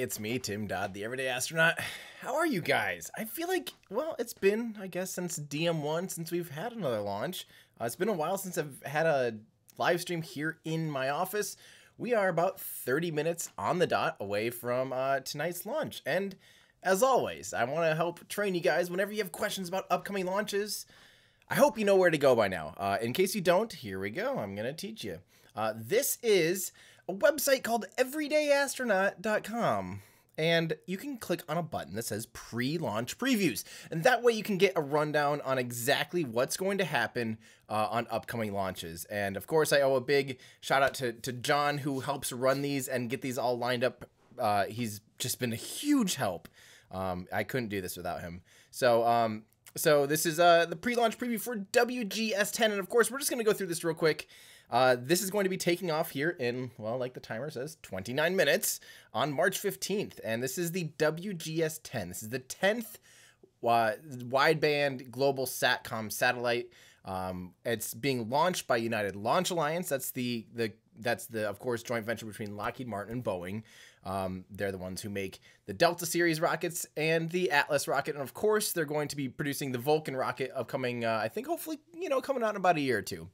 it's me, Tim Dodd, the Everyday Astronaut. How are you guys? I feel like, well, it's been, I guess, since DM1, since we've had another launch. Uh, it's been a while since I've had a live stream here in my office. We are about 30 minutes on the dot away from uh, tonight's launch. And as always, I want to help train you guys whenever you have questions about upcoming launches. I hope you know where to go by now. Uh, in case you don't, here we go. I'm going to teach you. Uh, this is a website called everydayastronaut.com. And you can click on a button that says pre launch previews. And that way you can get a rundown on exactly what's going to happen uh, on upcoming launches. And of course, I owe a big shout out to, to John, who helps run these and get these all lined up. Uh, he's just been a huge help. Um, I couldn't do this without him. So, um, so this is uh, the pre-launch preview for WGS10, and of course, we're just going to go through this real quick. Uh, this is going to be taking off here in, well, like the timer says, 29 minutes on March 15th. And this is the WGS 10. This is the 10th uh, wideband global SATCOM satellite. Um, it's being launched by United Launch Alliance. That's the, the that's the of course joint venture between Lockheed Martin and Boeing. Um, they're the ones who make the Delta series rockets and the Atlas rocket, and of course they're going to be producing the Vulcan rocket upcoming. Uh, I think hopefully you know coming out in about a year or two.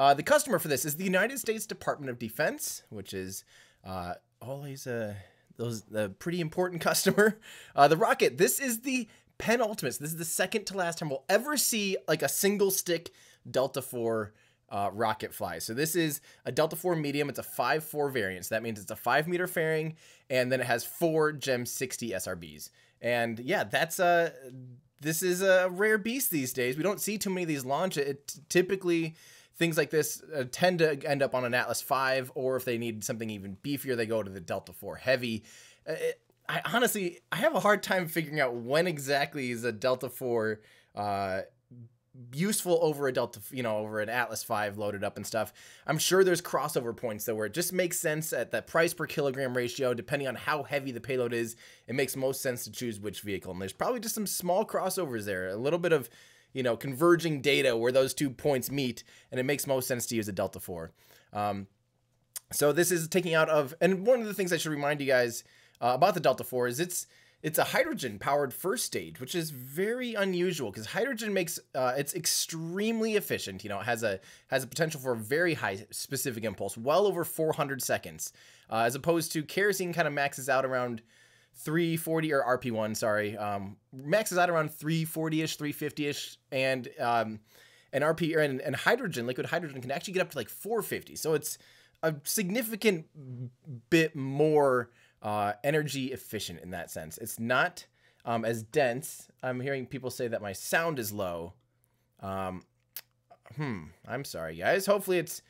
Uh, the customer for this is the United States Department of Defense, which is uh, always a those the pretty important customer. Uh, the rocket. This is the penultimate. This is the second to last time we'll ever see like a single stick Delta Four. Uh, rocket fly. So this is a Delta 4 medium. It's a 5-4 variant. So that means it's a 5 meter fairing, and then it has four GEM 60 SRBs. And yeah, that's a this is a rare beast these days. We don't see too many of these launch. It typically things like this uh, tend to end up on an Atlas 5, or if they need something even beefier, they go to the Delta 4 Heavy. Uh, it, I honestly, I have a hard time figuring out when exactly is a Delta 4 uh, useful over a Delta, you know, over an Atlas 5 loaded up and stuff. I'm sure there's crossover points though where it just makes sense at that price per kilogram ratio, depending on how heavy the payload is, it makes most sense to choose which vehicle. And there's probably just some small crossovers there, a little bit of you know, converging data where those two points meet, and it makes most sense to use a delta 4. Um, so this is taking out of, and one of the things I should remind you guys uh, about the delta 4 is it's it's a hydrogen powered first stage, which is very unusual because hydrogen makes uh, it's extremely efficient. You know, it has a has a potential for a very high specific impulse, well over 400 seconds, uh, as opposed to kerosene kind of maxes out around 340 or RP1, sorry, um, maxes out around 340ish, 350ish, and um, and RP and, and hydrogen, liquid hydrogen, can actually get up to like 450. So it's a significant bit more uh, energy efficient in that sense. It's not um, as dense. I'm hearing people say that my sound is low. Um, hmm. I'm sorry, guys. Hopefully it's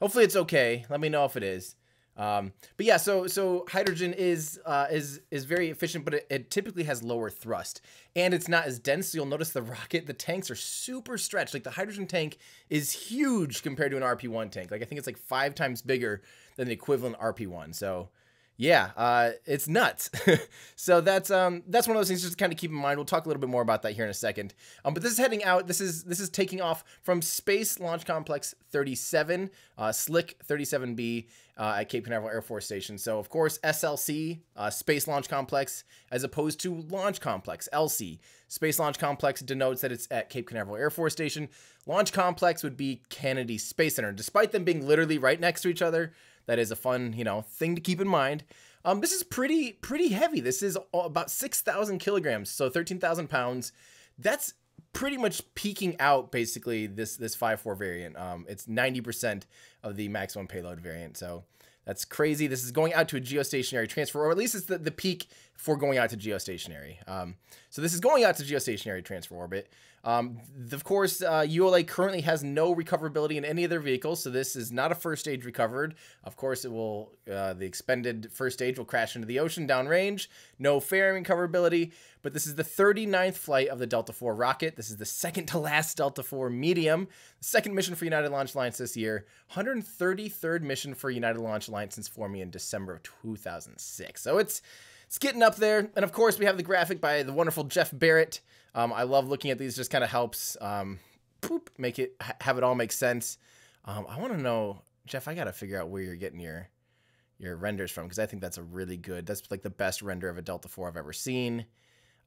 hopefully it's okay. Let me know if it is. Um, but yeah, so so hydrogen is uh, is is very efficient, but it, it, typically has lower thrust, and it's not as dense. So you'll notice the rocket, the tanks are super stretched. Like the hydrogen tank is huge compared to an RP1 tank. Like I think it's like five times bigger than the equivalent RP1. So yeah, uh, it's nuts. so that's um that's one of those things just to kind of keep in mind. We'll talk a little bit more about that here in a second. Um, but this is heading out. This is this is taking off from Space Launch Complex 37, uh, Slick 37B uh, at Cape Canaveral Air Force Station. So of course SLC, uh, Space Launch Complex, as opposed to Launch Complex LC. Space Launch Complex denotes that it's at Cape Canaveral Air Force Station. Launch Complex would be Kennedy Space Center, despite them being literally right next to each other that is a fun, you know, thing to keep in mind. Um, this is pretty pretty heavy. This is about six thousand kilograms, so thirteen thousand pounds. That's pretty much peaking out basically this this five four variant. Um, it's ninety percent of the maximum payload variant. So that's crazy. This is going out to a geostationary transfer, or at least it's the, the peak for going out to geostationary. Um, so this is going out to geostationary transfer orbit. Um, of course, uh, ULA currently has no recoverability in any of their vehicles, so this is not a first stage recovered. Of course, it will uh, the expended first stage will crash into the ocean downrange. No fairing recoverability, but this is the 39th flight of the Delta IV rocket. This is the second to last Delta IV medium, second mission for United Launch Alliance this year, 133rd mission for United Launch Alliance since forming in December of 2006. So it's it's getting up there, and of course, we have the graphic by the wonderful Jeff Barrett. Um, I love looking at these; just kind of helps um, poop, make it have it all make sense. Um, I want to know, Jeff. I got to figure out where you're getting your your renders from because I think that's a really good. That's like the best render of a Delta Four I've ever seen.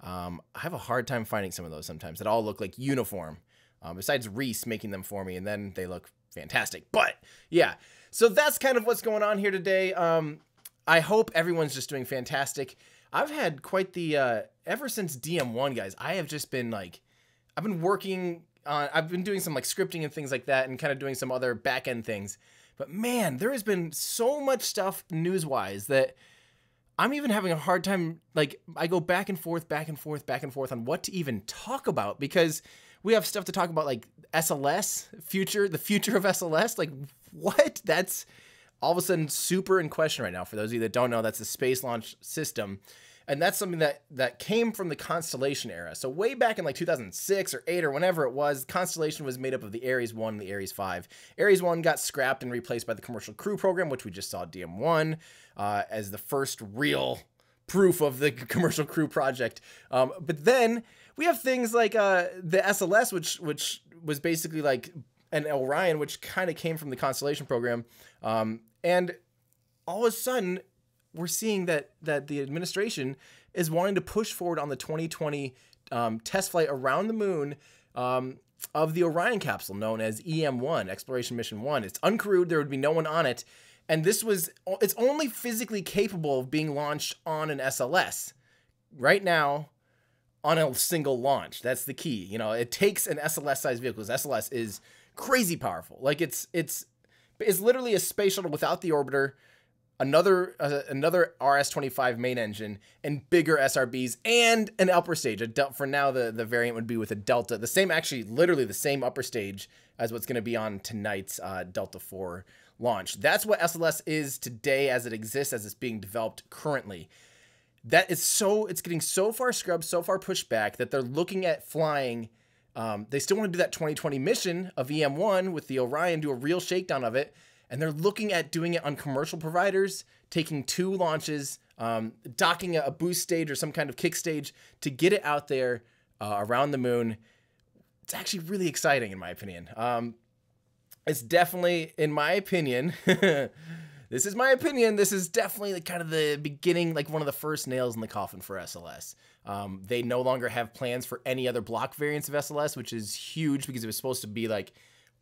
Um, I have a hard time finding some of those sometimes that all look like uniform. Um, besides Reese making them for me, and then they look fantastic. But yeah, so that's kind of what's going on here today. Um, I hope everyone's just doing fantastic. I've had quite the uh, ever since DM1, guys. I have just been like, I've been working on, I've been doing some like scripting and things like that, and kind of doing some other back end things. But man, there has been so much stuff news wise that I'm even having a hard time. Like, I go back and forth, back and forth, back and forth on what to even talk about because we have stuff to talk about like SLS future, the future of SLS. Like what? That's all of a sudden super in question right now. For those of you that don't know, that's the space launch system. And that's something that that came from the Constellation era. So way back in like 2006 or 8 or whenever it was, Constellation was made up of the Ares 1 and the Ares 5. Ares 1 got scrapped and replaced by the Commercial Crew program, which we just saw DM1 uh, as the first real proof of the Commercial Crew project. Um, but then we have things like uh, the SLS, which which was basically like an Orion, which kind of came from the Constellation program, um, and all of a sudden we're seeing that that the administration is wanting to push forward on the 2020 um, test flight around the moon. Um, of the Orion capsule known as EM1, Exploration Mission 1. It's uncrewed, there would be no one on it, and this was it's only physically capable of being launched on an SLS. Right now, on a single launch. That's the key. You know, it takes an SLS sized vehicle. SLS is crazy powerful. Like it's it's it's literally a space shuttle without the orbiter, another uh, another RS-25 main engine, and bigger SRBs, and an upper stage. A del- for now, the the variant would be with a Delta, the same actually, literally the same upper stage as what's going to be on tonight's uh, Delta 4 launch. That's what SLS is today, as it exists, as it's being developed currently that is so it's getting so far scrubbed, so far pushed back that they're looking at flying. Um, they still want to do that 2020 mission of EM1 with the Orion, do a real shakedown of it, and they're looking at doing it on commercial providers, taking two launches, um, docking a, boost stage or some kind of kick stage to get it out there uh, around the moon. It's actually really exciting, in my opinion. Um, it's definitely, in my opinion. this is my opinion. This is definitely the, kind of the beginning, like one of the first nails in the coffin for SLS. Um, they no longer have plans for any other block variants of SLS, which is huge because it was supposed to be like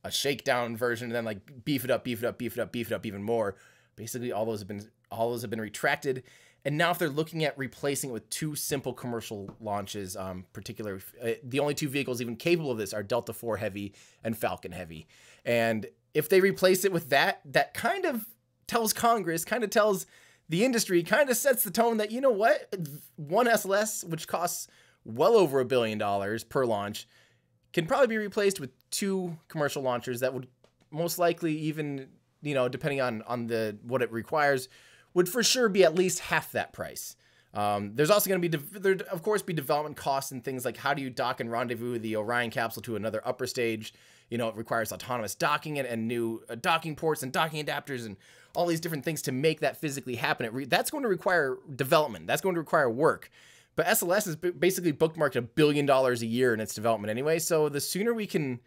a shakedown version and then like beef it up, beef it up, beef it up, beef it up even more. Basically, all those have been all those have been retracted. And now, if they're looking at replacing it with two simple commercial launches, um, particular, uh, the only two vehicles even capable of this are Delta 4 Heavy and Falcon Heavy. And if they replace it with that, that kind of tells Congress, kind of tells the industry, kind of sets the tone that, you know what, one SLS, which costs well over a billion dollars per launch, can probably be replaced with two commercial launchers that would most likely even, you know, depending on, on the what it requires, would for sure be at least half that price. Um, there's also going to be, de- there of course, be development costs and things like how do you dock and rendezvous the Orion capsule to another upper stage. You know, it requires autonomous docking and, and new uh, docking ports and docking adapters and all these different things to make that physically happen. That's going to require development. That's going to require work. But SLS is basically bookmarked a billion dollars a year in its development anyway. So the sooner we can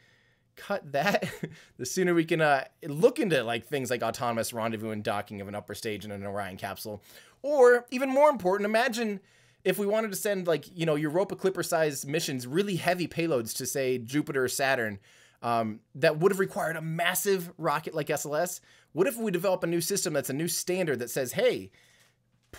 cut that, the sooner we can uh, look into like things like autonomous rendezvous and docking of an upper stage in an Orion capsule. Or even more important, imagine if we wanted to send like you know Europa Clipper size missions, really heavy payloads to say Jupiter or Saturn. Um, that would have required a massive rocket like SLS. What if we develop a new system that's a new standard that says, hey,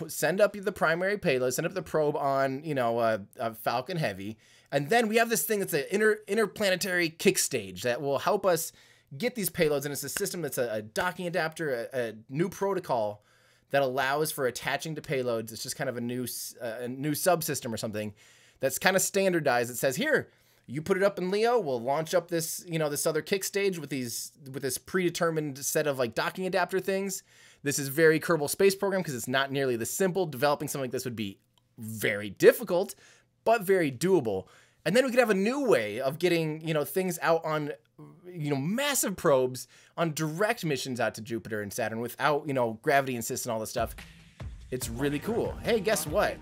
send up the primary payload, send up the probe on, you know, a, a Falcon Heavy, and then we have this thing that's an inter, interplanetary kick stage that will help us get these payloads, and it's a system that's a, a docking adapter, a, a, new protocol that allows for attaching to payloads. It's just kind of a new uh, a new subsystem or something that's kind of standardized. It says here, you put it up in Leo, we'll launch up this, you know, this other kick stage with these with this predetermined set of like docking adapter things. This is very Kerbal Space Program because it's not nearly the simple. Developing something like this would be very difficult, but very doable. And then we could have a new way of getting, you know, things out on you know, massive probes on direct missions out to Jupiter and Saturn without, you know, gravity assist and all this stuff. It's really cool. Hey, guess what?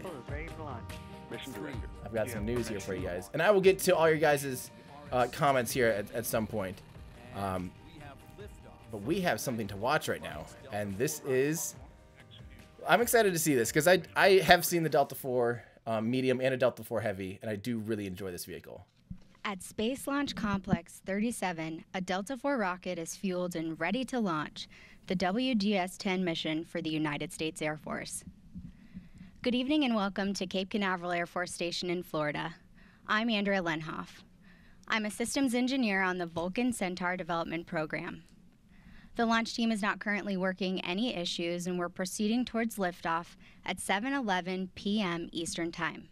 I've got some news here for you guys. And I will get to all your guys' uh, comments here at, at some point. Um, but we have something to watch right now. And this is I'm excited to see this because I I have seen the Delta Four um, medium and a Delta Four heavy, and I do really enjoy this vehicle. At Space Launch Complex 37, a Delta IV rocket is fueled and ready to launch the WGS 10 mission for the United States Air Force. Good evening and welcome to Cape Canaveral Air Force Station in Florida. I'm Andrea Lenhoff. I'm a systems engineer on the Vulcan Centaur Development Program. The launch team is not currently working any issues and we're proceeding towards liftoff at 7:11 p.m. Eastern Time.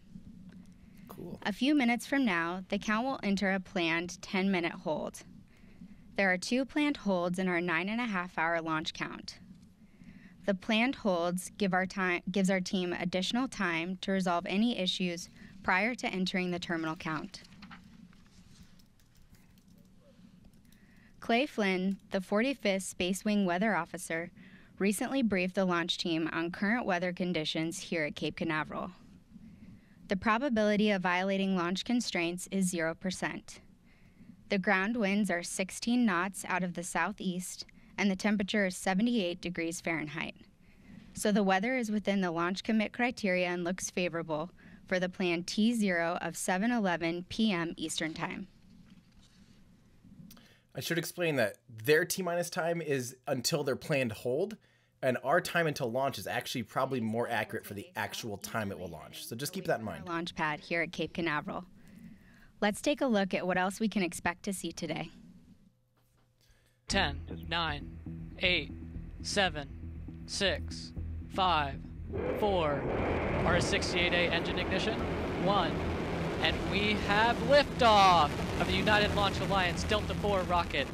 Cool. A few minutes from now, the count will enter a planned 10 minute hold. There are two planned holds in our nine and a half hour launch count. The planned holds give our time, gives our team additional time to resolve any issues prior to entering the terminal count. Clay Flinn, the 45th Space Wing Weather Officer, recently briefed the launch team on current weather conditions here at Cape Canaveral. The probability of violating launch constraints is 0%. The ground winds are 16 knots out of the southeast, and the temperature is 78 degrees Fahrenheit. So the weather is within the launch commit criteria and looks favorable for the planned T0 of 7:11 p.m. Eastern Time. I should explain that their T minus time is until their planned hold, and our time until launch is actually probably more accurate for the actual time it will launch. So just keep that in mind. Launch pad here at Cape Canaveral. Let's take a look at what else we can expect to see today. 10, 9, 8, 7, 6, 5, 4, RS-68A engine ignition, 1, and we have liftoff of the United Launch Alliance Delta IV rocket.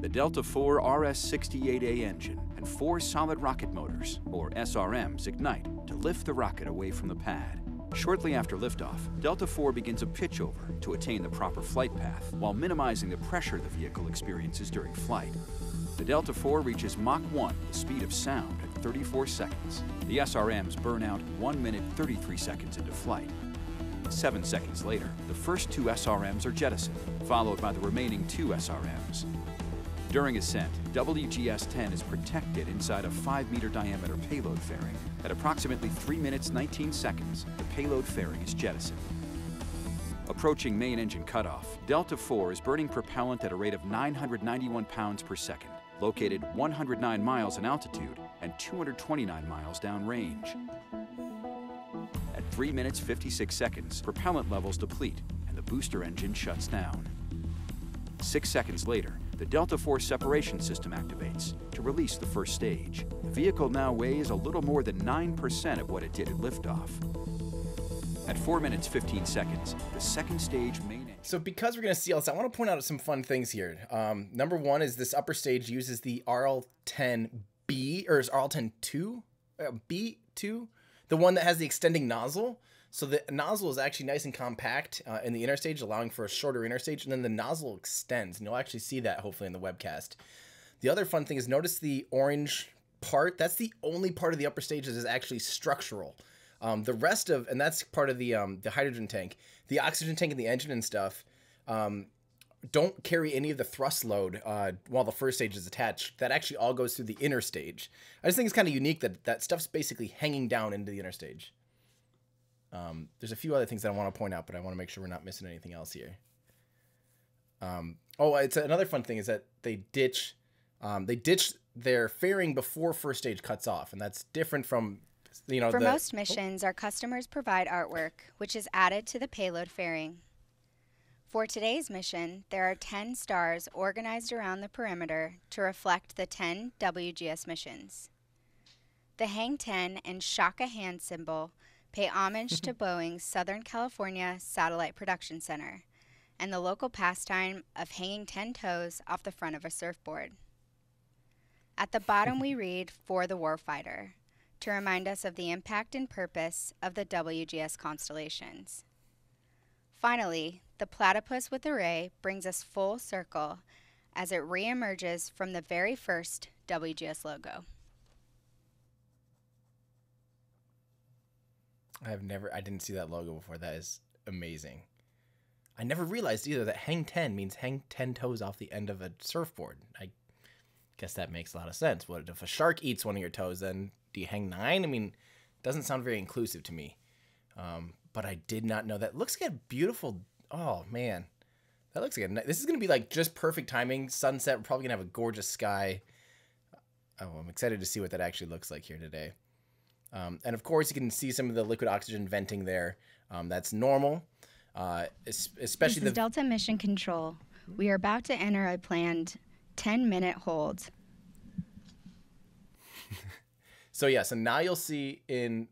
The Delta IV RS-68A engine and four solid rocket motors, or SRMs, ignite to lift the rocket away from the pad. Shortly after liftoff, Delta IV begins a pitch over to attain the proper flight path while minimizing the pressure the vehicle experiences during flight. The Delta IV reaches Mach 1, the speed of sound, at 34 seconds. The SRMs burn out 1 minute 33 seconds into flight. Seven seconds later, the first two SRMs are jettisoned, followed by the remaining two SRMs. During ascent, WGS-10 is protected inside a 5-meter diameter payload fairing. At approximately 3 minutes 19 seconds, the payload fairing is jettisoned. Approaching main engine cutoff, Delta IV is burning propellant at a rate of 991 pounds per second, located 109 miles in altitude and 229 miles downrange. At 3 minutes 56 seconds, propellant levels deplete and the booster engine shuts down. Six seconds later, the Delta IV separation system activates to release the first stage. The vehicle now weighs a little more than 9% of what it did at liftoff. At 4 minutes 15 seconds, the second stage main engine. So because we're going to see this, I want to point out some fun things here. Um, number one is this upper stage uses the RL10B, or is RL10-2? Uh, B2? The one that has the extending nozzle. So the nozzle is actually nice and compact uh, in the inner stage, allowing for a shorter inner stage, and then the nozzle extends, and you'll actually see that hopefully in the webcast. The other fun thing is notice the orange part. That's the only part of the upper stage is actually structural. Um, the rest of, and that's part of the um, the hydrogen tank, the oxygen tank, and the engine and stuff. Um, don't carry any of the thrust load uh, while the first stage is attached. That actually all goes through the inner stage. I just think it's kind of unique that that stuff's basically hanging down into the inner stage. Um, there's a few other things that I want to point out, but I want to make sure we're not missing anything else here. Um, oh, it's another fun thing is that they ditch, um, they ditch their fairing before first stage cuts off, and that's different from, you know, For the, most missions, our customers provide artwork, which is added to the payload fairing. For today's mission, there are 10 stars organized around the perimeter to reflect the 10 WGS missions. The Hang 10 and Shaka hand symbol pay homage to mm-hmm. Boeing's Southern California Satellite Production Center and the local pastime of hanging 10 toes off the front of a surfboard. At the bottom, we read For the Warfighter to remind us of the impact and purpose of the WGS constellations. Finally, the platypus with a ray brings us full circle as it reemerges from the very first WGS logo. I have never, I didn't see that logo before. That is amazing. I never realized either that hang 10 means hang 10 toes off the end of a surfboard. I guess that makes a lot of sense. What if a shark eats one of your toes? Then do you hang nine? I mean, doesn't sound very inclusive to me. Um, but I did not know that. Looks like a beautiful. Oh man, that looks like a. This is gonna be like just perfect timing. Sunset. We're probably gonna have a gorgeous sky. Oh, I'm excited to see what that actually looks like here today. Um, and of course, you can see some of the liquid oxygen venting there. Um, that's normal, uh, especially this the Delta Mission Control. We are about to enter a planned 10 minute hold. so yeah, so now you'll see in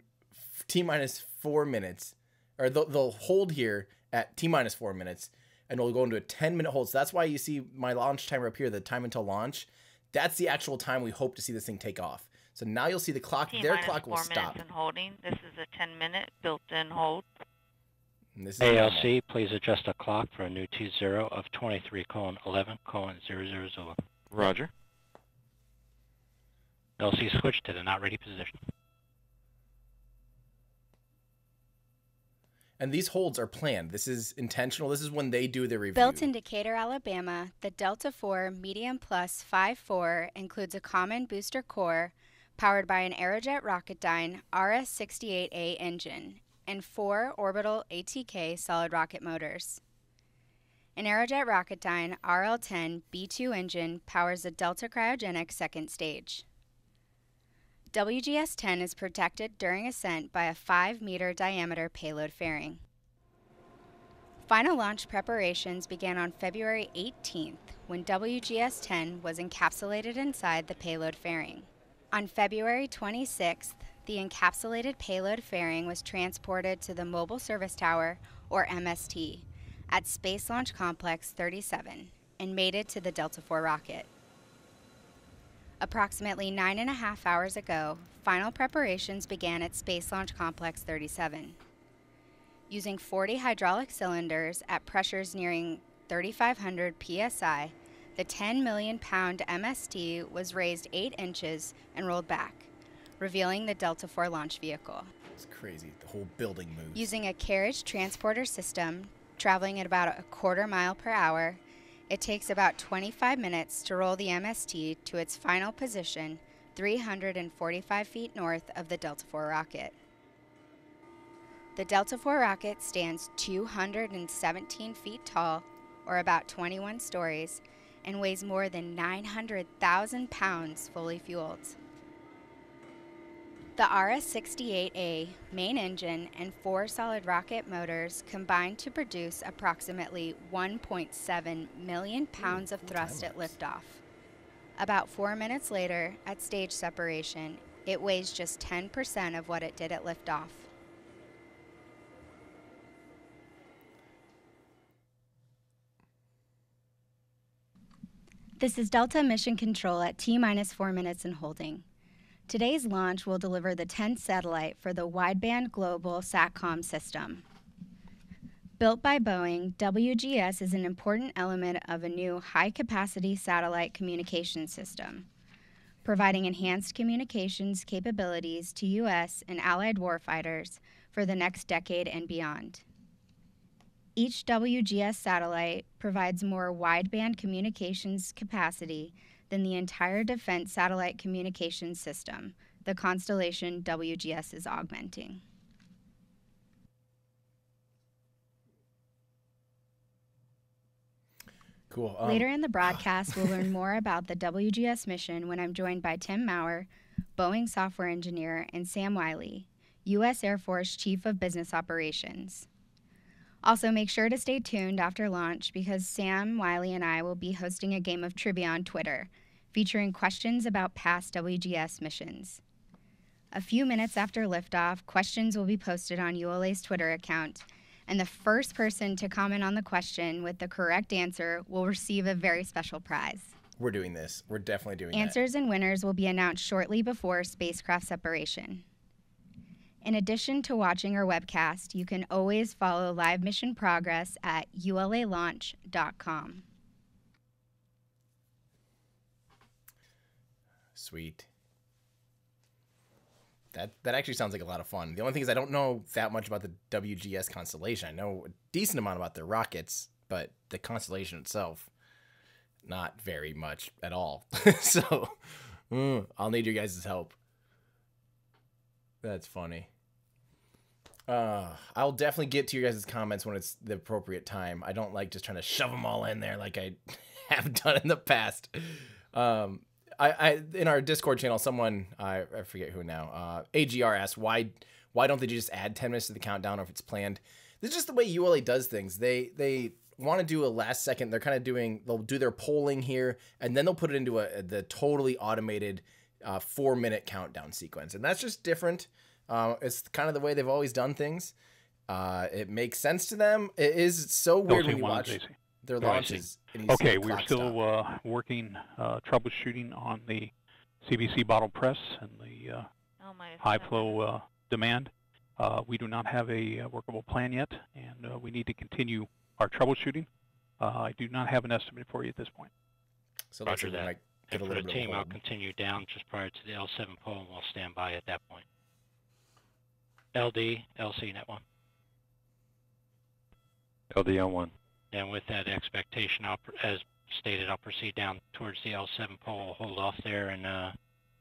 t minus four minutes, or they'll, they'll hold here at t minus four minutes, and we'll go into a 10 minute hold. So that's why you see my launch timer up here, the time until launch. That's the actual time we hope to see this thing take off. So now you'll see the clock. T their clock will four stop. minutes holding. This is a 10 minute built-in hold. ALC, normal. please adjust the clock for a new T0 of 23 colon 11 colon 000. Roger. LC switch to the not ready position. And these holds are planned. This is intentional. This is when they do the review. Built in Decatur, Alabama, the Delta IV Medium Plus 5.4 includes a common booster core powered by an Aerojet Rocketdyne RS-68A engine and four orbital ATK solid rocket motors. An Aerojet Rocketdyne RL-10 B2 engine powers the Delta Cryogenic second stage. WGS-10 is protected during ascent by a 5-meter diameter payload fairing. Final launch preparations began on February 18th when WGS-10 was encapsulated inside the payload fairing. On February 26th, the encapsulated payload fairing was transported to the Mobile Service Tower, or MST, at Space Launch Complex 37 and mated to the Delta IV rocket. Approximately nine and a half hours ago, final preparations began at Space Launch Complex 37. Using 40 hydraulic cylinders at pressures nearing 3,500 psi, the 10 million pound MST was raised 8 inches and rolled back, revealing the Delta IV launch vehicle. It's crazy. The whole building moves. Using a carriage transporter system, traveling at about a quarter mile per hour, it takes about 25 minutes to roll the MST to its final position 345 feet north of the Delta IV rocket. The Delta IV rocket stands 217 feet tall, or about 21 stories, and weighs more than 900,000 pounds fully fueled. The RS-68A main engine and four solid rocket motors combined to produce approximately 1.7 million pounds of thrust at liftoff. About four minutes later, at stage separation, it weighs just 10% of what it did at liftoff. This is Delta Mission Control at T minus four minutes and holding. Today's launch will deliver the 10th satellite for the Wideband Global SATCOM system. Built by Boeing, WGS is an important element of a new high capacity satellite communication system, providing enhanced communications capabilities to U.S. and allied warfighters for the next decade and beyond. Each WGS satellite provides more wideband communications capacity than the entire defense satellite communications system the constellation WGS is augmenting. Cool. Um, Later in the broadcast, we'll learn more about the WGS mission when I'm joined by Tim Maurer, Boeing software engineer, and Sam Wiley, U.S. Air Force Chief of Business Operations. Also, make sure to stay tuned after launch because Sam, Wiley, and I will be hosting a game of trivia on Twitter featuring questions about past WGS missions. A few minutes after liftoff, questions will be posted on ULA's Twitter account, and the first person to comment on the question with the correct answer will receive a very special prize. We're doing this. We're definitely doing Answers that. and winners will be announced shortly before spacecraft separation. In addition to watching our webcast, you can always follow live mission progress at ulalaunch.com. Sweet. That that actually sounds like a lot of fun. The only thing is I don't know that much about the WGS constellation. I know a decent amount about their rockets, but the constellation itself, not very much at all. so mm, I'll need your guys' help. That's funny. Uh, I'll definitely get to your guys' comments when it's the appropriate time. I don't like just trying to shove them all in there like I have done in the past. Um, I, I in our Discord channel, someone I, I forget who now. Uh, AGR asked why why don't they just add ten minutes to the countdown or if it's planned. This is just the way ULA does things. They they want to do a last second. They're kind of doing. They'll do their polling here, and then they'll put it into a the totally automated uh, four minute countdown sequence, and that's just different. Uh, it's kind of the way they've always done things. Uh, it makes sense to them. It is so weird when you watch their launches. Okay, we're still uh, working uh, troubleshooting on the CBC bottle press and the uh, Oh, my. high flow uh, demand. Uh, we do not have a uh, workable plan yet, and uh, we need to continue our troubleshooting. Uh, I do not have an estimate for you at this point. So that's Roger where we that. might get And a for the team, I'll continue down just prior to the L7 pole, and we'll stand by at that point. LD, LC, net one. LDL one. And with that expectation, I'll, as stated, I'll proceed down towards the L7 pole, hold off there, and uh,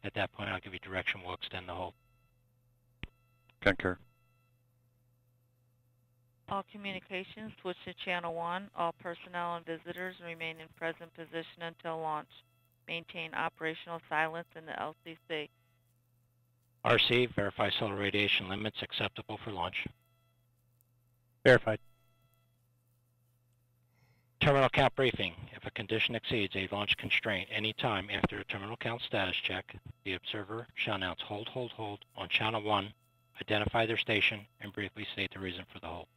at that point, I'll give you direction. We'll extend the hold. Concur. All communications switch to channel one. All personnel and visitors remain in present position until launch. Maintain operational silence in the LCC. RC, verify solar radiation limits acceptable for launch. Verified. Terminal count briefing. If a condition exceeds a launch constraint any time after a terminal count status check, the observer shall announce hold, hold, hold on channel 1, identify their station, and briefly state the reason for the hold.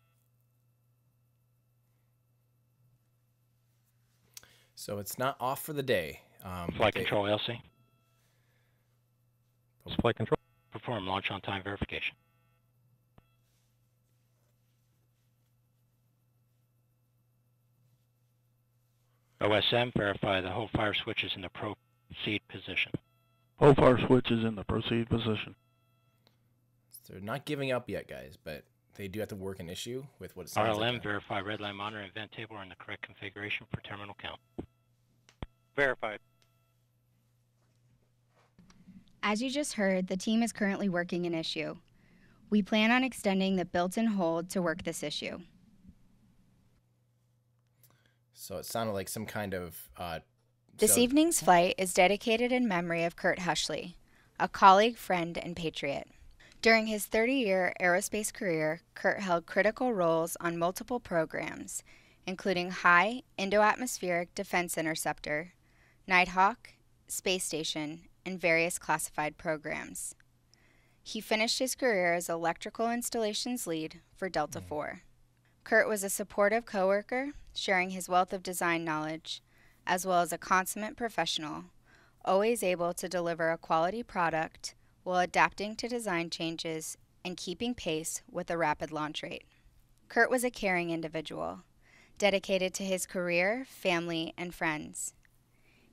So it's not off for the day. Um, Flight they- control LC, Flight control. Perform launch on time verification. OSM, verify the hold fire switch is in the proceed position. Hold fire switch is in the proceed position. They're not giving up yet, guys, but they do have to work an issue with what it sounds RLM, like. verify red line monitor and vent table are in the correct configuration for terminal count. Verified. As you just heard, the team is currently working an issue. We plan on extending the built in hold to work this issue. So it sounded like some kind of. Uh, This so- evening's flight is dedicated in memory of Kurt Hushley, a colleague, friend, and patriot. During his 30 year aerospace career, Kurt held critical roles on multiple programs, including High Endo Atmospheric Defense Interceptor, Nighthawk, Space Station, and various classified programs. He finished his career as electrical installations lead for Delta mm. IV. Kurt was a supportive coworker, sharing his wealth of design knowledge, as well as a consummate professional, always able to deliver a quality product while adapting to design changes and keeping pace with a rapid launch rate. Kurt was a caring individual, dedicated to his career, family, and friends.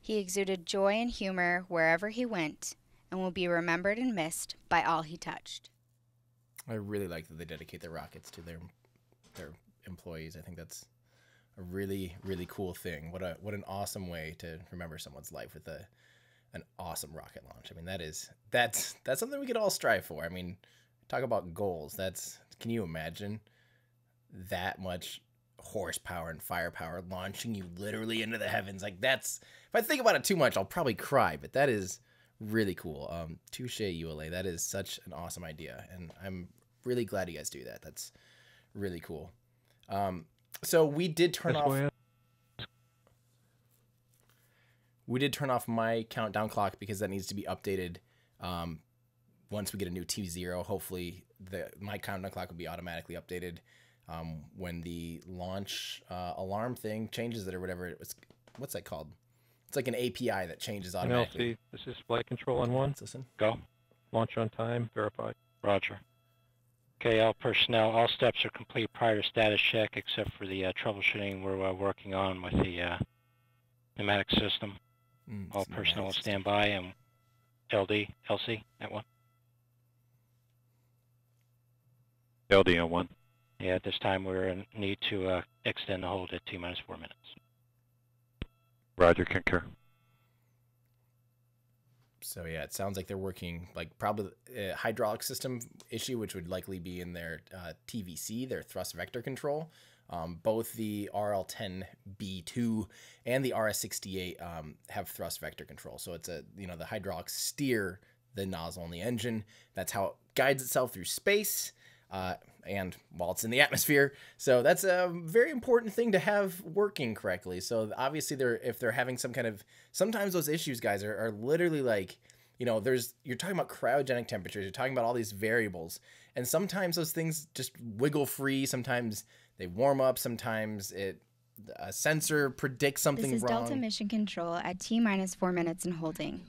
He exuded joy and humor wherever he went and will be remembered and missed by all he touched. I really like that they dedicate their rockets to their their employees. I think that's a really really cool thing. What a what an awesome way to remember someone's life with a an awesome rocket launch. I mean that is that's that's something we could all strive for. I mean, talk about goals. That's can you imagine that much horsepower and firepower launching you literally into the heavens? Like that's if I think about it too much, I'll probably cry. But that is really cool. Um, touche ULA. That is such an awesome idea, and I'm really glad you guys do that. That's really cool. Um, so we did turn That's off. We did turn off my countdown clock because that needs to be updated. Um, once we get a new T zero, hopefully the my countdown clock will be automatically updated um, when the launch uh, alarm thing changes it or whatever it was. What's that called? It's like an API that changes automatically. NLC, this is flight control on one. Let's listen. Go. Launch on time, verified. Roger. KL personnel, all steps are complete prior to status check except for the uh, troubleshooting we're uh, working on with the uh, pneumatic system. Mm, All personnel will stand by and LD, LC, that one. LD on one. Yeah, at this time we're in need to uh, extend the hold at T minus four minutes. Roger, concur. So yeah, it sounds like they're working like probably a hydraulic system issue, which would likely be in their uh, TVC, their thrust vector control. Um, both the RL10B2 and the RS68 um, have thrust vector control. So it's a you know the hydraulics steer the nozzle in the engine. That's how it guides itself through space. Uh, and while it's in the atmosphere, so that's a very important thing to have working correctly. So obviously, they're if they're having some kind of sometimes those issues, guys, are, are literally like you know there's you're talking about cryogenic temperatures, you're talking about all these variables, and sometimes those things just wiggle free. Sometimes they warm up. Sometimes it a sensor predicts something This is wrong. Delta Mission Control at T minus four minutes and holding.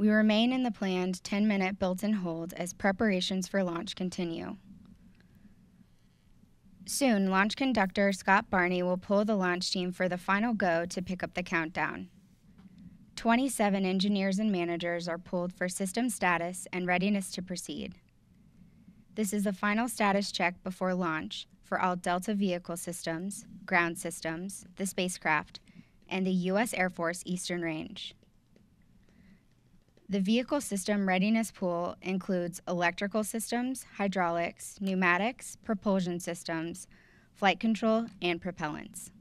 We remain in the planned 10 minute built in hold as preparations for launch continue. Soon, launch conductor Scott Barney will pull the launch team for the final go to pick up the countdown. 27 engineers and managers are pulled for system status and readiness to proceed. This is the final status check before launch for all Delta vehicle systems, ground systems, the spacecraft, and the U.S. Air Force Eastern Range. The vehicle system readiness pool includes electrical systems, hydraulics, pneumatics, propulsion systems, flight control, and propellants.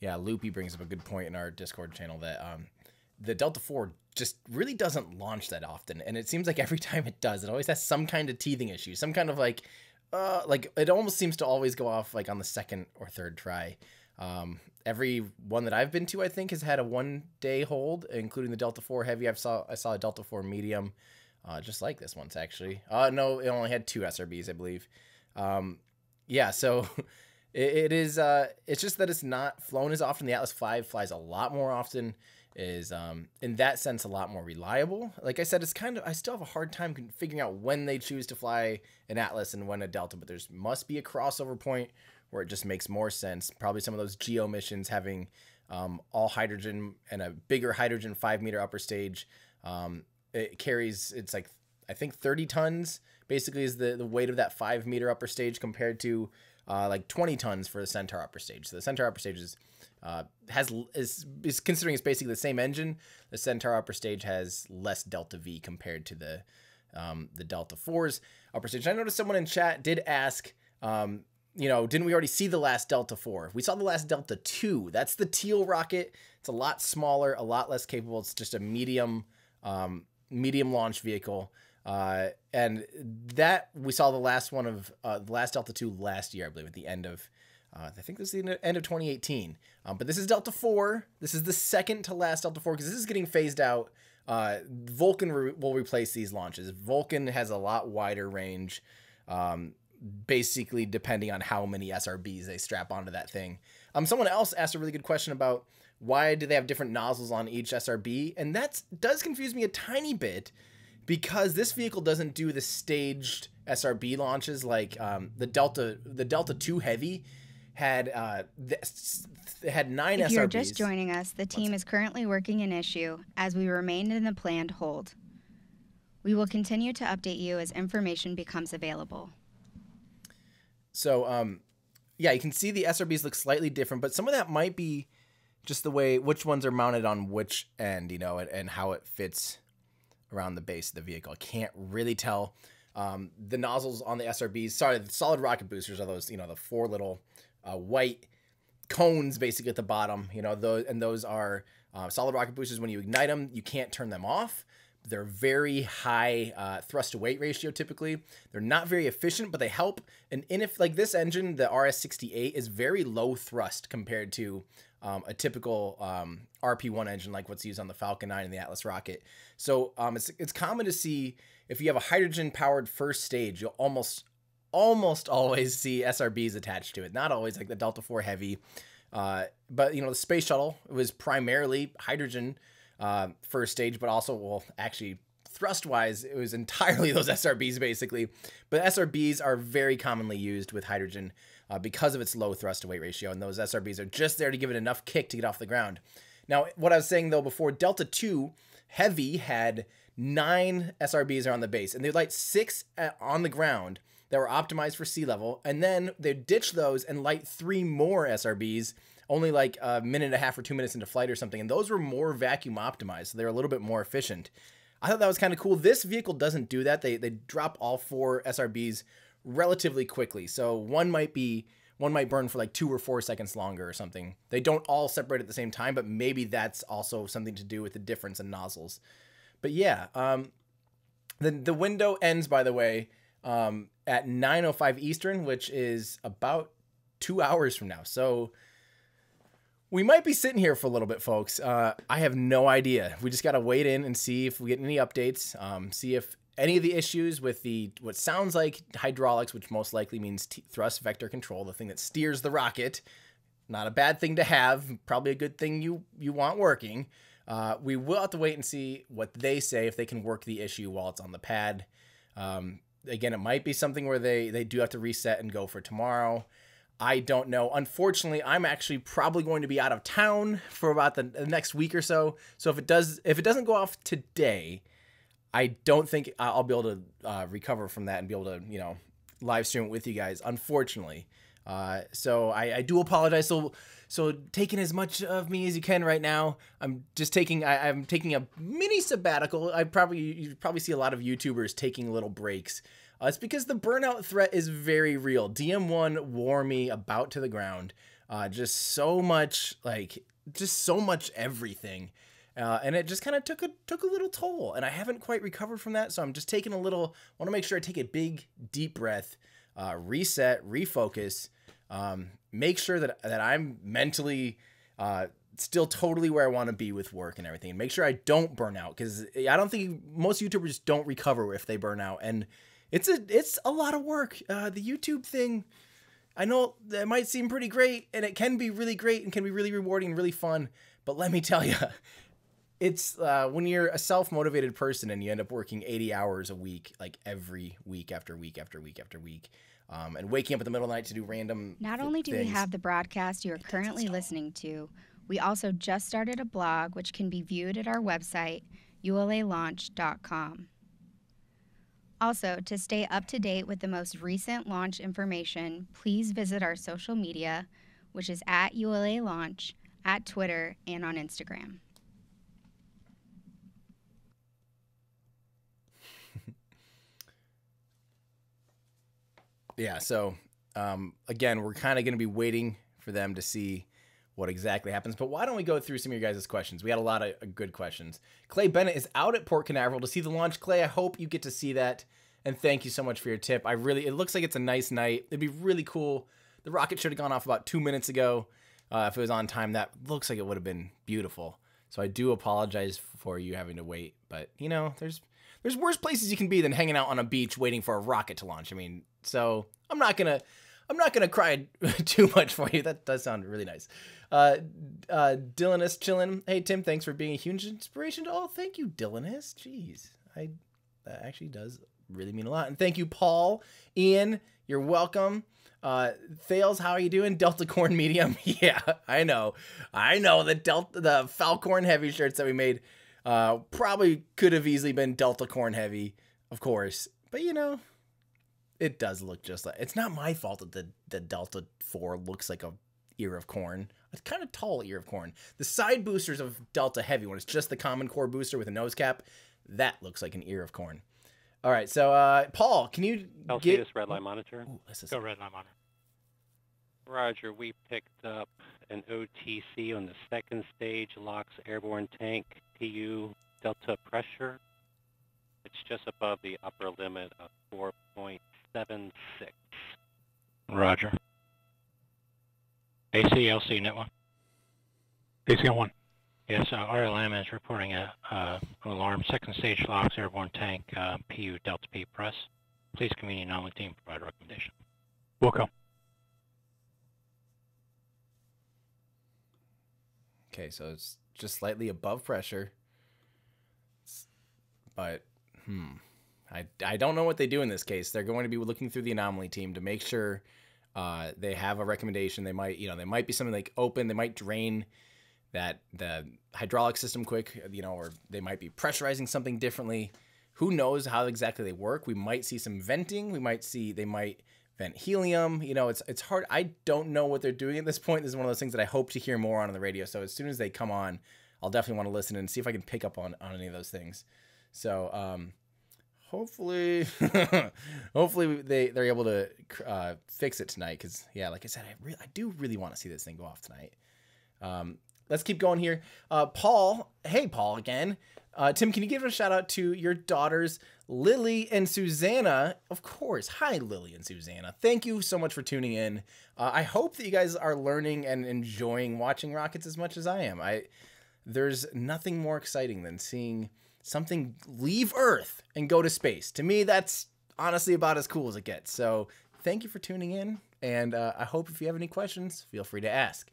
Yeah, Loopy brings up a good point in our Discord channel that um, the Delta 4 just really doesn't launch that often. And it seems like every time it does, it always has some kind of teething issue, some kind of like, uh, like it almost seems to always go off like on the second or third try. Um, every one that I've been to, I think, has had a one day hold, including the Delta 4 Heavy. I've saw I saw a Delta 4 Medium, uh, just like this one's actually. Uh, no, it only had two SRBs, I believe. Um, yeah, so it, it is. Uh, it's just that it's not flown as often. The Atlas V flies a lot more often. Is um, in that sense a lot more reliable. Like I said, it's kind of I still have a hard time figuring out when they choose to fly an Atlas and when a Delta, but there's must be a crossover point where it just makes more sense. Probably some of those geo missions having um, all hydrogen and a bigger hydrogen five meter upper stage. Um, it carries it's like I think 30 tons basically is the, the weight of that five meter upper stage compared to uh, like 20 tons for the Centaur upper stage. So the Centaur upper stage is uh, has is, is considering it's basically the same engine. The Centaur upper stage has less delta V compared to the um, the Delta 4's upper stage. I noticed someone in chat did ask, um, you know, didn't we already see the last Delta 4? We saw the last Delta 2. That's the teal rocket. It's a lot smaller, a lot less capable. It's just a medium um, medium launch vehicle. Uh, and that we saw the last one of uh, the last Delta 2 last year, I believe, at the end of uh, I think this is the end of 2018. Um, but this is Delta 4. This is the second to last Delta 4 because this is getting phased out. Uh, Vulcan re- will replace these launches. Vulcan has a lot wider range, um, basically depending on how many SRBs they strap onto that thing. Um, someone else asked a really good question about why do they have different nozzles on each SRB, and that does confuse me a tiny bit because this vehicle doesn't do the staged SRB launches like um, the Delta the Delta Two Heavy had uh, this, had nine If SRBs. you're just joining us, the team is currently working an issue as we remain in the planned hold. We will continue to update you as information becomes available. So, um, yeah, you can see the SRBs look slightly different, but some of that might be just the way which ones are mounted on which end, you know, and, and how it fits around the base of the vehicle. I can't really tell. Um, the nozzles on the SRBs, sorry, the solid rocket boosters are those, you know, the four little uh, white cones basically at the bottom, you know, those and those are uh, solid rocket boosters. When you ignite them, you can't turn them off. They're very high uh, thrust to weight ratio typically. They're not very efficient, but they help. And in if like this engine, the RS68 is very low thrust compared to um, a typical um, RP1 engine like what's used on the Falcon 9 and the Atlas rocket. So um, it's it's common to see if you have a hydrogen powered first stage, you'll almost almost always see SRBs attached to it. Not always like the Delta 4 Heavy. Uh, but you know the space shuttle was primarily hydrogen uh, first stage, but also well actually thrust wise it was entirely those SRBs basically. But SRBs are very commonly used with hydrogen uh, because of its low thrust to weight ratio, and those SRBs are just there to give it enough kick to get off the ground. Now, what I was saying though before, Delta 2 Heavy had nine SRBs on the base, and they light six at, on the ground that were optimized for sea level, and then they'd ditch those and light three more SRBs only like a minute and a half or two minutes into flight or something, and those were more vacuum optimized, so they're a little bit more efficient. I thought that was kind of cool. This vehicle doesn't do that. They they drop all four SRBs relatively quickly, so one might be one might burn for like two or four seconds longer or something. They don't all separate at the same time, but maybe that's also something to do with the difference in nozzles. But yeah, um, the the window ends by the way um, at 9:05 Eastern, which is about two hours from now. So we might be sitting here for a little bit, folks. Uh, I have no idea. We just got to wait in and see if we get any updates. Um, see if any of the issues with the what sounds like hydraulics, which most likely means thrust vector control, the thing that steers the rocket. Not a bad thing to have. Probably a good thing you you want working. Uh, we will have to wait and see what they say if they can work the issue while it's on the pad. Um, again, it might be something where they they do have to reset and go for tomorrow. I don't know. Unfortunately, I'm actually probably going to be out of town for about the, next week or so. So if it does if it doesn't go off today, I don't think I'll be able to uh, recover from that and be able to, you know, live stream it with you guys, unfortunately. Uh, so I, I, do apologize. So, so taking as much of me as you can right now. I'm just taking, I, am taking a mini sabbatical. I probably, you probably see a lot of YouTubers taking little breaks. Uh, it's because the burnout threat is very real. DM1 wore me about to the ground. Uh, just so much, like, just so much everything. Uh, and it just kind of took a took a little toll, and I haven't quite recovered from that. So I'm just taking a little. Want to make sure I take a big deep breath, uh, reset, refocus, um, make sure that that I'm mentally uh, still totally where I want to be with work and everything, and make sure I don't burn out because I don't think most YouTubers don't recover if they burn out, and it's a it's a lot of work. Uh, the YouTube thing. I know it might seem pretty great, and it can be really great and can be really rewarding and really fun. But let me tell you, it's uh, when you're a self-motivated person and you end up working 80 hours a week like every week after week after week after week um, and waking up in the middle of the night to do random not only do things. we have the broadcast you are currently listening to we also just started a blog which can be viewed at our website ulalaunch.com also to stay up to date with the most recent launch information please visit our social media which is at ula launch at twitter and on instagram. Yeah so um, again we're kind of going to be waiting for them to see what exactly happens but why don't we go through some of your guys' questions? We had a lot of uh, good questions. Clay bennett is out at port canaveral to see the launch. Clay i hope you get to see that and thank you so much for your tip. I really it looks like it's a nice night. It'd be really cool. The rocket should have gone off about two minutes ago uh, if it was on time. That looks like it would have been beautiful. So i do apologize for you having to wait but you know there's there's worse places you can be than hanging out on a beach waiting for a rocket to launch i mean. So i'm not gonna i'm not gonna cry too much for you that does sound really nice uh uh dylanist chillin hey tim thanks for being a huge inspiration to all thank you dylanist jeez i that actually does really mean a lot and thank you paul ian you're welcome uh, Thales, how are you doing? Delta Corn Medium. yeah, I know. I know the Delta, the Falcorn Heavy shirts that we made uh, probably could have easily been Delta Corn Heavy, of course. But you know, it does look just like it's not my fault that the, the Delta 4 looks like a ear of corn. A kind of tall ear of corn. The side boosters of Delta Heavy, when it's just the common core booster with a nose cap, that looks like an ear of corn. All right, so uh, Paul, can you LCS get red line monitor. Ooh, this is Go red line monitor. Roger, we picked up an OTC on the second stage, LOX airborne tank, PU delta pressure. It's just above the upper limit of 4.76. Roger. ACLC net one. ACL one. Yes, uh, RLM is reporting a uh, alarm second stage LOX airborne tank uh, PU Delta P press. Please convene anomaly team provide a recommendation. Wilco. Okay, so it's just slightly above pressure. But hmm, I, I don't know what they do in this case. They're going to be looking through the anomaly team to make sure uh, they have a recommendation. They might you know they might be something like open. They might drain that the hydraulic system quick, you know, or they might be pressurizing something differently. Who knows how exactly they work? We might see some venting. We might see they might vent helium. You know, it's it's hard. I don't know what they're doing at this point. This is one of those things that I hope to hear more on on the radio. So as soon as they come on, I'll definitely want to listen and see if I can pick up on on any of those things. So um, hopefully, hopefully they they're able to uh, fix it tonight. Because yeah, like I said, I really I do really want to see this thing go off tonight. Um, let's keep going here. Uh, Paul, hey Paul again. Uh, Tim, can you give a shout out to your daughters, Lily and Susanna? Of course. Hi, Lily and Susanna. Thank you so much for tuning in. Uh, I hope that you guys are learning and enjoying watching rockets as much as I am. I there's nothing more exciting than seeing something leave Earth and go to space. To me, that's honestly about as cool as it gets. So, thank you for tuning in, and uh, I hope if you have any questions, feel free to ask.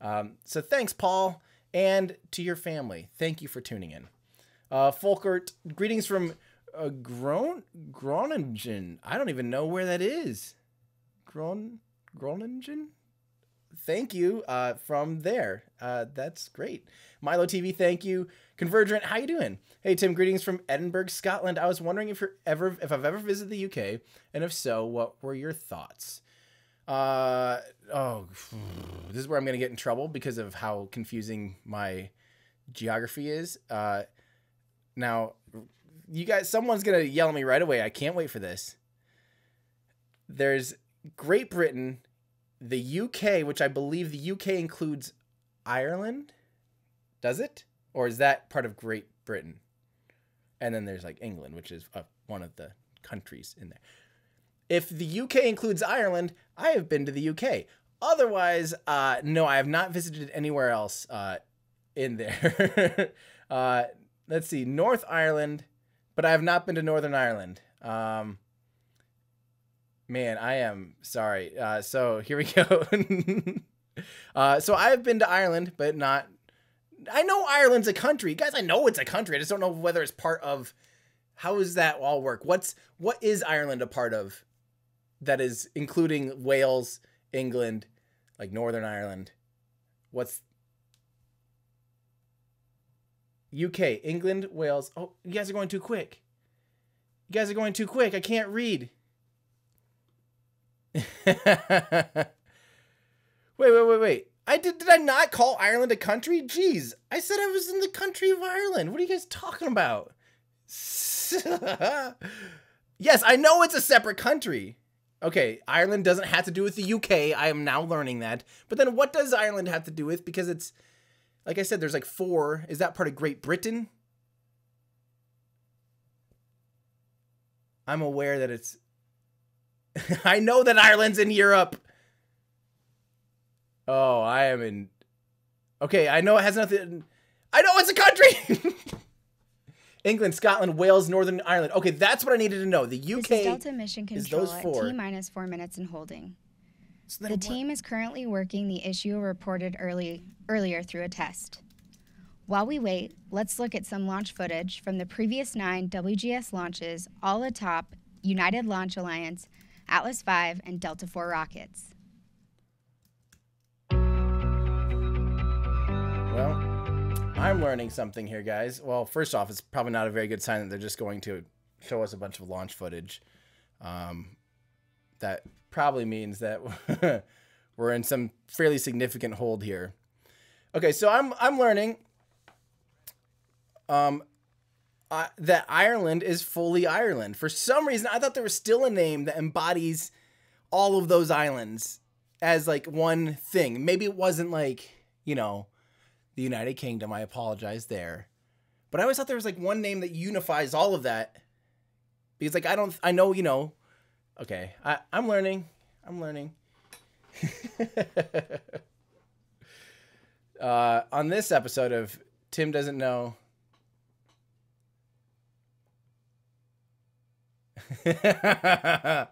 Um, so, thanks, Paul, and to your family. Thank you for tuning in. Uh, Folkert, greetings from uh, Gron Groningen. I don't even know where that is. Gron Groningen. Thank you uh, from there. Uh, that's great. Milo TV, thank you. Convergent, how you doing? Hey Tim, greetings from Edinburgh, Scotland. I was wondering if you're ever if I've ever visited the UK, and if so, what were your thoughts? Uh oh, this is where I'm gonna get in trouble because of how confusing my geography is. Uh, now, you guys, someone's gonna yell at me right away. I can't wait for this. There's Great Britain, the UK, which I believe the UK includes Ireland. Does it? Or is that part of Great Britain? And then there's like England, which is one of the countries in there. If the UK includes Ireland, I have been to the UK. Otherwise, uh, no, I have not visited anywhere else uh, in there. uh, let's see, North Ireland, but I have not been to Northern Ireland. Um, man, I am sorry. Uh, so here we go. uh, so I have been to Ireland, but not. I know Ireland's a country, guys. I know it's a country. I just don't know whether it's part of. How does that all work? What's what is Ireland a part of? That is including Wales, England, like Northern Ireland. What's UK, England, Wales. Oh, you guys are going too quick. You guys are going too quick. I can't read. wait, wait, wait, wait. I did did I not call Ireland a country? Jeez. I said I was in the country of Ireland. What are you guys talking about? yes, I know it's a separate country. Okay, Ireland doesn't have to do with the UK. I am now learning that. But then what does Ireland have to do with? Because it's like I said, there's like four. Is that part of Great Britain? I'm aware that it's. I know that Ireland's in Europe. Oh, I am in. Okay, I know it has nothing. I know it's a country. England, Scotland, Wales, Northern Ireland. Okay, that's what I needed to know. The UK This is Delta Mission is Control those four. at T minus four minutes and holding. So The team is currently working the issue reported early earlier through a test. While we wait, let's look at some launch footage from the previous nine WGS launches, all atop United Launch Alliance, Atlas V, and Delta IV rockets. Well, I'm learning something here, guys. Well, first off, it's probably not a very good sign that they're just going to show us a bunch of launch footage. Um, that probably means that we're in some fairly significant hold here. Okay, so I'm I'm learning um, uh, that Ireland is fully Ireland. For some reason, I thought there was still a name that embodies all of those islands as like one thing. Maybe it wasn't like you know the United Kingdom. I apologize there. But I always thought there was like one name that unifies all of that. Because like I don't I know, you know. Okay. I, I'm learning. I'm learning. uh, on this episode of Tim Doesn't Know.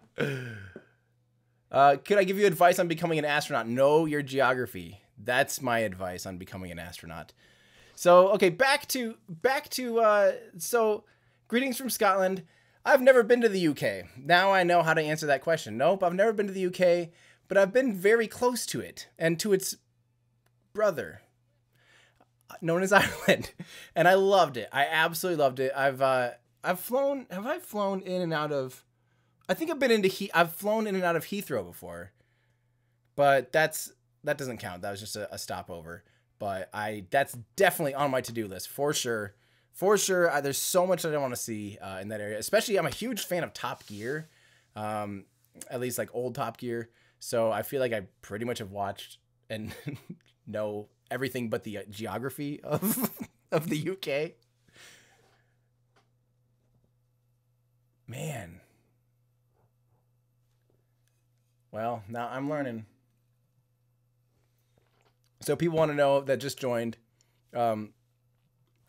Uh, could I give you advice on becoming an astronaut? Know your geography. That's my advice on becoming an astronaut. So, okay, back to back to uh, so greetings from Scotland. I've never been to the UK. Now I know how to answer that question. Nope, I've never been to the UK, but I've been very close to it and to its brother. known as Ireland, and I loved it. I absolutely loved it. I've uh, I've flown. Have I flown in and out of? I think I've been into he. I've flown in and out of Heathrow before, but that's that doesn't count. That was just a, a stopover. But I that's definitely on my to do list for sure. For sure, I, there's so much that I want to see uh, in that area. Especially, I'm a huge fan of Top Gear, um, at least like old Top Gear. So I feel like I pretty much have watched and know everything but the uh, geography of of the UK. Man. Well, now I'm learning. So people want to know that just joined um,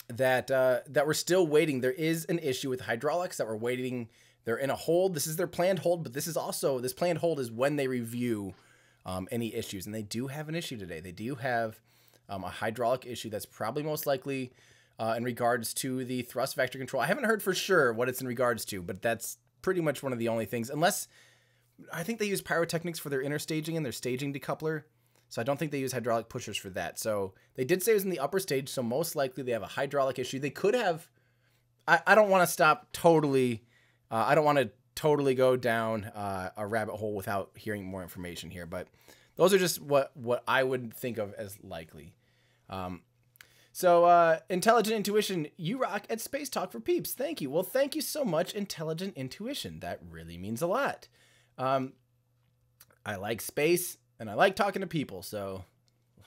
that uh, that we're still waiting. There is an issue with hydraulics that we're waiting. They're in a hold. This is their planned hold, but this is also this planned hold is when they review um, any issues, and they do have an issue today. They do have um, a hydraulic issue that's probably most likely uh, in regards to the thrust vector control. I haven't heard for sure what it's in regards to, but that's pretty much one of the only things. Unless I think they use pyrotechnics for their interstaging and their staging decoupler. So I don't think they use hydraulic pushers for that. So they did say it was in the upper stage, so most likely they have a hydraulic issue. They could have. I, I don't want to stop totally. Uh, I don't want to totally go down uh, a rabbit hole without hearing more information here, but those are just what what I would think of as likely. Um, so, uh, Intelligent Intuition, you rock at Space Talk for Peeps. Thank you. Well, thank you so much, Intelligent Intuition. That really means a lot. Um, I like space and I like talking to people, so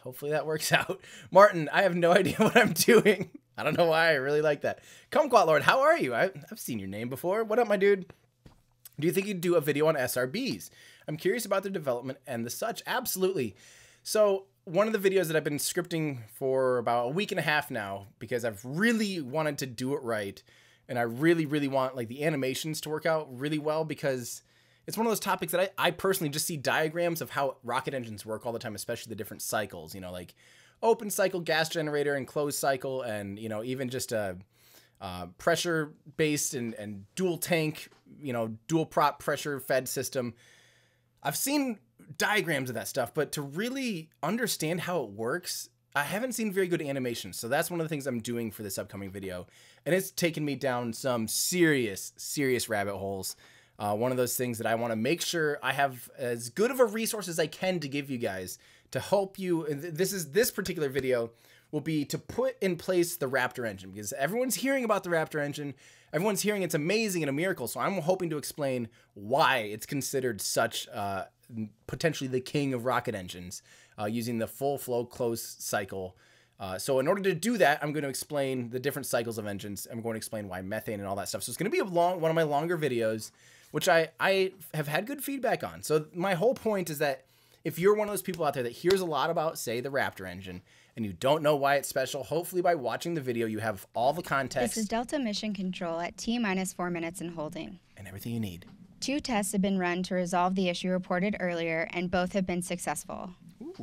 hopefully that works out. Martin, I have no idea what I'm doing. I don't know why I really like that. Kumquat Lord, how are you? I, I've seen your name before. What up, my dude? Do you think you'd do a video on SRBs? I'm curious about their development and the such. Absolutely. So one of the videos that I've been scripting for about a week and a half now because I've really wanted to do it right and I really really want like the animations to work out really well because it's one of those topics that I, I personally just see diagrams of how rocket engines work all the time especially the different cycles you know like open cycle gas generator and closed cycle and you know even just a uh, pressure based and, and dual tank you know dual prop pressure fed system I've seen diagrams of that stuff, but to really understand how it works, I haven't seen very good animations. So that's one of the things I'm doing for this upcoming video. And it's taken me down some serious, serious rabbit holes. Uh, one of those things that I want to make sure I have as good of a resource as I can to give you guys to help you. And this is this particular video will be to put in place the Raptor engine because everyone's hearing about the Raptor engine. Everyone's hearing it's amazing and a miracle. So I'm hoping to explain why it's considered such uh, potentially the king of rocket engines uh, using the full flow closed cycle. Uh, so in order to do that, I'm going to explain the different cycles of engines. I'm going to explain why methane and all that stuff. So it's going to be a long, one of my longer videos, which I, I have had good feedback on. So my whole point is that if you're one of those people out there that hears a lot about, say, the Raptor engine, and you don't know why it's special, hopefully by watching the video, you have all the context. This is Delta Mission Control at T minus four minutes and holding. And everything you need. Two tests have been run to resolve the issue reported earlier, and both have been successful. Ooh.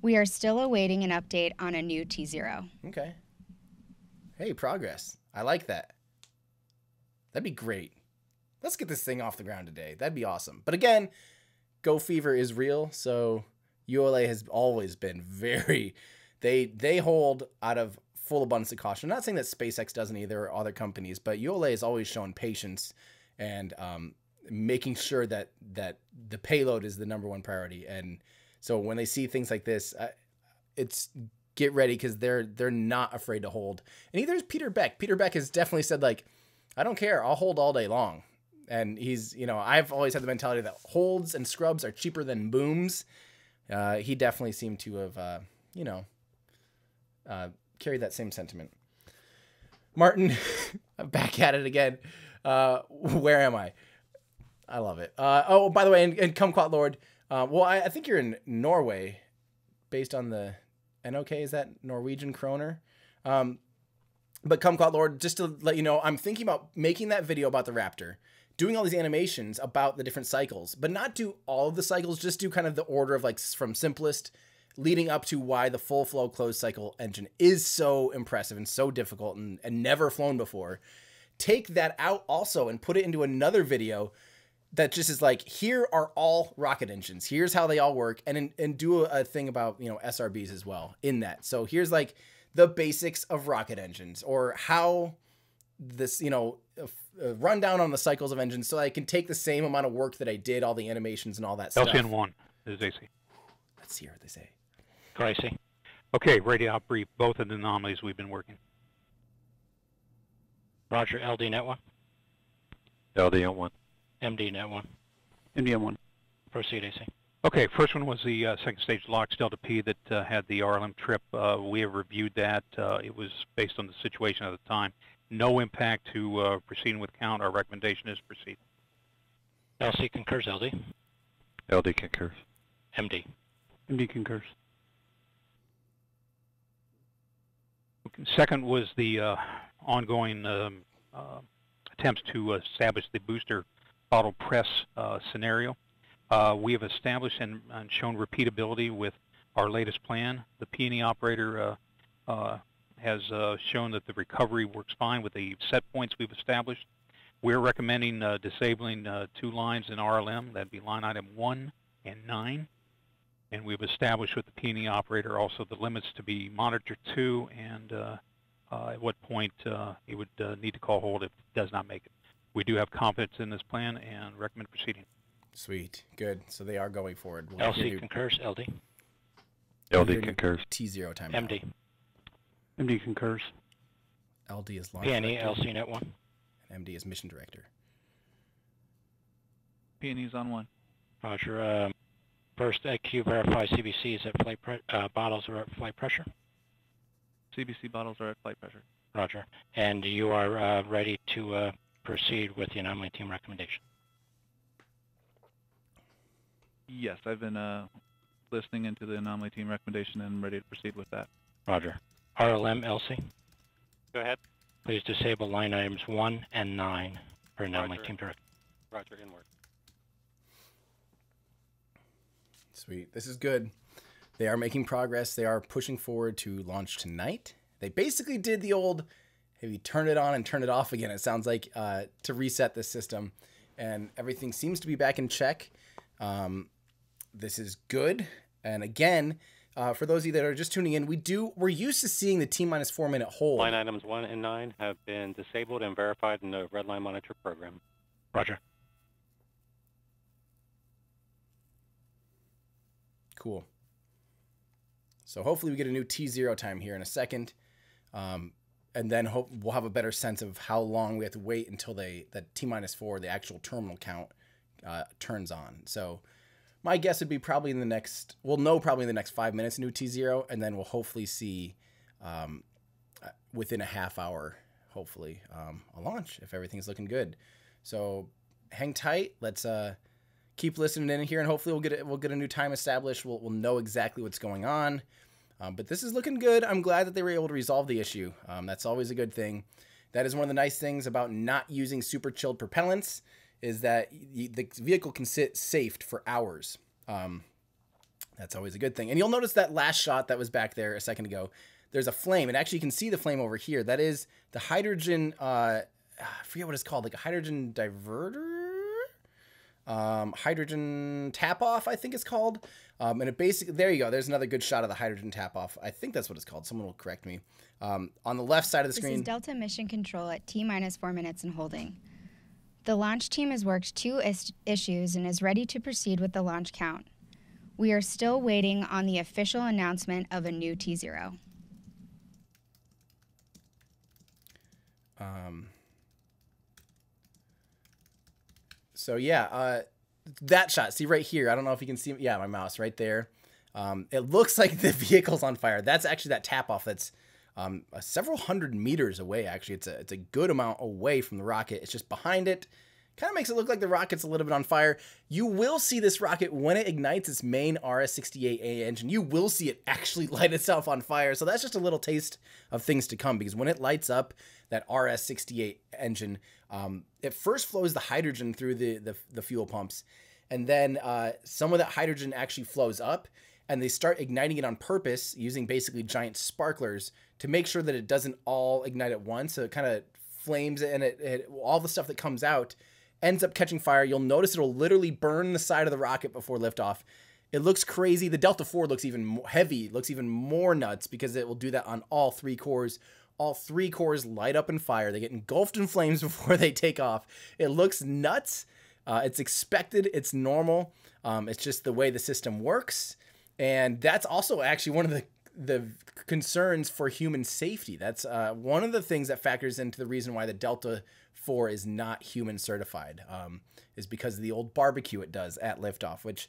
We are still awaiting an update on a new T0. Okay. Hey, progress. I like that. That'd be great. Let's get this thing off the ground today. That'd be awesome. But again, Go Fever is real, so ULA has always been very they they hold out of full abundance of caution. I'm not saying that SpaceX doesn't either or other companies, but ULA has always shown patience and um, making sure that that the payload is the number one priority. And so when they see things like this, it's get ready because they're they're not afraid to hold. And either is Peter Beck. Peter Beck has definitely said like, I don't care, I'll hold all day long. And he's you know I've always had the mentality that holds and scrubs are cheaper than booms. Uh, he definitely seemed to have uh, you know uh, carried that same sentiment. Martin, back at it again. Uh, where am I? I love it. Uh, oh, by the way, and, and Kumquat Lord. Uh, well, I, I, think you're in Norway, based on the NOK. Is that Norwegian kroner? Um, but Kumquat Lord, just to let you know, I'm thinking about making that video about the Raptor, doing all these animations about the different cycles, but not do all of the cycles. Just do kind of the order of like from simplest leading up to why the full flow closed cycle engine is so impressive and so difficult and, and never flown before. Take that out also and put it into another video that just is like here are all rocket engines here's how they all work and and do a, thing about you know srbs as well in that so here's like the basics of rocket engines or how this, you know, uh, a, a rundown on the cycles of engines so I can take the same amount of work that I did, all the animations and all that stuff. LCN one is AC. Let's hear what they say. Gracie. Okay, radio out brief. Both of the anomalies we've been working. Roger, LD Net 1. LD one. MD Net 1. MDM one. Proceed, AC. Okay, first one was the uh, second stage LOX Delta P that uh, had the RLM trip. Uh, we have reviewed that. Uh, it was based on the situation at the time. No impact to uh, proceeding with count. Our recommendation is proceed. LC concurs, LD. LD concurs. MD. MD concurs. Second was the uh, ongoing um, uh, attempts to establish the booster bottle press uh, scenario. Uh, we have established and, and, shown repeatability with our latest plan. The P&E operator uh, uh, has uh, shown that the recovery works fine with the set points we've established. We're recommending disabling two lines in RLM. That'd be line item 1 and 9 and we've established with the P&E operator also the limits to be monitored to and uh, uh, at what point uh, it would need to call hold if it does not make it. We do have confidence in this plan and recommend proceeding. Sweet. Good. So they are going forward. We'll LC concurs. LD. LD concurs. T0 time. MD. MD concurs. LD is launch P&E, LC net 1. And MD is mission director. P&E is on 1. Roger. Um, First, IQ verify CBCs at flight uh, bottles are at flight pressure. CBC bottles are at flight pressure. Roger. And you are uh, ready to uh, proceed with the anomaly team recommendation? Yes, I've been uh, listening into the anomaly team recommendation and ready to proceed with that. Roger. RLM LC? Go ahead. Please disable line items 1 and 9 for anomaly Roger. team direct. Roger, inward. Sweet. This is good. They are making progress. They are pushing forward to launch tonight. They basically did the old, hey, we turn it on and turn it off again. It sounds like uh, to reset the system, and everything seems to be back in check. Um, this is good. And again, uh, for those of you that are just tuning in, we do we're used to seeing the T minus four minute hold. Line items one and nine have been disabled and verified in the red line monitor program. Roger. Cool. So hopefully we get a new T0 time here in a second. Um, and then hope we'll have a better sense of how long we have to wait until they that T minus four, the actual terminal count, uh, turns on. So my guess would be probably in the next, we'll know probably in the next five minutes, new T0, and then we'll hopefully see um, uh, within a half hour, hopefully, um, a launch if everything's looking good. So hang tight. Let's uh, keep listening in here, and hopefully we'll get it, we'll get a new time established. We'll, we'll know exactly what's going on. Um, but this is looking good. I'm glad that they were able to resolve the issue. Um, that's always a good thing. That is one of the nice things about not using super chilled propellants is that y- the vehicle can sit safed for hours. Um, that's always a good thing. And you'll notice that last shot that was back there a second ago. There's a flame, and actually you can see the flame over here. That is the hydrogen. Uh, I forget what it's called, like a hydrogen diverter um, hydrogen tap off, I think it's called. Um, and it basically, there you go. There's another good shot of the hydrogen tap off. I think that's what it's called. Someone will correct me. Um, on the left side of the This screen. is Delta Mission Control at T minus four minutes and holding. The launch team has worked two is- issues and is ready to proceed with the launch count. We are still waiting on the official announcement of a new T0. Um, so yeah, uh, that shot. See right here. I don't know if you can see. Yeah, my mouse right there. Um, it looks like the vehicle's on fire. That's actually that tap off. That's um, uh, several hundred meters away. Actually, it's a it's a good amount away from the rocket. It's just behind it. Kind of makes it look like the rocket's a little bit on fire. You will see this rocket when it ignites its main RS-68A engine. You will see it actually light itself on fire. So that's just a little taste of things to come because when it lights up that RS-68 engine, um, it first flows the hydrogen through the, the, the fuel pumps. And then uh, some of that hydrogen actually flows up and they start igniting it on purpose using basically giant sparklers to make sure that it doesn't all ignite at once. So it kind of flames and it, it all the stuff that comes out ends up catching fire. You'll notice it'll literally burn the side of the rocket before liftoff. It looks crazy. The Delta 4 looks even more heavy, looks even more nuts because it will do that on all three cores. All three cores light up in fire. They get engulfed in flames before they take off. It looks nuts. Uh, it's expected. It's normal. Um, it's just the way the system works, and that's also actually one of the the concerns for human safety. That's uh, one of the things that factors into the reason why the Delta 4 is not human certified, um, is because of the old barbecue it does at liftoff, which,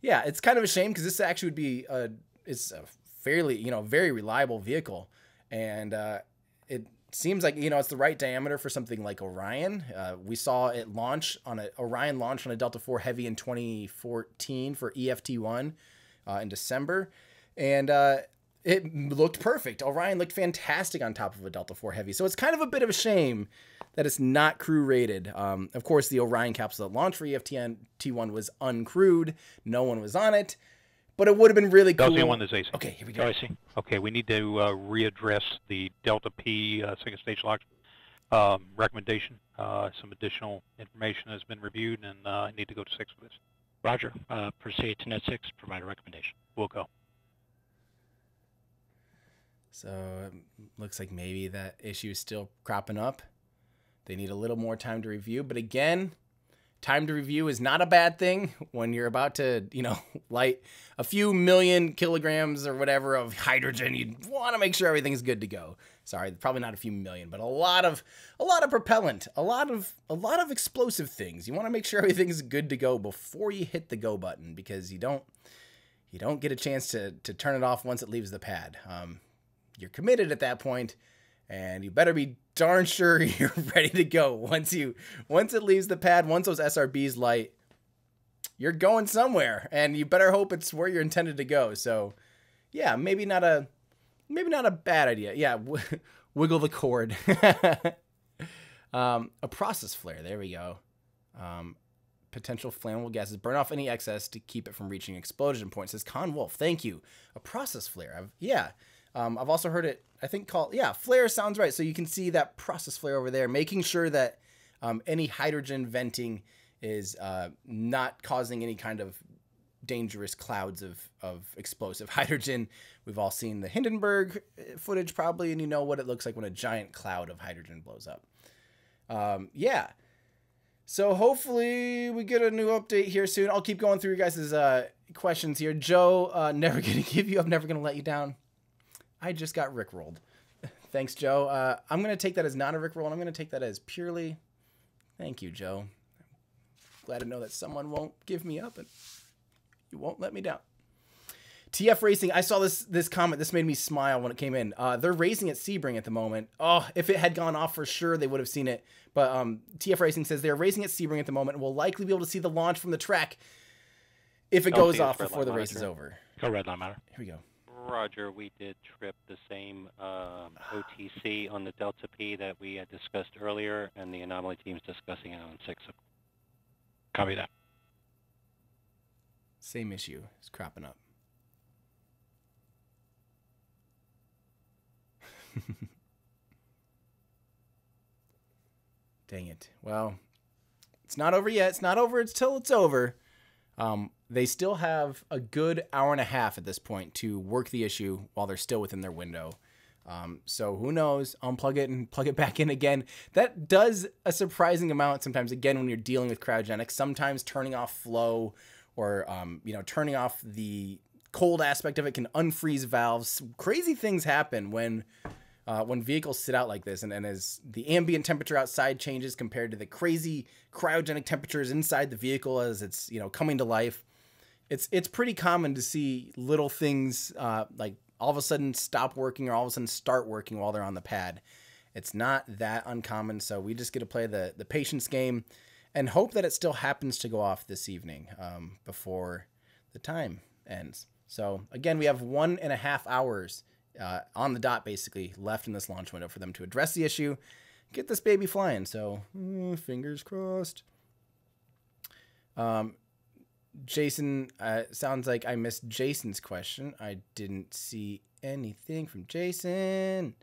yeah, it's kind of a shame because this actually would be a, it's a fairly, you know, very reliable vehicle. And uh, it seems like, you know, it's the right diameter for something like Orion. Uh, we saw it launch on a, Orion launch on a Delta 4 Heavy in 2014 for EFT1 uh, in December. And uh, it looked perfect. Orion looked fantastic on top of a Delta 4 Heavy. So it's kind of a bit of a shame that it's not crew rated. Um, of course, the Orion capsule that launched for EFTN T1 was uncrewed. No one was on it. But it would have been really cool. That was the one that's AC. Okay, here we go. Oh, I see. Okay, we need to uh, readdress the Delta P uh, second stage lock um, recommendation. Uh, some additional information has been reviewed, and uh, I need to go to six with this. Roger. Uh, proceed to net six. Provide a recommendation. We'll go. So it looks like maybe that issue is still cropping up. They need a little more time to review, but again, time to review is not a bad thing when you're about to, you know, light a few million kilograms or whatever of hydrogen. You want to make sure everything's good to go. Sorry, probably not a few million, but a lot of a lot of propellant, a lot of a lot of explosive things. You want to make sure everything's good to go before you hit the go button because you don't you don't get a chance to to turn it off once it leaves the pad. Um, you're committed at that point and you better be darn sure you're ready to go. Once you once it leaves the pad once those srbs light you're going somewhere and you better hope it's where you're intended to go. So yeah maybe not a maybe not a bad idea. Yeah wiggle the cord. Um, a process flare there we go. Um, potential flammable gases burn off any excess to keep it from reaching explosion point says con wolf thank you. A process flare I've, yeah um, I've also heard it, I think, called, yeah, flare sounds right. So you can see that process flare over there, making sure that um, any hydrogen venting is uh, not causing any kind of dangerous clouds of, of explosive hydrogen. We've all seen the Hindenburg uh, footage probably, and you know what it looks like when a giant cloud of hydrogen blows up. Um, yeah. So hopefully we get a new update here soon. I'll keep going through you guys' uh, questions here. Joe, uh, never gonna give you up, never gonna let you down. I just got rickrolled. Thanks, Joe. Uh, I'm going to take that as not a rickroll, and I'm going to take that as purely. Thank you, Joe. Glad to know that someone won't give me up and you won't let me down. TF Racing, I saw this this comment. This made me smile when it came in. Uh, they're racing at Sebring at the moment. Oh, if it had gone off for sure, they would have seen it. But um, TF Racing says they're racing at Sebring at the moment and will likely be able to see the launch from the track if it Don't goes off before the race is over. Go red line matter. Here we go. Roger, we did trip the same um, OTC on the Delta P that we had discussed earlier, and the anomaly team's discussing it on 6 Copy that. Same issue is cropping up. Dang it. Well, it's not over yet. It's not over until it's over. Um, they still have a good hour and a half at this point to work the issue while they're still within their window. Um, so who knows? Unplug it and plug it back in again. That does a surprising amount sometimes. Again, when you're dealing with cryogenics, sometimes turning off flow or um, you know turning off the cold aspect of it can unfreeze valves. Crazy things happen when uh, when vehicles sit out like this, and, and as the ambient temperature outside changes compared to the crazy cryogenic temperatures inside the vehicle as it's you know coming to life, it's it's pretty common to see little things uh, like all of a sudden stop working or all of a sudden start working while they're on the pad. It's not that uncommon, so we just get to play the the patience game and hope that it still happens to go off this evening um, before the time ends. So again, we have one and a half hours uh, on the dot basically left in this launch window for them to address the issue, get this baby flying. So mm, fingers crossed. Um, Jason, uh, sounds like I missed Jason's question. I didn't see anything from Jason.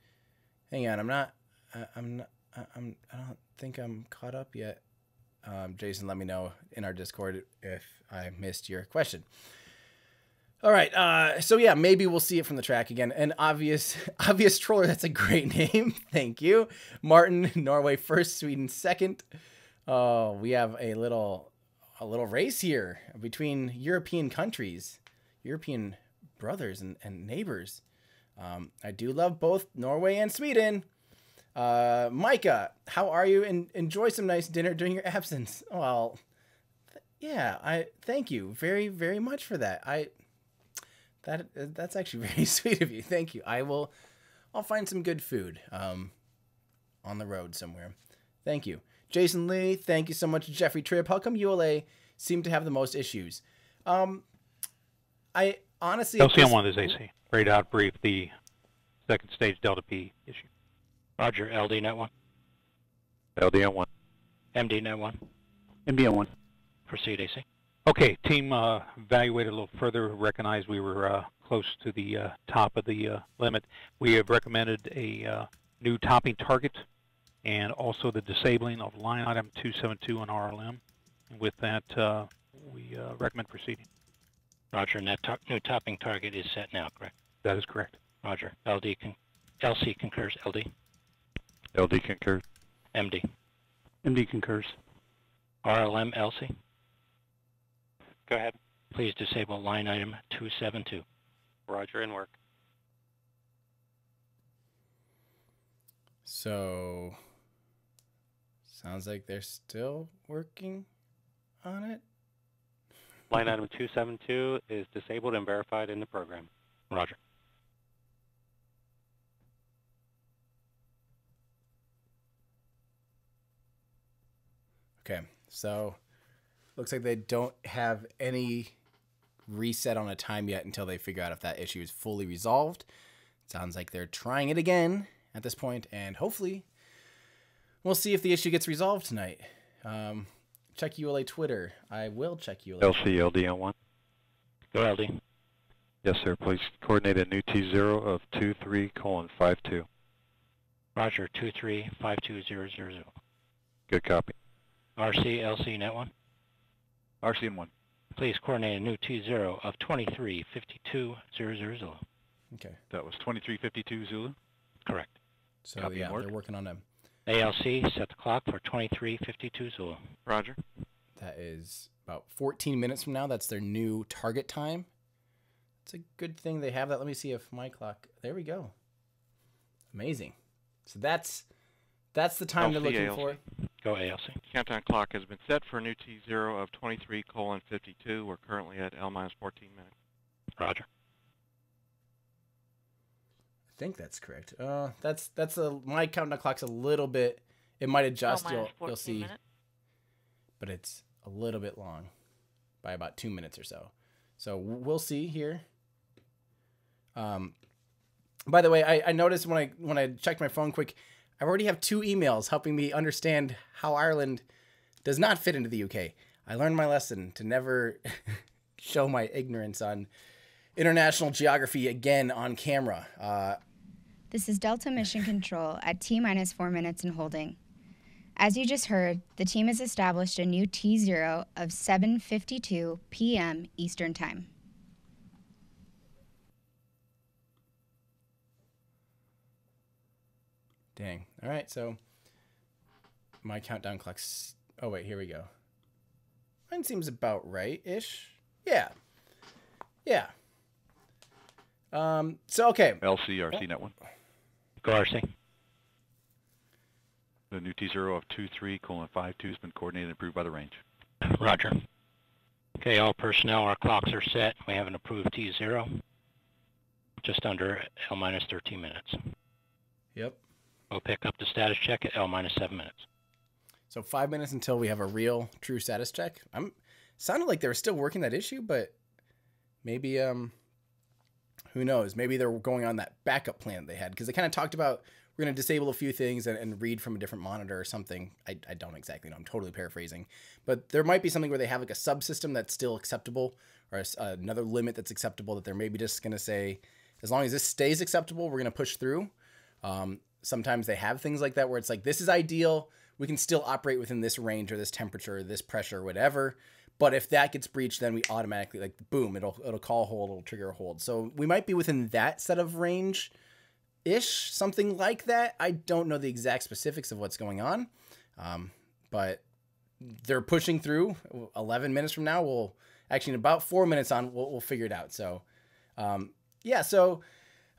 Hang on, I'm not. I, I'm not. I, I'm. I don't think I'm caught up yet. Um, Jason, let me know in our Discord if I missed your question. All right. Uh, so yeah, maybe we'll see it from the track again. An obvious, obvious troller. That's a great name. Thank you, Martin. Norway first, Sweden second. Oh, we have a little, a little race here between European countries, European brothers and, and neighbors. Um, I do love both Norway and Sweden. Uh, Micah, how are you? And enjoy some nice dinner during your absence. Well, yeah, I thank you very, very much for that. I that that's actually very sweet of you. Thank you. I will. I'll find some good food. Um, on the road somewhere. Thank you, Jason Lee. Thank you so much, Jeffrey Tripp. How come ULA seem to have the most issues? Um, I honestly. LC on one is AC. out brief the second stage Delta P issue. Roger, LD net 1. LD on one. MD net 1. MD on one. Proceed AC. Okay, team uh, evaluated a little further, recognized we were uh, close to the uh, top of the uh, limit. We have recommended a uh, new topping target and also the disabling of line item 272 on RLM. And with that, uh, we recommend proceeding. Roger, and that to new topping target is set now, correct? That is correct. Roger. LD con LC concurs. LD. LD concurs. MD. MD concurs. RLM LC. Go ahead. Please disable line item 272. Roger, in work. So, sounds like they're still working on it. Line item 272 is disabled and verified in the program. Roger. Okay, so looks like they don't have any reset on a time yet until they figure out if that issue is fully resolved. Sounds like they're trying it again at this point, and hopefully we'll see if the issue gets resolved tonight. Um, check ULA Twitter. I will check ULA. LCLD on one. Go LD. Yes, sir. Please coordinate a new T0 of 23 colon 52. Roger, 2352000. Good copy. RC LC net 1. RC in one. Please coordinate a new T0 of 2352000. Okay. That was 2352 Zulu. Correct. So Copy yeah, and they're working on them. ALC, set the clock for 2352 Zulu. Roger. That is about 14 minutes from now. That's their new target time. It's a good thing they have that. Let me see if my clock. There we go. Amazing. So that's that's the time they're looking ALC. for. Go ALC. Countdown clock has been set for a new T0 of 23 colon 52. We're currently at L minus 14 minutes. Roger. I think that's correct. Uh, that's that's a my countdown clock's a little bit. It might adjust. L you'll you'll see, minutes. but it's a little bit long, by about two minutes or so. So we'll see here. Um, by the way, I, I noticed when I when I checked my phone quick, I already have two emails helping me understand how Ireland does not fit into the UK. I learned my lesson to never show my ignorance on international geography again on camera. Uh, This is Delta Mission Control at T minus four minutes and holding. As you just heard, the team has established a new T0 of 7:52 p.m. Eastern Time. Dang. All right, so my countdown clock's. Oh wait, here we go. Mine seems about right ish. Yeah. Yeah. Um. So okay. LC, RC net one. Go RC. The new T0 of 23 colon 52 has been coordinated and approved by the range. Roger. Okay, all personnel, our clocks are set. We have an approved T0. Just under L minus 13 minutes. Yep. We'll pick up the status check at L minus 7 minutes. So five minutes until we have a real true status check. I'm sounded like they were still working that issue, but maybe um who knows? Maybe they're going on that backup plan they had because they kind of talked about we're going to disable a few things and, and read from a different monitor or something. I, I don't exactly know. I'm totally paraphrasing, but there might be something where they have like a subsystem that's still acceptable or a s another limit that's acceptable that they're maybe just going to say as long as this stays acceptable, we're going to push through. Um, sometimes they have things like that where it's like this is ideal we can still operate within this range or this temperature or this pressure or whatever But if that gets breached, then we automatically like boom, it'll it'll call hold, it'll trigger a hold. So we might be within that set of range ish, something like that. I don't know the exact specifics of what's going on, um, but they're pushing through. Eleven minutes from now, we'll actually in about four minutes on, we'll, we'll figure it out. So, um, yeah. So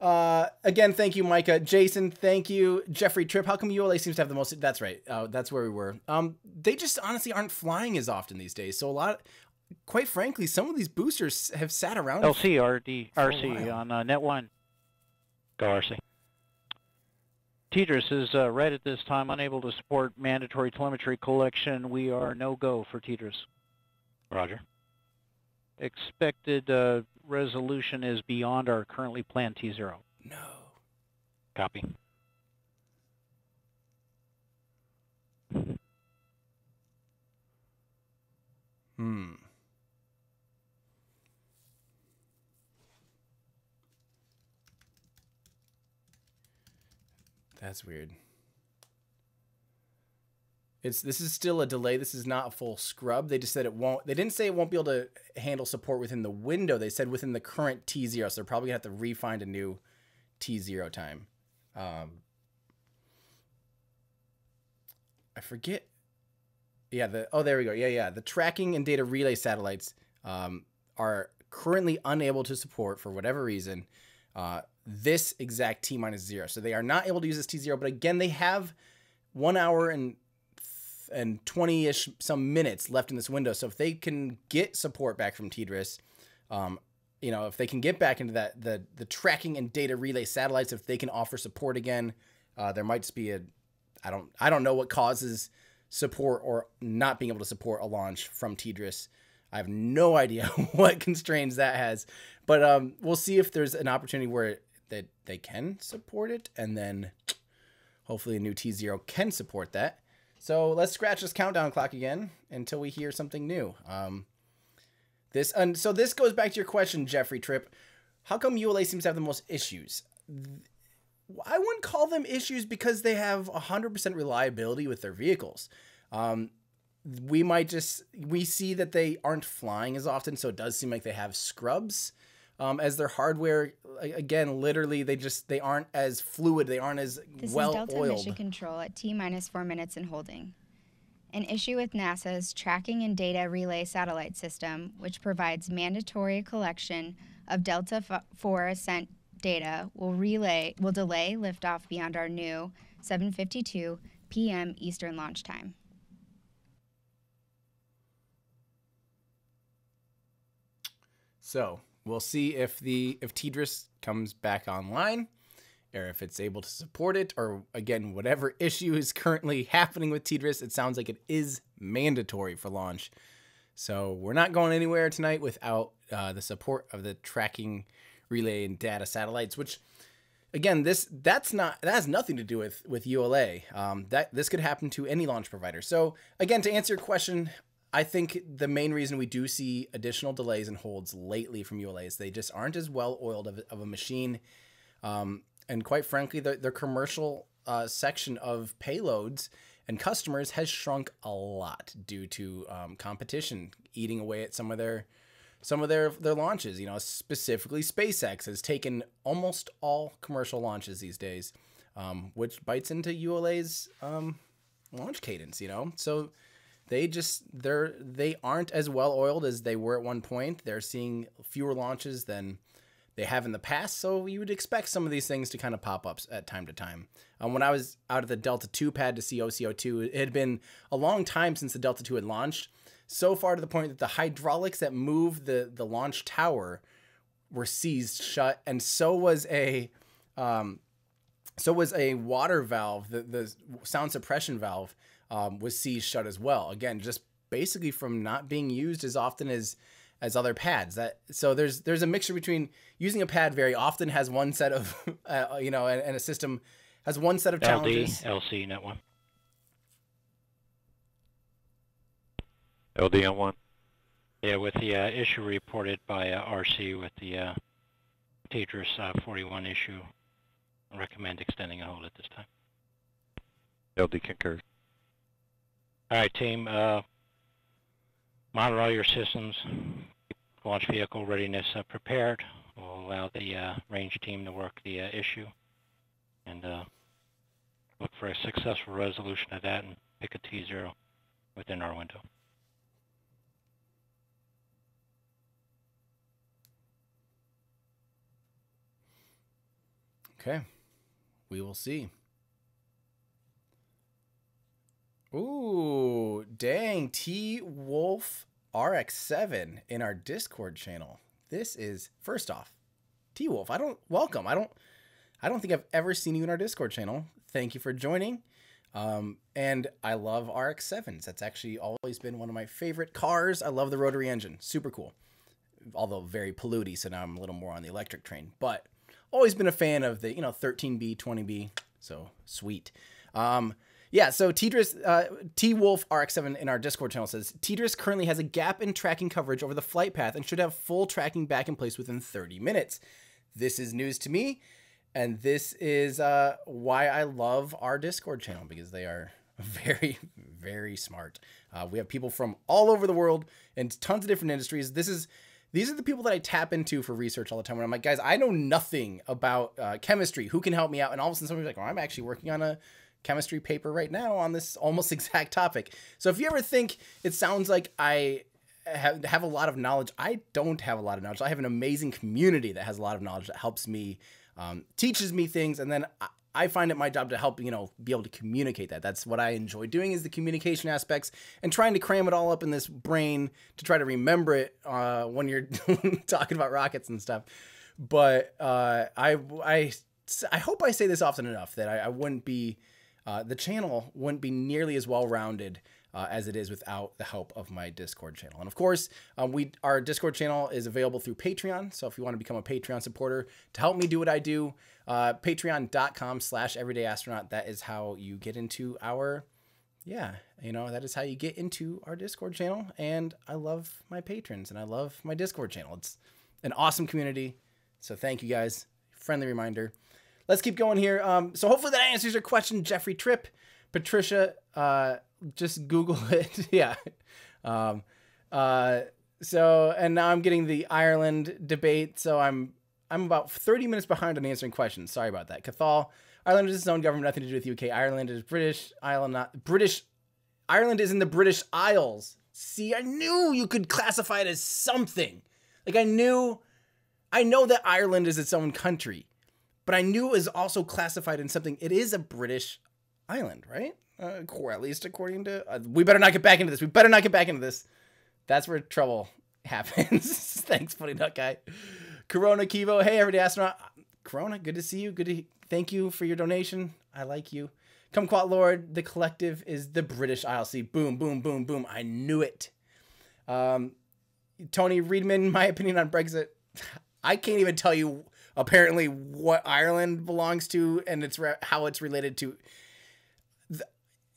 uh, again, thank you, Micah. Jason, thank you. Jeffrey Trip, how come ULA seems to have the most? That's right. Uh, that's where we were. Um, they just honestly aren't flying as often these days. So a lot, quite frankly, some of these boosters have sat around. LC, RD, RC on uh, Net One. Go RC. TDRS is uh, right at this time unable to support mandatory telemetry collection. We are no go for TDRS. Roger. Expected uh, resolution is beyond our currently planned T0. No. Copy. Hmm. That's weird. It's this is still a delay. This is not a full scrub. They just said it won't. They didn't say it won't be able to handle support within the window. They said within the current T zero. So they're probably gonna have to refind a new T zero time. Um, I forget. Yeah. The oh there we go. Yeah yeah. The tracking and data relay satellites um, are currently unable to support for whatever reason uh, this exact T minus zero. So they are not able to use this T zero. But again, they have one hour and and 20-ish some minutes left in this window. So if they can get support back from TDRS, um, you know, if they can get back into that the the tracking and data relay satellites, if they can offer support again, uh, there might just be a I don't I don't know what causes support or not being able to support a launch from TDRS. I have no idea what constraints that has, but um, we'll see if there's an opportunity where that they can support it, and then hopefully a new T0 can support that. So let's scratch this countdown clock again until we hear something new. Um, this and so this goes back to your question, Jeffrey Tripp. How come ULA seems to have the most issues? I wouldn't call them issues because they have 100% reliability with their vehicles. Um, we might just we see that they aren't flying as often, so it does seem like they have scrubs um, as their hardware. Again, literally, they just they aren't as fluid. They aren't as This well is Delta oiled. Mission Control at T minus four minutes and holding. An issue with NASA's Tracking and Data Relay Satellite System, which provides mandatory collection of Delta f- 4 ascent data, will relay will delay liftoff beyond our new 7:52 p.m. Eastern launch time. So we'll see if the if TDRS comes back online, or if it's able to support it, or again whatever issue is currently happening with TDRS. It sounds like it is mandatory for launch. So we're not going anywhere tonight without uh, the support of the tracking relay and data satellites, which again this that's not that has nothing to do with with ULA. Um, that this could happen to any launch provider. So again, to answer your question, I think the main reason we do see additional delays and holds lately from ULA is they just aren't as well oiled of, of a machine, um, and quite frankly, their, their commercial uh, section of payloads and customers has shrunk a lot due to um, competition eating away at some of their some of their their launches. You know, specifically SpaceX has taken almost all commercial launches these days, um, which bites into ULA's um, launch cadence. You know, so they just they're they aren't as well oiled as they were at one point. They're seeing fewer launches than they have in the past, so you would expect some of these things to kind of pop up at time to time. Um, when I was out of the Delta 2 pad to see OCO2, it had been a long time since the Delta 2 had launched, so far to the point that the hydraulics that move the, the launch tower were seized shut, and so was a um, so was a water valve, the, the sound suppression valve um, was seized shut as well. Again, just basically from not being used as often as as other pads. That so there's there's a mixture between using a pad very often has one set of uh, you know and, and a system has one set of LD, challenges. LC, net one. LD on one. Yeah, with the uh, issue reported by uh, RC with the uh, TDRS uh, 41 issue, I recommend extending a hold at this time. LD concurs. All right, team. Uh, Monitor all your systems. Launch vehicle readiness uh, prepared. We'll allow the uh, range team to work the uh, issue and uh, look for a successful resolution of that and pick a T0 within our window. Okay. We will see. Ooh, dang. T Wolf RX7 in our Discord channel. This is first off, T Wolf. I don't welcome. I don't I don't think I've ever seen you in our Discord channel. Thank you for joining. Um, and I love RX7s. That's actually always been one of my favorite cars. I love the rotary engine. Super cool. Although very polluty, so now I'm a little more on the electric train. But always been a fan of the, you know, 13B, 20B. So sweet. Um, yeah, so TDRS, uh, T Wolf RX7 in our Discord channel says TDRS currently has a gap in tracking coverage over the flight path and should have full tracking back in place within 30 minutes. This is news to me, and this is uh, why I love our Discord channel because they are very, very smart. Uh, we have people from all over the world and tons of different industries. This is these are the people that I tap into for research all the time. When I'm like, guys, I know nothing about uh, chemistry. Who can help me out? And all of a sudden, somebody's like, well, I'm actually working on a chemistry paper right now on this almost exact topic. So if you ever think it sounds like I have, have a lot of knowledge, I don't have a lot of knowledge. I have an amazing community that has a lot of knowledge that helps me, um, teaches me things, and then I, I find it my job to help, you know, be able to communicate that. That's what I enjoy doing is the communication aspects and trying to cram it all up in this brain to try to remember it uh, when you're talking about rockets and stuff. But uh, I, I, I hope I say this often enough that I, I wouldn't be, uh, the channel wouldn't be nearly as well rounded uh, as it is without the help of my Discord channel. And of course, um, we our Discord channel is available through Patreon. So if you want to become a Patreon supporter to help me do what I do, uh, patreon.com slash everyday astronaut. That is how you get into our, yeah, you know, that is how you get into our Discord channel. And I love my patrons and I love my Discord channel. It's an awesome community. So thank you guys. Friendly reminder. Let's keep going here. Um, so hopefully that answers your question, Jeffrey Tripp. Patricia, uh, just Google it. yeah. Um, uh, so, and now I'm getting the Ireland debate. So I'm I'm about 30 minutes behind on answering questions. Sorry about that. Cathal, Ireland is its own government, nothing to do with the UK. Ireland is British. Ireland not British. Ireland is in the British Isles. See, I knew you could classify it as something. Like I knew, I know that Ireland is its own country, but I knew it was also classified in something. It is a British island, right? Uh, or at least according to. Uh, we better not get back into this. We better not get back into this. That's where trouble happens. Thanks, funny nut guy. Corona Kivo, hey everyday astronaut. Corona, good to see you. Good to thank you for your donation. I like you. Kumquat Lord, the collective is the British ILC. Boom, boom, boom, boom. I knew it. Um, Tony Reedman, my opinion on Brexit. I can't even tell you apparently what Ireland belongs to and it's how it's related to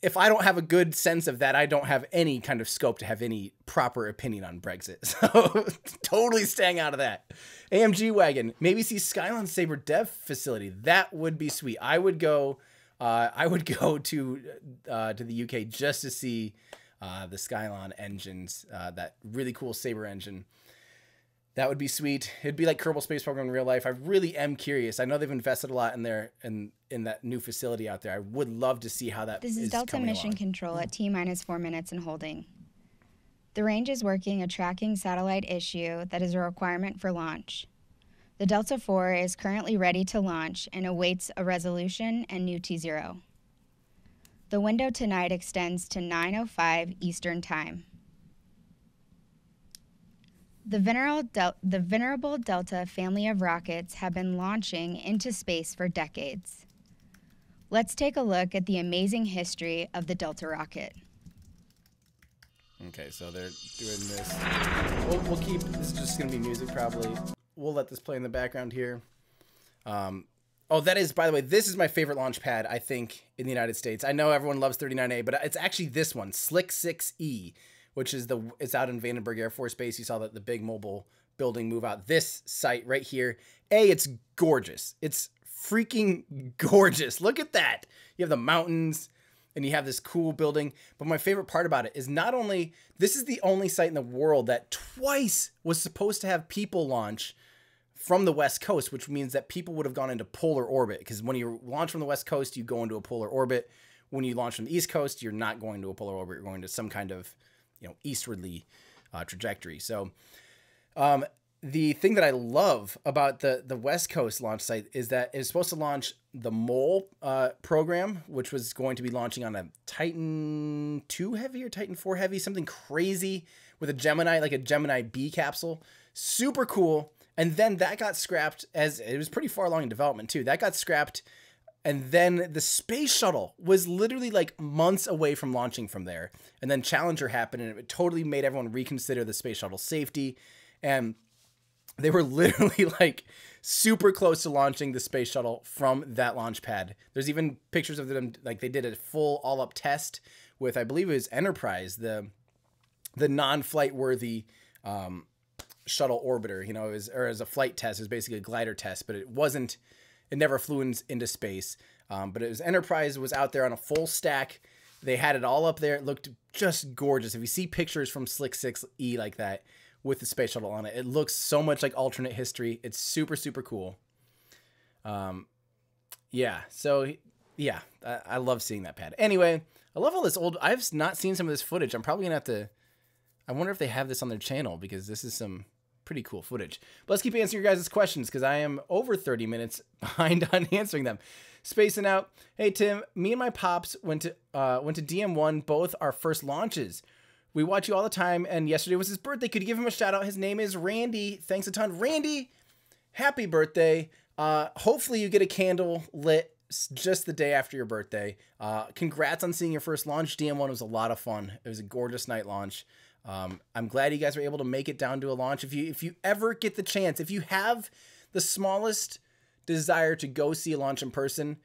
if I don't have a good sense of that, I don't have any kind of scope to have any proper opinion on Brexit. So totally staying out of that. AMG wagon, maybe see Skylon Sabre Dev facility. That would be sweet. I would go. Uh, I would go to uh, to the UK just to see uh, the Skylon engines. Uh, that really cool Sabre engine. That would be sweet. It'd be like Kerbal Space Program in real life. I really am curious. I know they've invested a lot in there in in that new facility out there. I would love to see how that. This is, is Delta Mission along. Control at T minus four minutes and holding. The range is working a tracking satellite issue that is a requirement for launch. The Delta 4 is currently ready to launch and awaits a resolution and new T0. The window tonight extends to 9:05 Eastern Time. The venerable, Del- the venerable Delta family of rockets have been launching into space for decades. Let's take a look at the amazing history of the Delta rocket. Okay, so they're doing this. We'll, we'll keep. This is just gonna be music, probably. We'll let this play in the background here. Um, oh, that is, by the way, this is my favorite launch pad. I think in the United States. I know everyone loves 39A, but it's actually this one, Slick 6E which is the it's out in Vandenberg Air Force Base. You saw that the big mobile building move out. This site right here, a it's gorgeous. It's freaking gorgeous. Look at that. You have the mountains. and you have this cool building. But my favorite part about it is not only this is the only site in the world that twice was supposed to have people launch from the west coast, which means that people would have gone into polar orbit. Because when you launch from the west coast, you go into a polar orbit. When you launch from the east coast, you're not going to a polar orbit. You're going to some kind of, you know, eastwardly uh, trajectory. So, um, the thing that I love about the the West Coast launch site is that it's supposed to launch the MOL uh, program, which was going to be launching on a Titan two heavy or Titan four heavy, something crazy with a Gemini, like a Gemini B capsule. Super cool. And then that got scrapped as it was pretty far along in development too. That got scrapped. And then the space shuttle was literally like months away from launching from there. And then Challenger happened and it totally made everyone reconsider the space shuttle safety. And they were literally like super close to launching the space shuttle from that launch pad. There's even pictures of them like they did a full all up test with I believe it was Enterprise, the the non-flight worthy um, shuttle orbiter. You know, was, or as a flight test, it was basically a glider test, but it wasn't. It never flew in, into space. Um, but it was Enterprise was out there on a full stack. They had it all up there. It looked just gorgeous. If you see pictures from Slick 6E like that with the space shuttle on it, it looks so much like alternate history. It's super super cool. Um, yeah. So yeah, I, I love seeing that pad. Anyway, I love all this old. I've not seen some of this footage. I'm probably gonna have to. I wonder if they have this on their channel because this is some pretty cool footage. But let's keep answering your guys' questions because I am over 30 minutes behind on answering them. Spacing out. Hey Tim, me and my pops went to uh, went to DM1, both our first launches. We watch you all the time, and yesterday was his birthday. Could you give him a shout out? His name is Randy. Thanks a ton, Randy. Happy birthday. Uh, hopefully you get a candle lit just the day after your birthday. Uh, congrats on seeing your first launch. DM1 was a lot of fun. It was a gorgeous night launch. Um, I'm glad you guys were able to make it down to a launch. If you if you ever get the chance, if you have the smallest desire to go see a launch in person,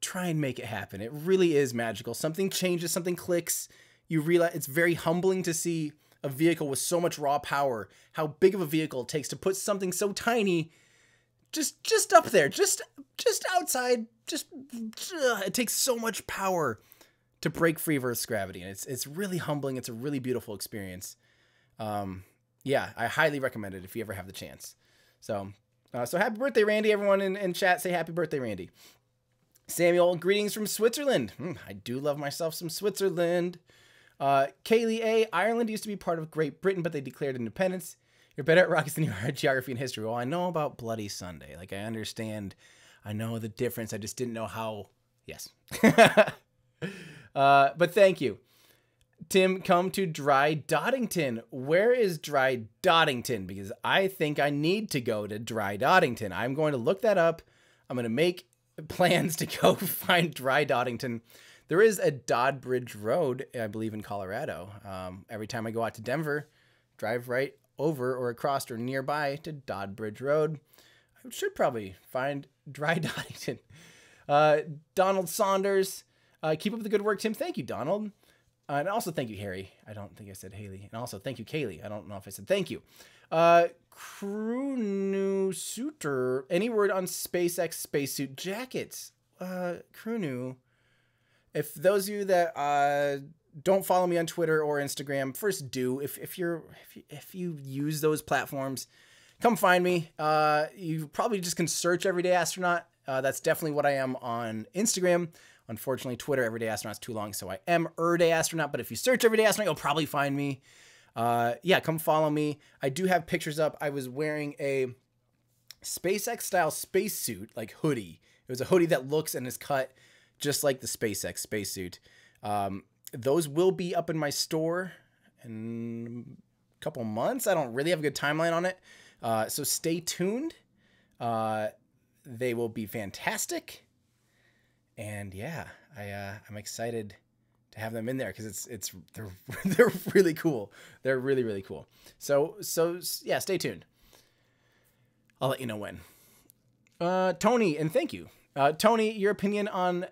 try and make it happen. It really is magical. Something changes, something clicks. You realize it's very humbling to see a vehicle with so much raw power, how big of a vehicle it takes to put something so tiny just just up there, just just outside, just it takes so much power to break free of Earth's gravity, and it's it's really humbling. It's a really beautiful experience. Um, yeah, I highly recommend it if you ever have the chance. So, uh, so happy birthday, Randy! Everyone in, in chat, say happy birthday, Randy. Samuel, greetings from Switzerland. Hmm, I do love myself some Switzerland. Uh, Kaylee A. Ireland used to be part of Great Britain, but they declared independence. You're better at rockets than you are at geography and history. Well, I know about Bloody Sunday. Like I understand, I know the difference. I just didn't know how. Yes. uh, but thank you. Tim, come to Dry Doddington. Where is Dry Doddington? Because I think I need to go to Dry Doddington. I'm going to look that up. I'm going to make plans to go find Dry Doddington. There is a Doddbridge Road, I believe, in Colorado. Um, every time I go out to Denver, drive right over or across or nearby to Doddbridge Road. I should probably find Dry Doddington. Uh, Donald Saunders, uh, keep up the good work, Tim. Thank you, Donald. Uh, and also thank you, Harry. I don't think I said Haley. And also thank you, Kaylee. I don't know if I said thank you. Uh, Krunu Suter, any word on SpaceX spacesuit jackets? Uh, Krunu, if those of you that uh, don't follow me on Twitter or Instagram, first do. If, if you're if you, if you use those platforms, come find me. Uh, you probably just can search Everyday Astronaut. Uh, that's definitely what I am on Instagram. Unfortunately, Twitter Everyday Astronaut's too long, so I am Erday Astronaut. But if you search Everyday Astronaut, you'll probably find me. Uh, yeah, come follow me. I do have pictures up. I was wearing a SpaceX style spacesuit, like hoodie. It was a hoodie that looks and is cut just like the SpaceX spacesuit. Um, those will be up in my store in a couple months. I don't really have a good timeline on it. Uh, so stay tuned. Uh, they will be fantastic. And yeah, I uh, I'm excited to have them in there because it's it's they're they're really cool. They're really really cool. So so yeah, stay tuned. I'll let you know when. Uh, Tony, and thank you, uh, Tony. Your opinion on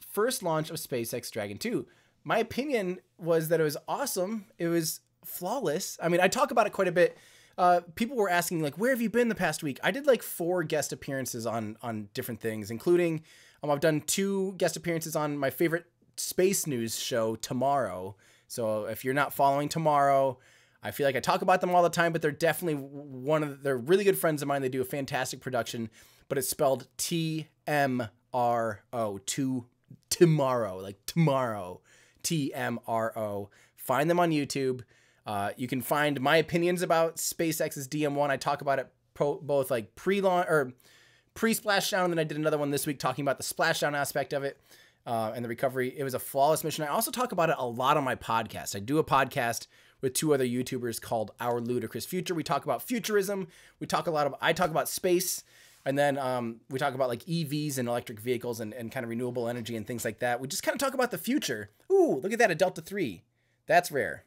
first launch of SpaceX Dragon 2 my opinion was that it was awesome. It was flawless. I mean, I talk about it quite a bit. Uh, people were asking like, where have you been the past week? I did like four guest appearances on on different things, including um, I've done two guest appearances on my favorite space news show tomorrow. So if you're not following tomorrow, I feel like I talk about them all the time, but they're definitely one of the, they're really good friends of mine. They do a fantastic production, but it's spelled T M R O to tomorrow, like tomorrow, T M R O. Find them on YouTube. Uh, you can find my opinions about SpaceX's DM1. I talk about it both like pre-launch or pre-splashdown, and then I did another one this week talking about the splashdown aspect of it uh, and the recovery. It was a flawless mission. I also talk about it a lot on my podcast. I do a podcast with two other YouTubers called Our Ludicrous Future. We talk about futurism. We talk a lot of. I talk about space. And then um, we talk about like EVs and electric vehicles and, and kind of renewable energy and things like that. We just kind of talk about the future. Ooh, look at that, a Delta 3. That's rare.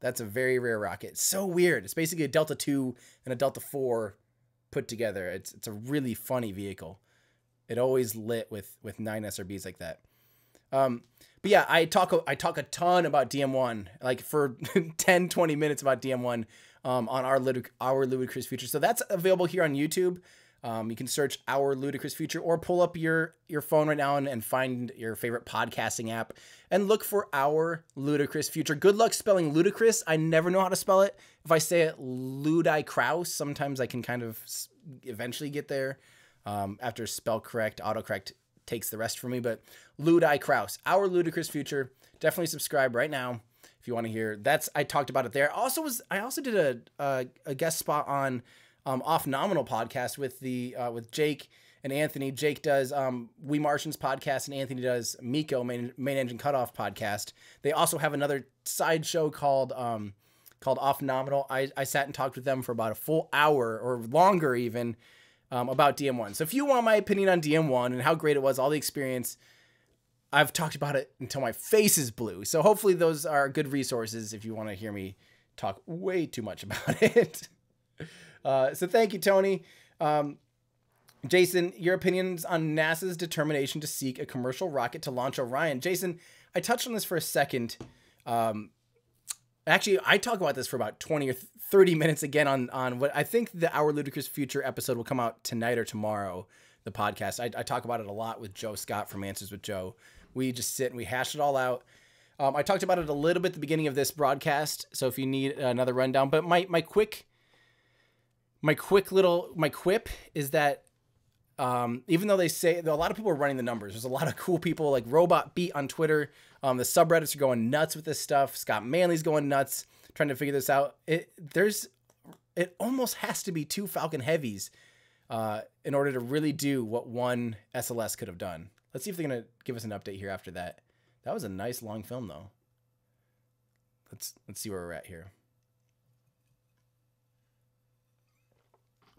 That's a very rare rocket. so weird. It's basically a Delta 2 and a Delta 4 put together. It's it's a really funny vehicle. It always lit with with nine SRBs like that. Um, but yeah, I talk I talk a ton about DM1, like for 10, 20 minutes about DM1 um, on our Ludic- our ludicrous future. So that's available here on YouTube. Um, you can search our ludicrous future or pull up your your phone right now and, and find your favorite podcasting app and look for our ludicrous future. Good luck spelling ludicrous. I never know how to spell it. If I say it Ludi Kraus, sometimes I can kind of eventually get there. Um, after spell correct, autocorrect takes the rest for me. But Ludi Kraus, our ludicrous future. Definitely subscribe right now if you want to hear. That's I talked about it there. Also was I also did a a, a guest spot on um, off nominal podcast with the uh, with Jake and Anthony. Jake does um, We Martians podcast, and Anthony does MECO main, main engine cutoff podcast. They also have another side show called um, called Off Nominal. I, I sat and talked with them for about a full hour or longer even um, about DM1. So if you want my opinion on DM1 and how great it was, all the experience. I've talked about it until my face is blue. So hopefully those are good resources if you want to hear me talk way too much about it. Uh, so thank you, Tony. Um, Jason, your opinions on NASA's determination to seek a commercial rocket to launch Orion. Jason, I touched on this for a second. Um, actually, I talk about this for about 20 or 30 minutes again on, on what I think the Our Ludicrous Future episode will come out tonight or tomorrow, the podcast. I, I talk about it a lot with Joe Scott from Answers with Joe. We just sit and we hash it all out. Um, I talked about it a little bit at the beginning of this broadcast, so if you need another rundown, but my, my quick my quick little my quip is that um, even though they say a lot of people are running the numbers, there's a lot of cool people like Robot Beat on Twitter. Um, the subreddits are going nuts with this stuff. Scott Manley's going nuts trying to figure this out. It there's it almost has to be two Falcon Heavies uh, in order to really do what one SLS could have done. Let's see if they're gonna give us an update here after that. That was a nice long film though. Let's let's see where we're at here.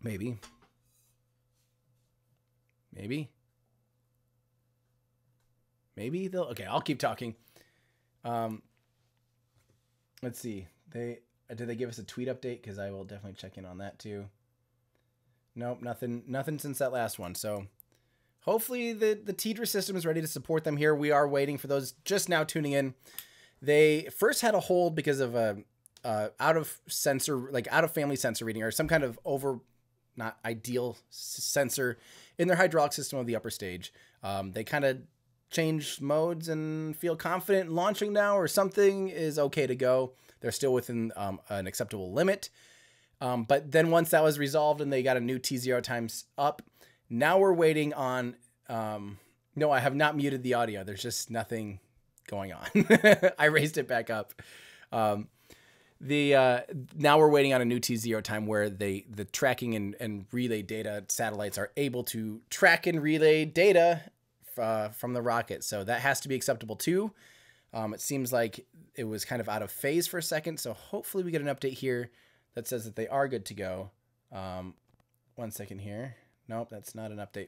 Maybe. Maybe. Maybe they'll. Okay, I'll keep talking. Um, let's see. They did they give us a tweet update? Because I will definitely check in on that too. Nope, nothing. Nothing since that last one. So hopefully the the TDRS system is ready to support them here. We are waiting for those just now tuning in. They first had a hold because of a uh, out of sensor, like out of family sensor reading, or some kind of over not ideal sensor in their hydraulic system of the upper stage. Um, they kind of change modes and feel confident launching now, or something is okay to go. They're still within um, an acceptable limit. Um, but then once that was resolved and they got a new T0 times up, now we're waiting on. Um, no, I have not muted the audio. There's just nothing going on. I raised it back up. Um, the uh, now we're waiting on a new T0 time where they the tracking and, and relay data satellites are able to track and relay data uh, from the rocket. So that has to be acceptable too. Um, it seems like it was kind of out of phase for a second. So hopefully we get an update here that says that they are good to go. Um, one second here. Nope, that's not an update.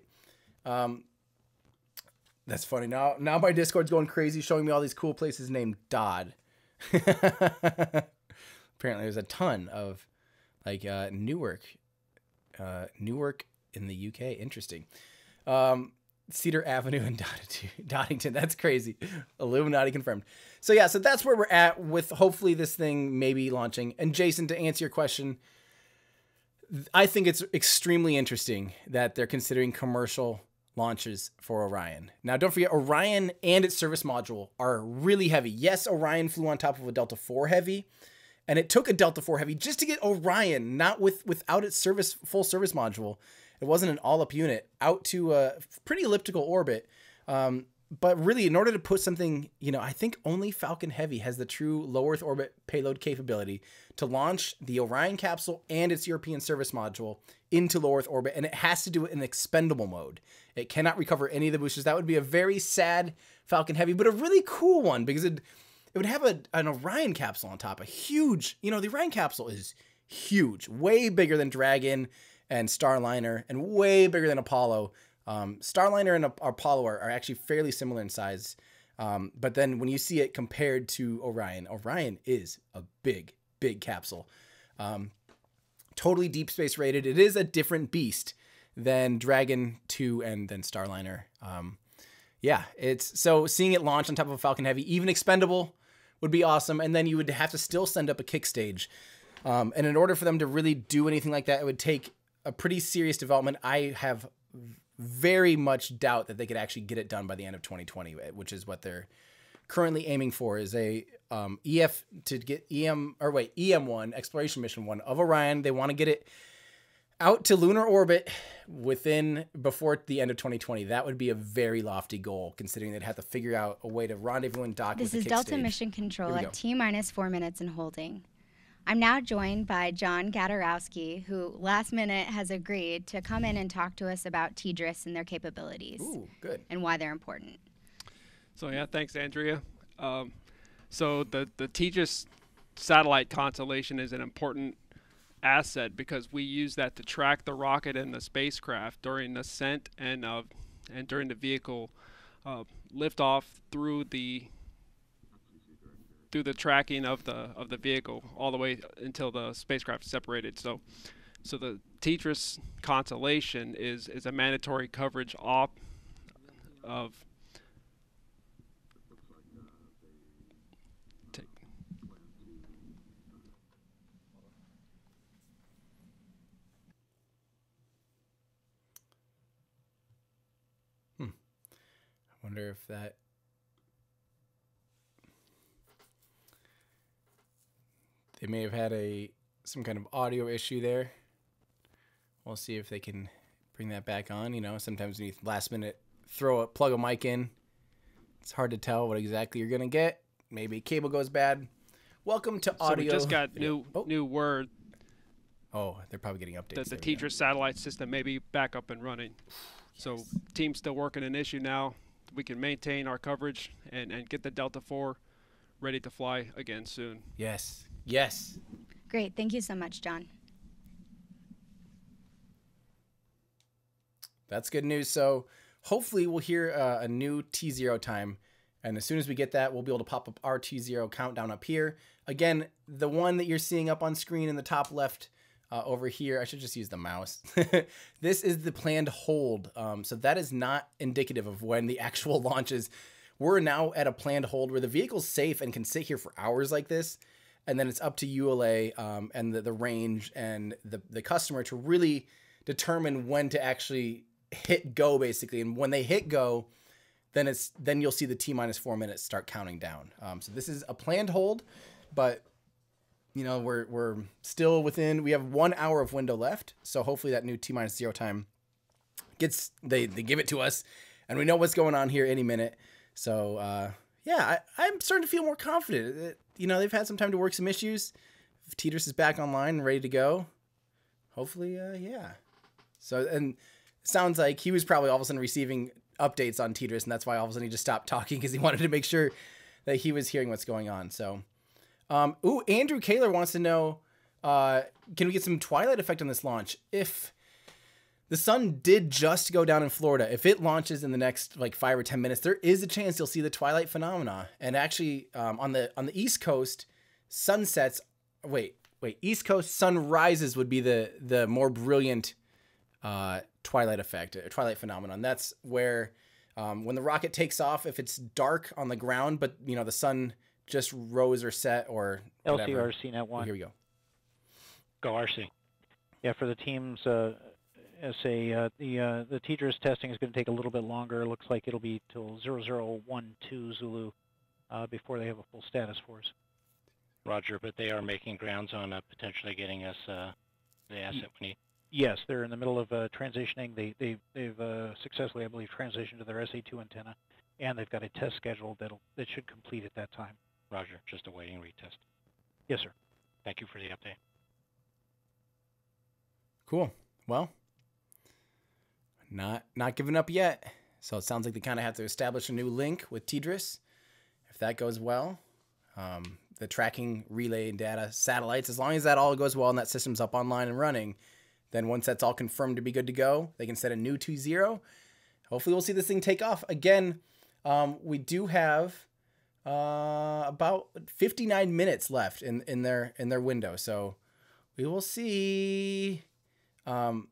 Um, that's funny. Now, now my Discord's going crazy, showing me all these cool places named Dodd. Apparently, there's a ton of like uh, Newark, uh, Newark in the UK. Interesting. Um, Cedar Avenue and Dottington. That's crazy. Illuminati confirmed. So yeah, so that's where we're at with hopefully this thing maybe launching. And Jason, to answer your question, I think it's extremely interesting that they're considering commercial launches for Orion. Now, don't forget, Orion and its service module are really heavy. Yes, Orion flew on top of a Delta 4 Heavy, and it took a Delta 4 Heavy just to get Orion, not with without its service full service module. It wasn't an all up unit out to a pretty elliptical orbit. Um, but really, in order to put something, you know, I think only Falcon Heavy has the true low Earth orbit payload capability to launch the Orion capsule and its European service module into low Earth orbit, and it has to do it in expendable mode. It cannot recover any of the boosters. That would be a very sad Falcon Heavy, but a really cool one because it it would have a, an Orion capsule on top, a huge, you know, the Orion capsule is huge, way bigger than Dragon and Starliner, and way bigger than Apollo. Um, Starliner and Apollo are, are, actually fairly similar in size. Um, but then when you see it compared to Orion, Orion is a big, big capsule. Um, totally deep space rated. It is a different beast than Dragon 2 and then Starliner. Um, yeah, it's so seeing it launch on top of a Falcon Heavy, even expendable, would be awesome. And then you would have to still send up a kick stage. Um, and in order for them to really do anything like that, it would take a pretty serious development. I have very much doubt that they could actually get it done by the end of 2020, which is what they're currently aiming for is a um, EF to get EM or wait EM1 exploration mission one of Orion. They want to get it out to lunar orbit within before the end of 2020. That would be a very lofty goal, considering they'd have to figure out a way to rendezvous and dock. This is Delta stage. Mission Control at T minus four minutes and holding. I'm now joined by John Gadarowski, who last minute has agreed to come in and talk to us about TDRS and their capabilities. Ooh, good. And why they're important. So yeah, thanks, Andrea. Um, so the the TDRS satellite constellation is an important asset because we use that to track the rocket and the spacecraft during ascent and uh, and during the vehicle uh, liftoff through the through the tracking of the of the vehicle all the way until the spacecraft separated. So, so the TDRS constellation is is a mandatory coverage op of Hmm. I wonder if that They may have had a some kind of audio issue there. We'll see if they can bring that back on. You know, sometimes when you last minute throw a plug a mic in, it's hard to tell what exactly you're gonna get. Maybe cable goes bad. Welcome to audio. So we just got new oh. new word. Oh, they're probably getting updates. That the TDRS satellite system may be back up and running. Yes. So team's still working an issue now. We can maintain our coverage and, and get the Delta 4 ready to fly again soon. Yes. Yes. Great. Thank you so much, John. That's good news. So hopefully we'll hear uh, a new T0 time. And as soon as we get that, we'll be able to pop up our T0 countdown up here. Again, the one that you're seeing up on screen in the top left uh, over here, I should just use the mouse. this is the planned hold. Um, so that is not indicative of when the actual launch is. We're now at a planned hold where the vehicle's safe and can sit here for hours like this and then it's up to ULA um, and the, the range and the, the customer to really determine when to actually hit go basically and when they hit go then it's then you'll see the t minus four minutes start counting down um, so this is a planned hold but you know we're we're still within we have one hour of window left so hopefully that new t minus zero time gets they they give it to us and we know what's going on here any minute so uh, yeah I, i'm starting to feel more confident you know, they've had some time to work some issues. If TDRS is back online and ready to go, hopefully, uh, yeah. So, and sounds like he was probably all of a sudden receiving updates on TDRS, and that's why all of a sudden he just stopped talking because he wanted to make sure that he was hearing what's going on. So, um, ooh, Andrew Kaler wants to know, uh, can we get some twilight effect on this launch? If the sun did just go down in Florida. If it launches in the next like five or ten minutes, there is a chance you'll see the twilight phenomena. And actually, um, on the on the East Coast, sunsets. Wait, wait. East Coast sunrises would be the the more brilliant uh, twilight effect, a twilight phenomenon. That's where um, when the rocket takes off, if it's dark on the ground, but you know the sun just rows or set or whatever. LCRC net one. Here we go. Go RC. Yeah, for the teams. Uh, SA. Uh, the uh, the TDRS testing is going to take a little bit longer. It looks like it'll be till 0012 Zulu uh, before they have a full status for us. Roger, but they are making grounds on uh, potentially getting us uh, the asset we need. Yes, they're in the middle of uh, transitioning. They, they, they've uh, successfully, I believe, transitioned to their SA2 antenna, and they've got a test schedule that'll, that should complete at that time. Roger, just awaiting retest. Yes, sir. Thank you for the update. Cool. Well, not not giving up yet. So it sounds like they kind of have to establish a new link with TDRS. If that goes well, um, the tracking relay and data satellites, as long as that all goes well and that system's up online and running, then once that's all confirmed to be good to go, they can set a new 2.0. Hopefully, we'll see this thing take off. Again, um, we do have uh, about 59 minutes left in, in their in their window, so we will see. Um,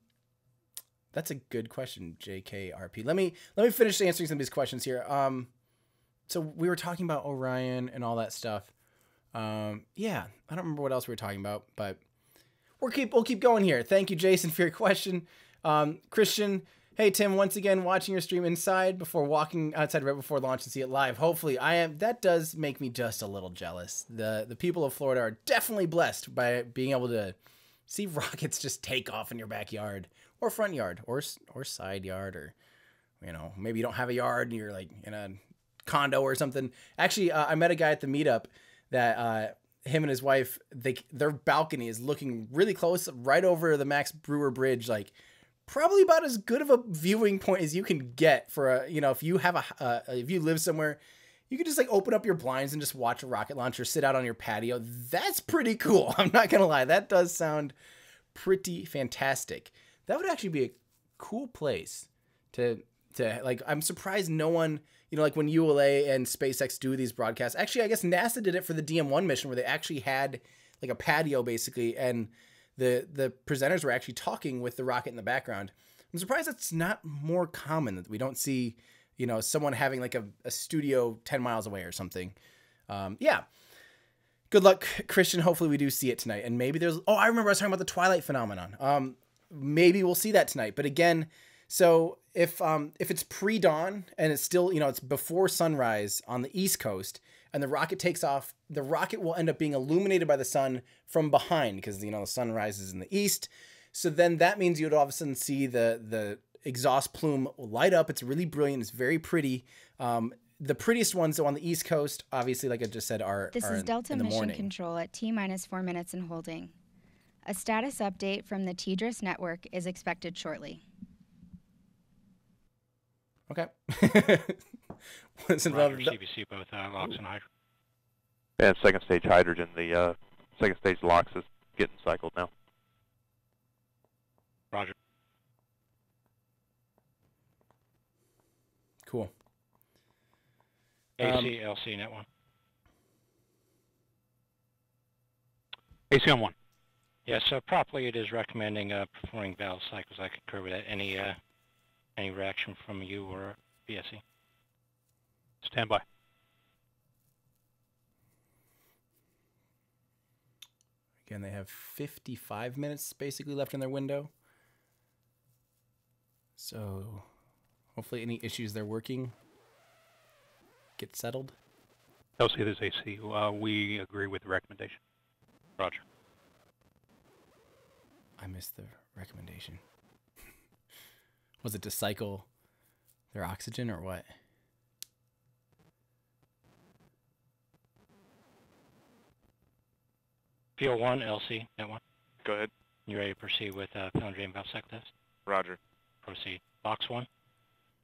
that's a good question, JKRP. Let me let me finish answering some of these questions here. Um, so we were talking about Orion and all that stuff. Um, yeah, I don't remember what else we were talking about, but we'll keep we'll keep going here. Thank you, Jason, for your question. Um, Christian, hey Tim, once again watching your stream inside before walking outside right before launch to see it live. Hopefully, I am. That does make me just a little jealous. the The people of Florida are definitely blessed by being able to see rockets just take off in your backyard or front yard or or side yard or you know maybe you don't have a yard and you're like in a condo or something. Actually, uh, I met a guy at the meetup that uh, him and his wife they their balcony is looking really close right over the Max Brewer Bridge, like probably about as good of a viewing point as you can get for a you know if you have a uh, if you live somewhere. You could just like open up your blinds and just watch a rocket launcher sit out on your patio. That's pretty cool. I'm not gonna lie. That does sound pretty fantastic. That would actually be a cool place to to like. I'm surprised no one you know, like when ULA and SpaceX do these broadcasts. Actually, I guess NASA did it for the DM1 mission where they actually had like a patio basically, and the the presenters were actually talking with the rocket in the background. I'm surprised that's not more common that we don't see, you know, someone having like a, a studio 10 miles away or something. Um, yeah. Good luck, Christian. Hopefully we do see it tonight. And maybe there's oh, I remember I was talking about the Twilight phenomenon. Um, maybe we'll see that tonight. But again, so if um if it's pre-dawn and it's still you know it's before sunrise on the east coast and the rocket takes off, the rocket will end up being illuminated by the sun from behind because you know the sun rises in the east. So then that means you'd all of a sudden see the the exhaust plume light up. It's really brilliant. It's very pretty. Um, the prettiest ones though on the east coast, obviously, like I just said, are this are is in, Delta in Mission morning. Control at T minus four minutes and holding. A status update from the TDRS network is expected shortly. Okay. What's Roger, involved? CBC, both uh, LOX and hydro. And second stage hydrogen, the uh, second stage LOX is getting cycled now. Roger. Cool. AC, Um, LC, net one. AC on one. Yes, so properly it is recommending uh, performing valve cycles. I concur with that. Any uh, any reaction from you or BSE? Stand by. Again, they have 55 minutes basically left in their window. So hopefully any issues they're working get settled. LC, this is AC. Uh, we agree with the recommendation. Roger. I missed the recommendation. Was it to cycle their oxygen or what? Fuel one, LC, net one. Go ahead. You ready to proceed with uh, foundry and valve cycle test? Roger. Proceed. LOX one.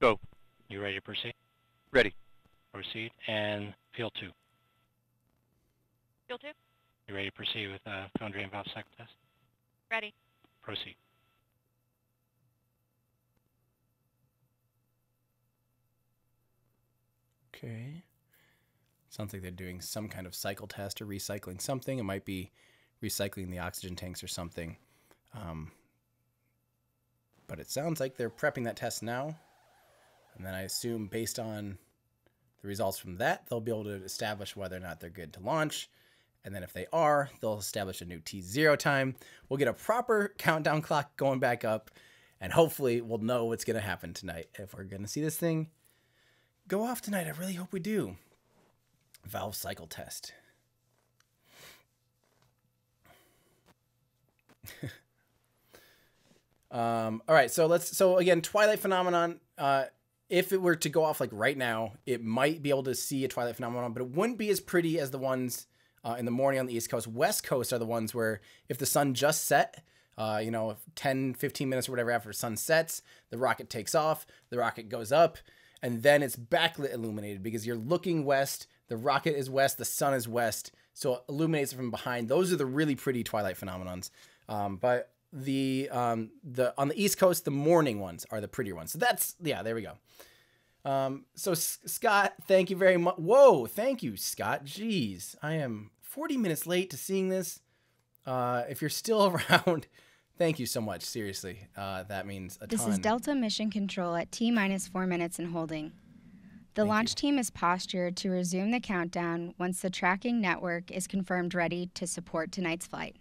Go. You ready to proceed? Ready. Proceed. And field two. Field two? You ready to proceed with uh, foundry and valve cycle test? Ready. Proceed. Okay. Sounds like they're doing some kind of cycle test or recycling something. It might be recycling the oxygen tanks or something. Um, but it sounds like they're prepping that test now. And then I assume, based on the results from that, they'll be able to establish whether or not they're good to launch. And then if they are, they'll establish a new T0 time. We'll get a proper countdown clock going back up. and hopefully we'll know what's going to happen tonight. If we're going to see this thing go off tonight, I really hope we do. Valve cycle test. um, all right, so let's. So again, Twilight phenomenon. Uh, if it were to go off like right now, it might be able to see a twilight phenomenon, but it wouldn't be as pretty as the ones uh, in the morning on the East Coast. West Coast are the ones where if the sun just set, uh, you know, 10, 15 minutes or whatever after sun sets, the rocket takes off, the rocket goes up, and then it's backlit illuminated because you're looking west, the rocket is west, the sun is west, so it illuminates it from behind. Those are the really pretty twilight phenomenons. Um, but the um, the on the East Coast, the morning ones are the prettier ones. So that's yeah, there we go. Um, so S- Scott, thank you very much. Whoa, thank you, Scott. Jeez, I am 40 minutes late to seeing this. Uh, if you're still around, thank you so much. Seriously, uh, that means a This ton. is Delta Mission Control at T minus four minutes and holding. The launch team is postured to resume the countdown once the tracking network is confirmed ready to support tonight's flight.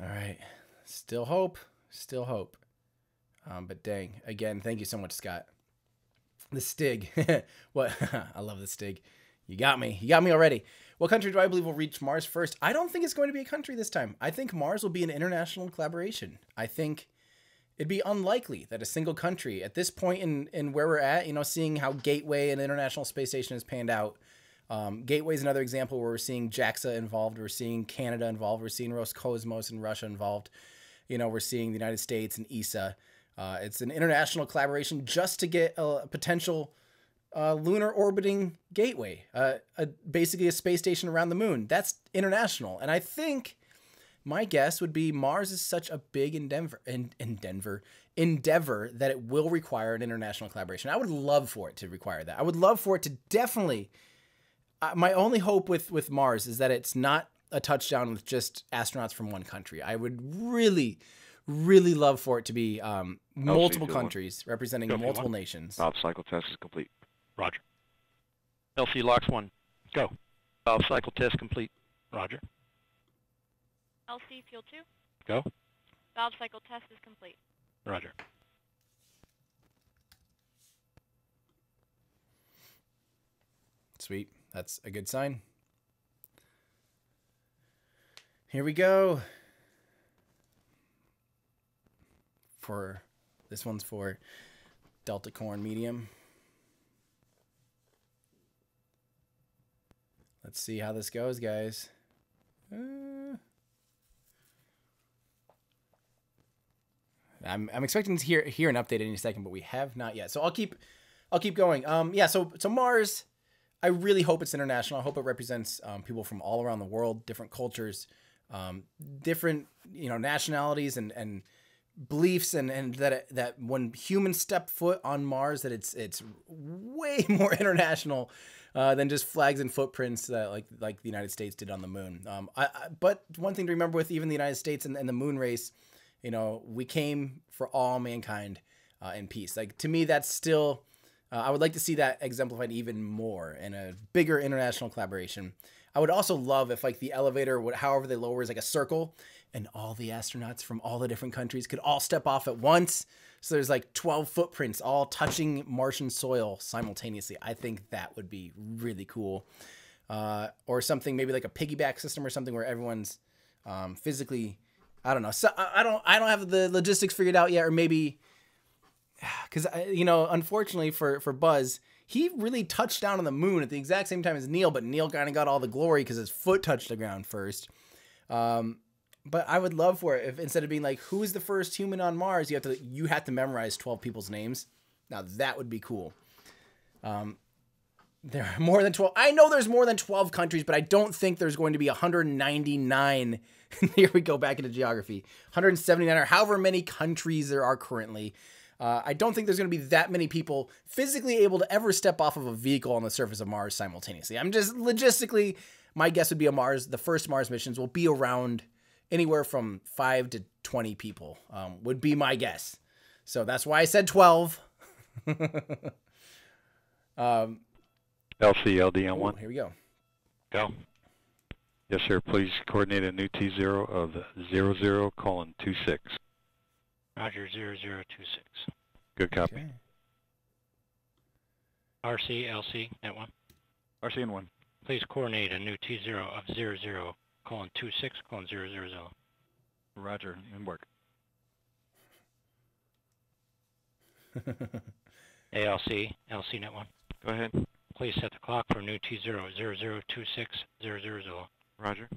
All right. Still hope. Still hope. Um, but dang, again, thank you so much, Scott. The Stig. what? I love the Stig. You got me. You got me already. What country do I believe will reach Mars first? I don't think it's going to be a country this time. I think Mars will be an international collaboration. I think it'd be unlikely that a single country at this point in, in where we're at, you know, seeing how Gateway and International Space Station has panned out. Um, Gateway is another example where we're seeing JAXA involved, we're seeing Canada involved, we're seeing Roscosmos and Russia involved. You know, we're seeing the United States and ESA. Uh, it's an international collaboration just to get a potential uh, lunar orbiting gateway, uh, a, basically a space station around the moon. That's international, and I think my guess would be Mars is such a big endeavor in, in Denver endeavor that it will require an international collaboration. I would love for it to require that. I would love for it to definitely. Uh, my only hope with with Mars is that it's not a touchdown with just astronauts from one country. I would really, really love for it to be um, multiple LC21. countries representing LC1. multiple nations. Valve cycle test is complete. Roger. LC LOX one. Go. Valve cycle test complete. Roger. LC Fuel 2, Go. valve cycle test is complete. Roger. Sweet. That's a good sign. Here we go. For this one's for Delta Corn Medium. Let's see how this goes, guys. Uh, I'm, I'm expecting to hear hear an update in a second, but we have not yet. So I'll keep I'll keep going. Um, yeah. So so Mars, I really hope it's international. I hope it represents um, people from all around the world, different cultures, um, different you know nationalities and and beliefs, and and that that when humans step foot on Mars, that it's it's way more international uh, than just flags and footprints that like like the United States did on the moon. Um, I, I, but one thing to remember with even the United States and, and the moon race, you know, we came for all mankind uh, in peace. Like to me, that's still. Uh, I would like to see that exemplified even more in a bigger international collaboration. I would also love if like the elevator, would, however they lower, is like a circle, and all the astronauts from all the different countries could all step off at once. So there's like 12 footprints all touching Martian soil simultaneously. I think that would be really cool. Uh, or something maybe like a piggyback system or something where everyone's um, physically. I don't know. So I don't. I don't have the logistics figured out yet, or maybe because you know, unfortunately for for Buzz, he really touched down on the moon at the exact same time as Neil, but Neil kind of got all the glory because his foot touched the ground first. Um, but I would love for it if instead of being like, "Who is the first human on Mars?" you have to you have to memorize twelve people's names. Now that would be cool. Um, there are more than 12. I know there's more than 12 countries, but I don't think there's going to be 199. Here we go back into geography. 179 or however many countries there are currently. Uh, I don't think there's going to be that many people physically able to ever step off of a vehicle on the surface of Mars simultaneously. I'm just logistically, my guess would be a Mars. The first Mars missions will be around anywhere from five to 20 people, um, would be my guess. So that's why I said 12. um, LCLDN1. Ooh, here we go. Go. Yes, sir. Please coordinate a new T0 of 00 colon 26. Roger, 0026. Good copy. RC, LC, net 1. RC and 1. Please coordinate a new T0 of 00 colon 26 colon 000. Roger, and work. ALC, LC net 1. Go ahead. Please set the clock for new T0 0026 000. Roger.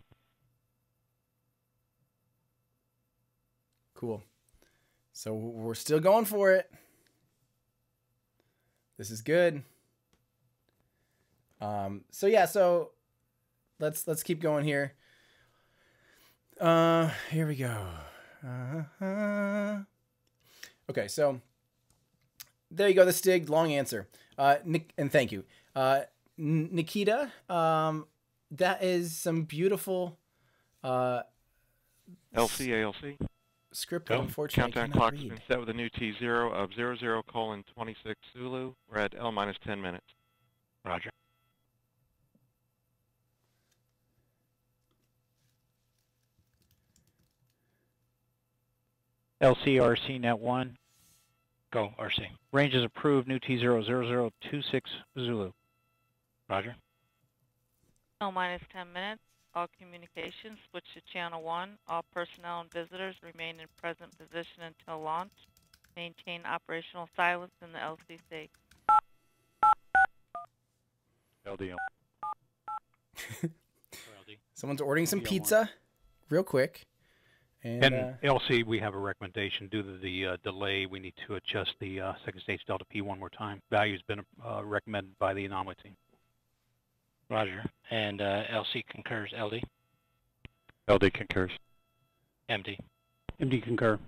Cool. So we're still going for it. This is good. Um, so yeah, so let's let's keep going here. Uh, here we go. Uh-huh. Okay, so there you go. The Stig long answer. Uh, Nick, and thank you, uh, Nikita. Um, that is some beautiful uh LC, ALC. script. Go. that Unfortunately, I Countdown cannot clock's read. been set with a new T0 of 00 colon 26 Zulu. We're at L minus 10 minutes. Roger. LCRC net 1. Go, RC. Range is approved. New T00026 Zulu. Roger. L minus 10 minutes. All communications switch to channel 1. All personnel and visitors remain in present position until launch. Maintain operational silence in the LCC. LDL. Someone's ordering some pizza, real quick. And, And uh, LC, we have a recommendation due to the uh, delay. We need to adjust the uh, second stage delta P one more time. Value's been uh, recommended by the anomaly team. Roger. And uh, LC concurs. LD. LD concurs. MD. MD concur.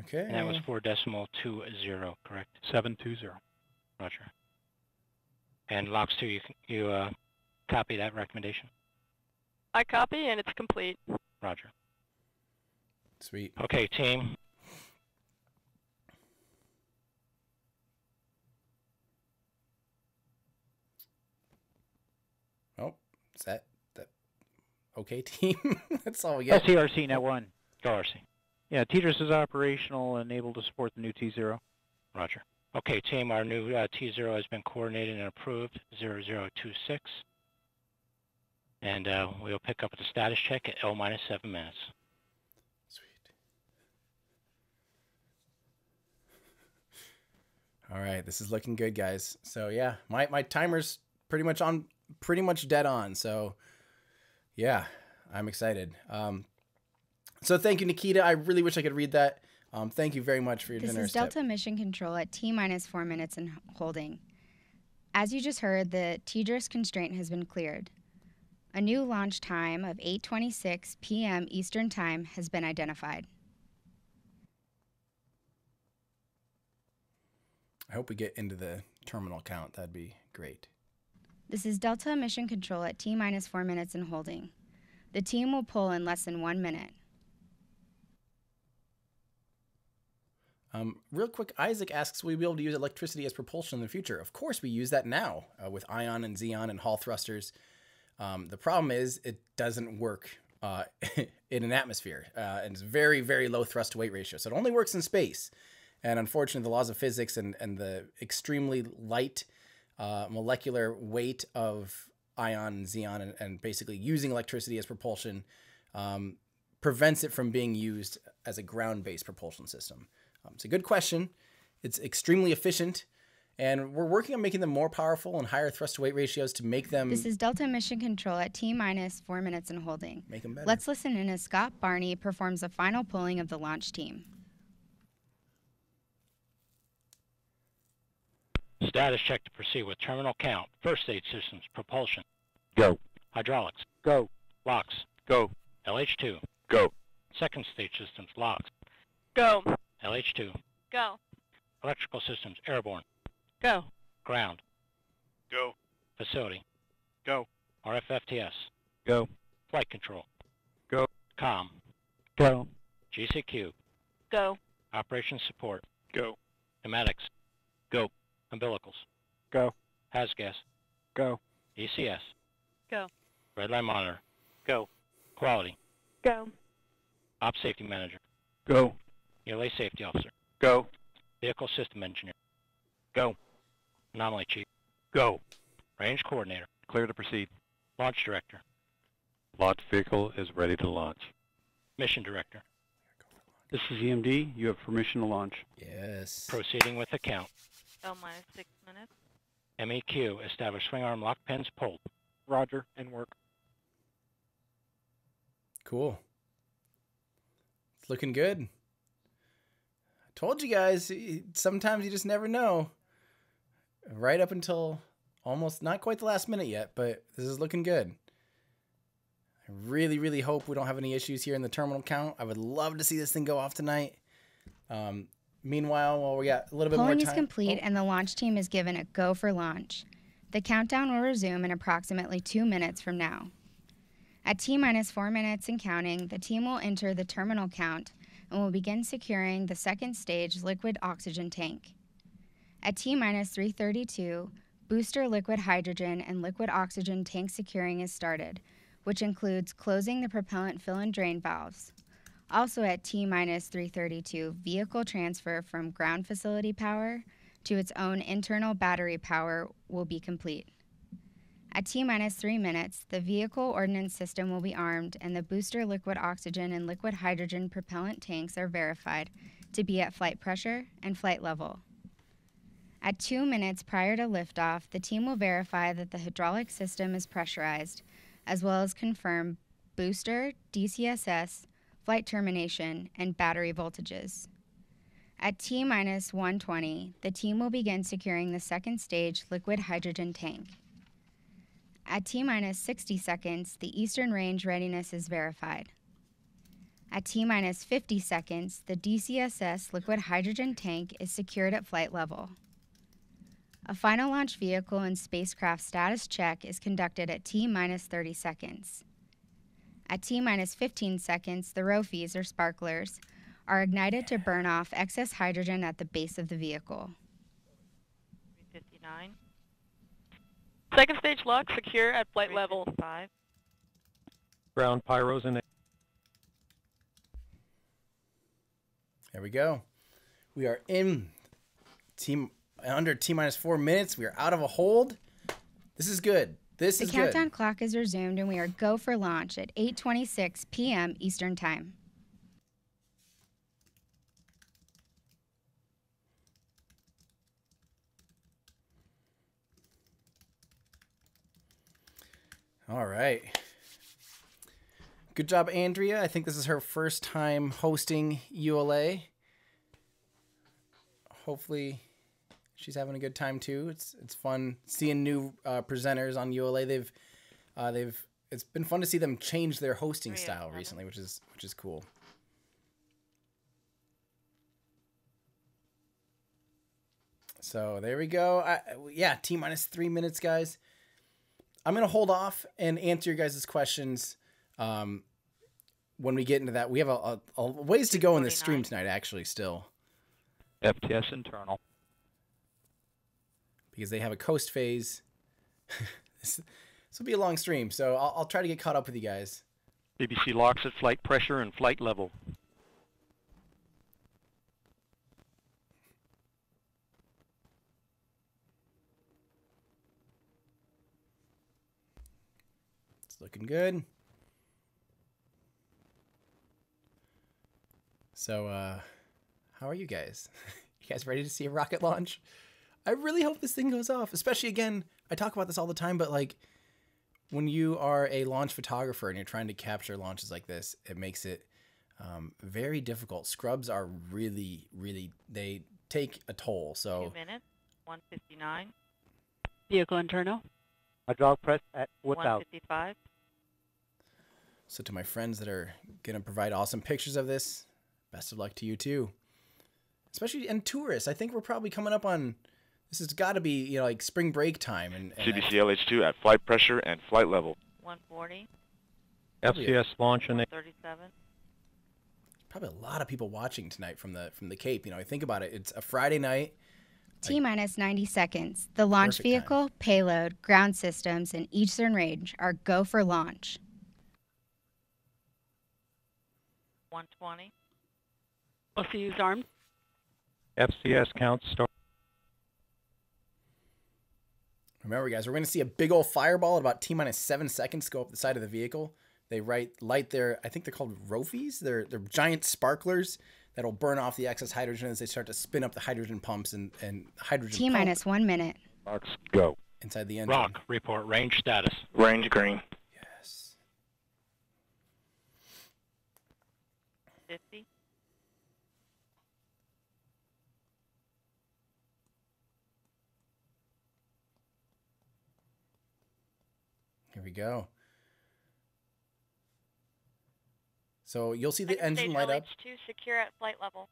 okay. And that was four decimal two zero, correct? Seven two zero. Roger. And LOX two, you you uh, copy that recommendation. I copy and it's complete. Roger. Sweet. Okay, team. Oh, is that that okay team? That's all we got. LCRC net 1. Go, RC. Yeah, TDRS is operational and able to support the new T0. Roger. Okay, team, our new uh, T0 has been coordinated and approved, 0026. And uh, we'll pick up the status check at L minus 7 minutes. Sweet. All right, this is looking good, guys. So yeah, my my timer's pretty much on, pretty much dead on. So yeah, I'm excited. Um, so thank you, Nikita. I really wish I could read that. Um, thank you very much for your This generous is Delta tip. Mission Control at T minus four minutes and holding. As you just heard, the TDRS constraint has been cleared. A new launch time of 8:26 p.m. Eastern Time has been identified. I hope we get into the terminal count. That'd be great. This is Delta Mission Control at T minus four minutes and holding. The team will pull in less than one minute. Um, real quick, Isaac asks, will we be able to use electricity as propulsion in the future? Of course, we use that now uh, with ion and xenon and Hall thrusters. Um, the problem is it doesn't work uh, in an atmosphere, uh, and it's very, very low thrust to weight ratio. So it only works in space. And unfortunately, the laws of physics and, and the extremely light uh, molecular weight of ion and xenon and, and basically using electricity as propulsion um, prevents it from being used as a ground based propulsion system. Um, it's a good question. It's extremely efficient, and we're working on making them more powerful and higher thrust to weight ratios to make them This is Delta Mission Control at T minus four minutes and holding. make them better. Let's listen in as Scott Barney performs a final pulling of the launch team. Status check to proceed with terminal count. First stage systems, propulsion. Go. Hydraulics. Go. LOX. Go. LH2. Go. Second stage systems, LOX. Go. LH2. Go. Electrical systems, airborne. Go. Ground. Go. Facility. Go. RFFTS. Go. Flight control. Go. Com. Go. GCQ. Go. Operations support. Go. Pneumatics. Go. Umbilicals. Go. HASGAS. Go. ECS. Go. Redline monitor. Go. Quality. Go. Op safety manager. Go. ELA safety officer. Go. Vehicle system engineer. Go. Anomaly chief. Go. Range coordinator. Clear to proceed. Launch director. Launch vehicle is ready to launch. Mission director. This is EMD. You have permission to launch. Yes. Proceeding with the count. L minus six minutes. MEQ. Establish swing arm lock pins pulled. Roger, and work. Cool. It's looking good. I told you guys, sometimes you just never know. Right up until almost not quite the last minute yet, but this is looking good. I really, really hope we don't have any issues here in the terminal count. I would love to see this thing go off tonight. Um, meanwhile, while we got a little bit Polling more is time, complete and the launch team is given a go for launch. The countdown will resume in approximately two minutes from now. At T minus four minutes and counting, the team will enter the terminal count and will begin securing the second stage liquid oxygen tank. At T minus 332, booster liquid hydrogen and liquid oxygen tank securing is started, which includes closing the propellant fill and drain valves. Also at T minus 332, vehicle transfer from ground facility power to its own internal battery power will be complete. At T minus three minutes, the vehicle ordnance system will be armed and the booster liquid oxygen and liquid hydrogen propellant tanks are verified to be at flight pressure and flight level. At two minutes prior to liftoff, the team will verify that the hydraulic system is pressurized, as well as confirm booster, DCSS, flight termination, and battery voltages. At T minus 120, the team will begin securing the second stage liquid hydrogen tank. At T minus 60 seconds, the eastern range readiness is verified. At T minus 50 seconds, the DCSS liquid hydrogen tank is secured at flight level. A final launch vehicle and spacecraft status check is conducted at T minus 30 seconds. At T minus 15 seconds, the ROFIs, or sparklers, are ignited to burn off excess hydrogen at the base of the vehicle. 359. Second stage lock secure at flight level. 5. Ground pyros in There we go. We are in team under T minus four minutes. We are out of a hold. This is good. This is The is countdown good. clock is resumed and we are go for launch at 8:26 p.m. Eastern Time. All right. Good job, Andrea. I think this is her first time hosting ULA. Hopefully, she's having a good time too. It's it's fun seeing new uh, presenters on ULA. They've uh, they've it's been fun to see them change their hosting style recently, which is which is cool. So there we go. I, yeah, T minus three minutes, guys. I'm gonna hold off and answer your guys' questions um, when we get into that. We have a, a, a ways to go in this stream tonight, actually, still FTS internal. Because they have a coast phase. this, this will be a long stream, so I'll, I'll try to get caught up with you guys. BBC LOX at flight pressure and flight level. It's looking good. So, uh, how are you guys? you guys ready to see a rocket launch? I really hope this thing goes off. Especially again, I talk about this all the time, but like when you are a launch photographer and you're trying to capture launches like this, it makes it um, very difficult. Scrubs are really, really they take a toll. So 2 minutes. 159. Vehicle internal. Hydraulic press at without. 155. So to my friends that are gonna provide awesome pictures of this, best of luck to you too. Especially and tourists. I think we're probably coming up on this has got to be you know like spring break time and, and I- CBC LH2 at flight pressure and flight level. 140. FCS launch and 137. probably a lot of people watching tonight from the from the Cape. You know, I think about it. It's a Friday night. T minus 90 seconds. The launch Perfect time. vehicle, payload, ground systems, and Eastern range are go for launch. 120. LCU's armed. FCS count start. Remember, guys, we're going to see a big old fireball at about T minus seven seconds go up the side of the vehicle. They right, light their, I think they're called rofies. They're, they're giant sparklers that'll burn off the excess hydrogen as they start to spin up the hydrogen pumps and, and hydrogen T pump minus one minute. LOX go. inside the engine. Rock, report range status. Range green. Yes. 50. We go. So you'll see the Second engine stage light up LH2 secure at flight level.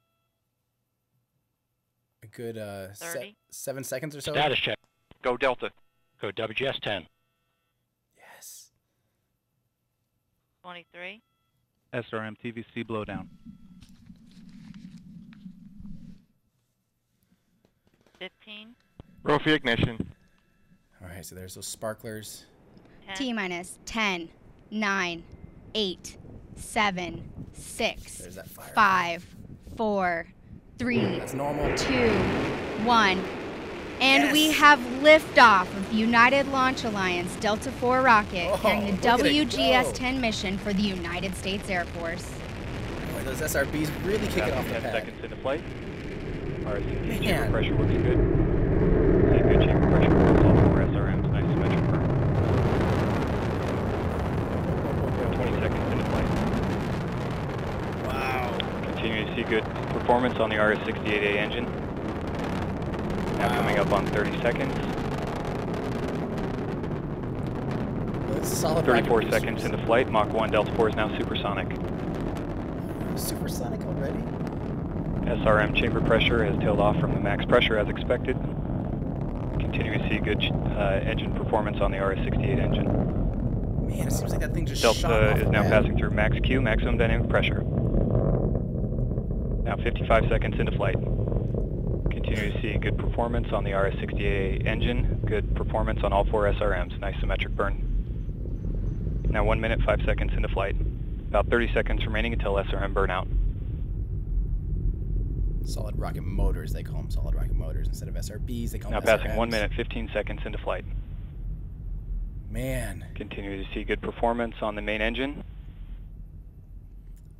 a good uh, se- seven seconds or so. Status check. Go Delta. Go WGS-10. Yes. 23. SRM TVC blowdown. 15. Rofi ignition. All right, so there's those sparklers. 10. T minus 10, 9, 8, 7, 6, There's that fire. 5, 4, 3, That's normal. 2, 1. And we have liftoff of the United Launch Alliance Delta IV rocket Oh, carrying the look at it WGS go. 10 mission for the United States Air Force. Boy, those SRBs really kick it off the 10 pad. seconds into flight. RSCT pressure looks good. See good chamber pressure across all four SRMs. Nice symmetric burn. 20 seconds into flight. Wow. Continue to see good performance on the RS-68A engine. Now coming up on 30 seconds. That's solid 34 seconds into flight. Mach 1 Delta 4 is now supersonic. Supersonic already? SRM chamber pressure has tailed off from the max pressure as expected. Continue to see good uh, engine performance on the RS-68 engine. Man, it seems like that thing just shot Delta is now passing through max Q, maximum dynamic pressure. Now 55 seconds into flight. Continue to see good performance on the RS-68 engine, good performance on all four SRMs, nice symmetric burn. Now 1 minute 5 seconds into flight. About 30 seconds remaining until SRM burnout. Solid rocket motors, they call them solid rocket motors instead of SRBs. They call Now them passing 1 minute 15 seconds into flight. Man, Continue to see good performance on the main engine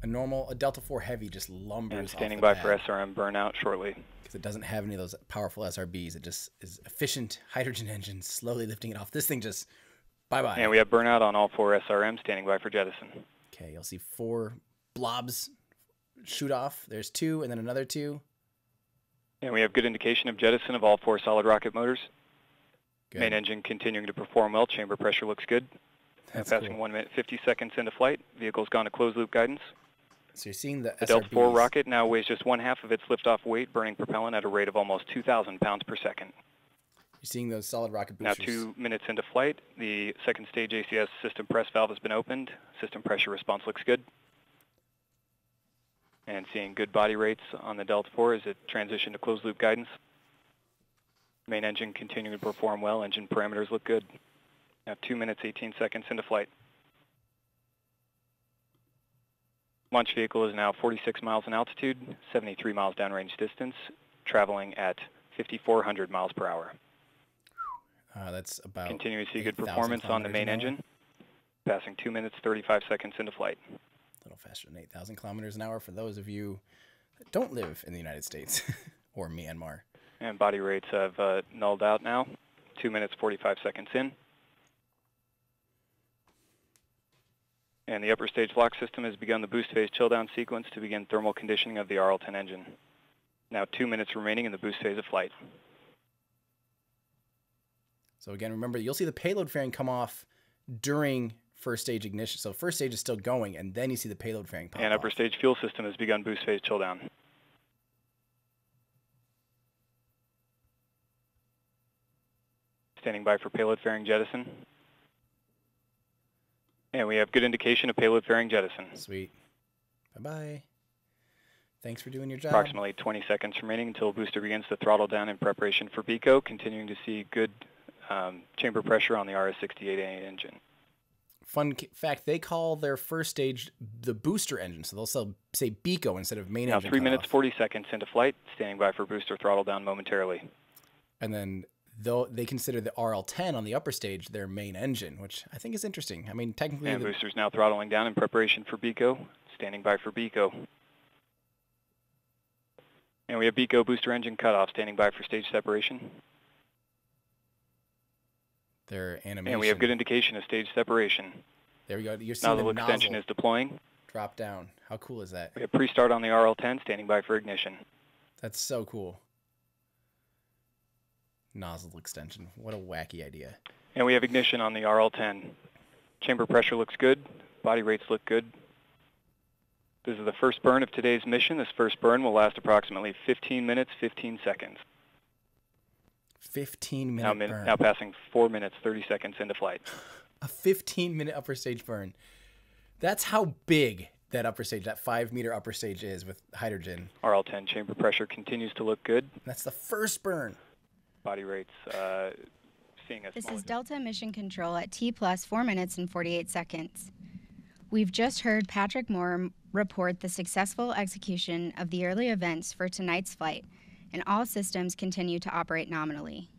a normal, a Delta 4 Heavy just lumbers and off standing by pad. for SRM burnout shortly. because it doesn't have any of those powerful SRBs. It just is efficient hydrogen engine, slowly lifting it off. This thing just bye bye. And we have burnout on all four SRMs standing by for jettison. Okay, you'll see four blobs shoot off. There's two, and then another two. And we have good indication of jettison of all four solid rocket motors. Good. Main engine continuing to perform well. Chamber pressure looks good. That's passing cool. 1 minute 50 seconds into flight. Vehicle's gone to closed loop guidance. So you're seeing the, The Delta IV rocket now weighs just one half of its liftoff weight, burning propellant at a rate of almost 2,000 pounds per second. You're seeing those solid rocket boosters. Now two minutes into flight, the second stage ACS system press valve has been opened. System pressure response looks good. And seeing good body rates on the Delta IV as it transitioned to closed loop guidance. Main engine continuing to perform well. Engine parameters look good. Now two minutes, 18 seconds into flight. Launch vehicle is now 46 miles in altitude, 73 miles downrange distance, traveling at 5,400 miles per hour. Uh, that's about. Continue to see good performance on the main engine. Passing 2 minutes 35 seconds into flight. A little faster than 8,000 kilometers an hour for those of you that don't live in the United States or Myanmar. And body rates have uh, nulled out now. 2 minutes 45 seconds in. And the upper stage lock system has begun the boost phase chill down sequence to begin thermal conditioning of the RL-10 engine. Now 2 minutes remaining in the boost phase of flight. So again, remember you'll see the payload fairing come off during first stage ignition. So first stage is still going, and then you see the payload fairing pop And upper off. stage fuel system has begun boost phase chill down. Standing by for payload fairing jettison. And we have good indication of payload fairing jettison. Sweet. Bye bye. Thanks for doing your job. Approximately 20 seconds remaining until booster begins to throttle down in preparation for BECO, continuing to see good um, chamber pressure on the RS-68A engine. Fun fact: they call their first stage the booster engine, so they'll sell, say BECO instead of main Now engine. 3 minutes cutoff. 40 seconds into flight, standing by for booster throttle down momentarily. and then though they consider the RL10 on the upper stage their main engine, which I think is interesting. I mean, technically, And the, boosters now throttling down in preparation for BECO, standing by for BECO. And we have BECO booster engine cutoff, standing by for stage separation. their animation. And we have good indication of stage separation. There we go. You're seeing Nozzle the extension nozzle is deploying. drop down. How cool is that? We have pre-start on the RL10, standing by for ignition. That's so cool. Nozzle extension. What a wacky idea. And we have ignition on the RL10. Chamber pressure looks good. Body rates look good. This is the first burn of today's mission. This first burn will last approximately 15 minutes, 15 seconds. 15 Now, min- burn. now passing 4 minutes, 30 seconds into flight. a 15 minute upper stage burn. That's how big that upper stage, that five meter upper stage is with hydrogen. RL10 chamber pressure continues to look good. That's the first burn. Body rates uh, seeing a This is Delta Mission Control at T plus 4 minutes and 48 seconds. We've just heard Patrick Moore report the successful execution of the early events for tonight's flight, and all systems continue to operate nominally.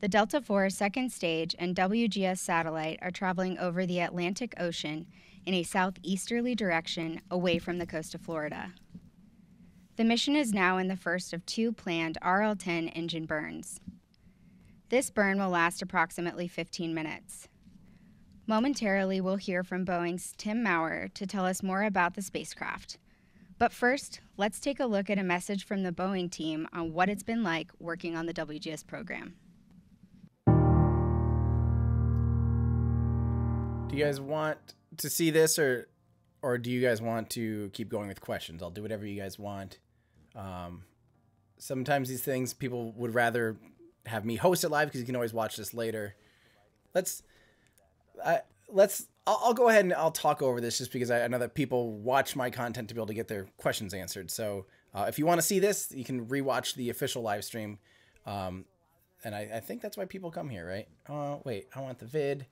The Delta IV second stage and WGS satellite are traveling over the Atlantic Ocean in a southeasterly direction away from the coast of Florida. The mission is now in the first of two planned RL 10 engine burns. This burn will last approximately 15 minutes. Momentarily, we'll hear from Boeing's Tim Maurer to tell us more about the spacecraft. But first, let's take a look at a message from the Boeing team on what it's been like working on the WGS program. Do you guys want to see this or or do you guys want to keep going with questions? I'll do whatever you guys want. Um, sometimes these things people would rather have me host it live because you can always watch this later. Let's I, let's I'll, I'll go ahead and I'll talk over this just because I, I know that people watch my content to be able to get their questions answered. So uh, if you want to see this, you can rewatch the official live stream. Um, and I, I think that's why people come here, right? Oh wait, I want the vid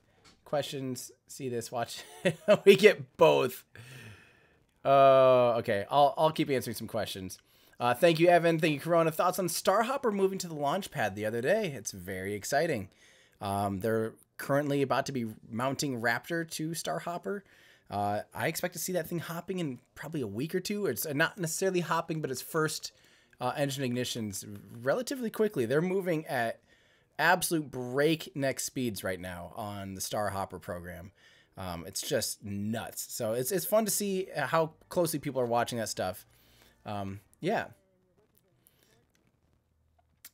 questions. See this, watch. we get both. Uh, okay, I'll I'll keep answering some questions. Uh, thank you, Evan. Thank you, Corona. Thoughts on Starhopper moving to the launch pad the other day? It's very exciting. Um, they're currently about to be mounting Raptor to Starhopper. Uh, I expect to see that thing hopping in probably a week or two. It's uh, not necessarily hopping, but its first uh, engine ignitions relatively quickly. They're moving at absolute breakneck speeds right now on the Starhopper program. Um, it's just nuts. So it's it's fun to see how closely people are watching that stuff. Um, yeah.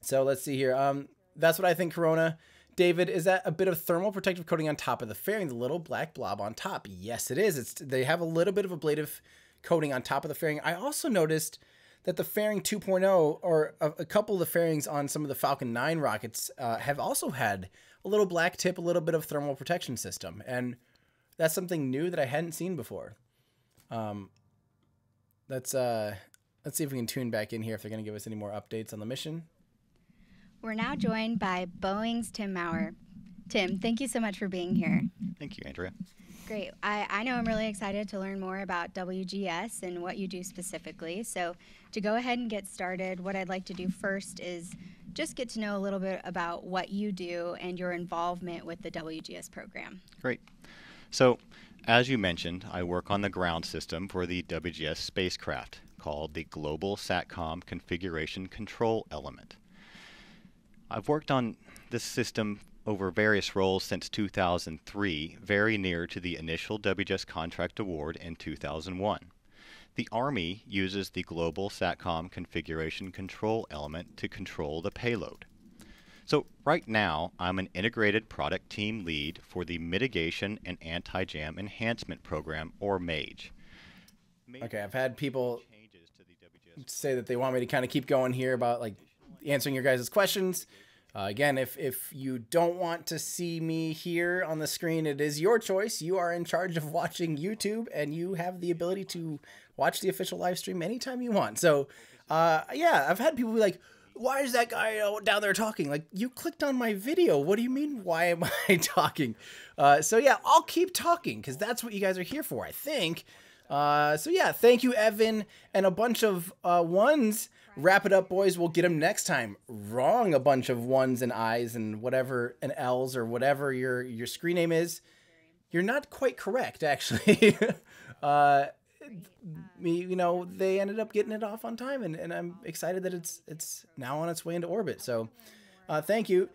So let's see here. Um, that's what I think, Corona. David, is that a bit of thermal protective coating on top of the fairing, the little black blob on top? Yes, it is. It's they have a little bit of ablative coating on top of the fairing. I also noticed that the fairing 2.0 or a, a couple of the fairings on some of the Falcon 9 rockets uh, have also had a little black tip, a little bit of thermal protection system, and that's something new that I hadn't seen before. Um, let's uh, let's see if we can tune back in here if they're going to give us any more updates on the mission. We're now joined by Boeing's Tim Maurer. Tim, thank you so much for being here. Thank you, Andrea. Great. I, I know I'm really excited to learn more about WGS and what you do specifically. So, to go ahead and get started, what I'd like to do first is just get to know a little bit about what you do and your involvement with the WGS program. Great. So, as you mentioned, I work on the ground system for the WGS spacecraft called the Global SATCOM Configuration Control Element. I've worked on this system over various roles since 2003, very near to the initial WGS contract award in 2001. The Army uses the Global SATCOM Configuration Control Element to control the payload. So, right now, I'm an integrated product team lead for the Mitigation and Anti Jam Enhancement Program, or MAGE. Okay, I've had people say that they want me to kind of keep going here about like answering your guys' questions. Uh, again, if if you don't want to see me here on the screen, it is your choice. You are in charge of watching YouTube, and you have the ability to watch the official live stream anytime you want. So, uh, yeah, I've had people be like, "Why is that guy uh, down there talking?" Like, you clicked on my video. What do you mean? Why am I talking? Uh, so yeah, I'll keep talking because that's what you guys are here for, I think. Uh, so yeah, thank you, Evan, and a bunch of uh, ones. Wrap it up, boys. We'll get them next time. Wrong, a bunch of ones and I's and whatever and L's or whatever your your screen name is. You're not quite correct, actually. uh, me, you know, they ended up getting it off on time, and, and I'm excited that it's it's now on its way into orbit. So, uh, thank you.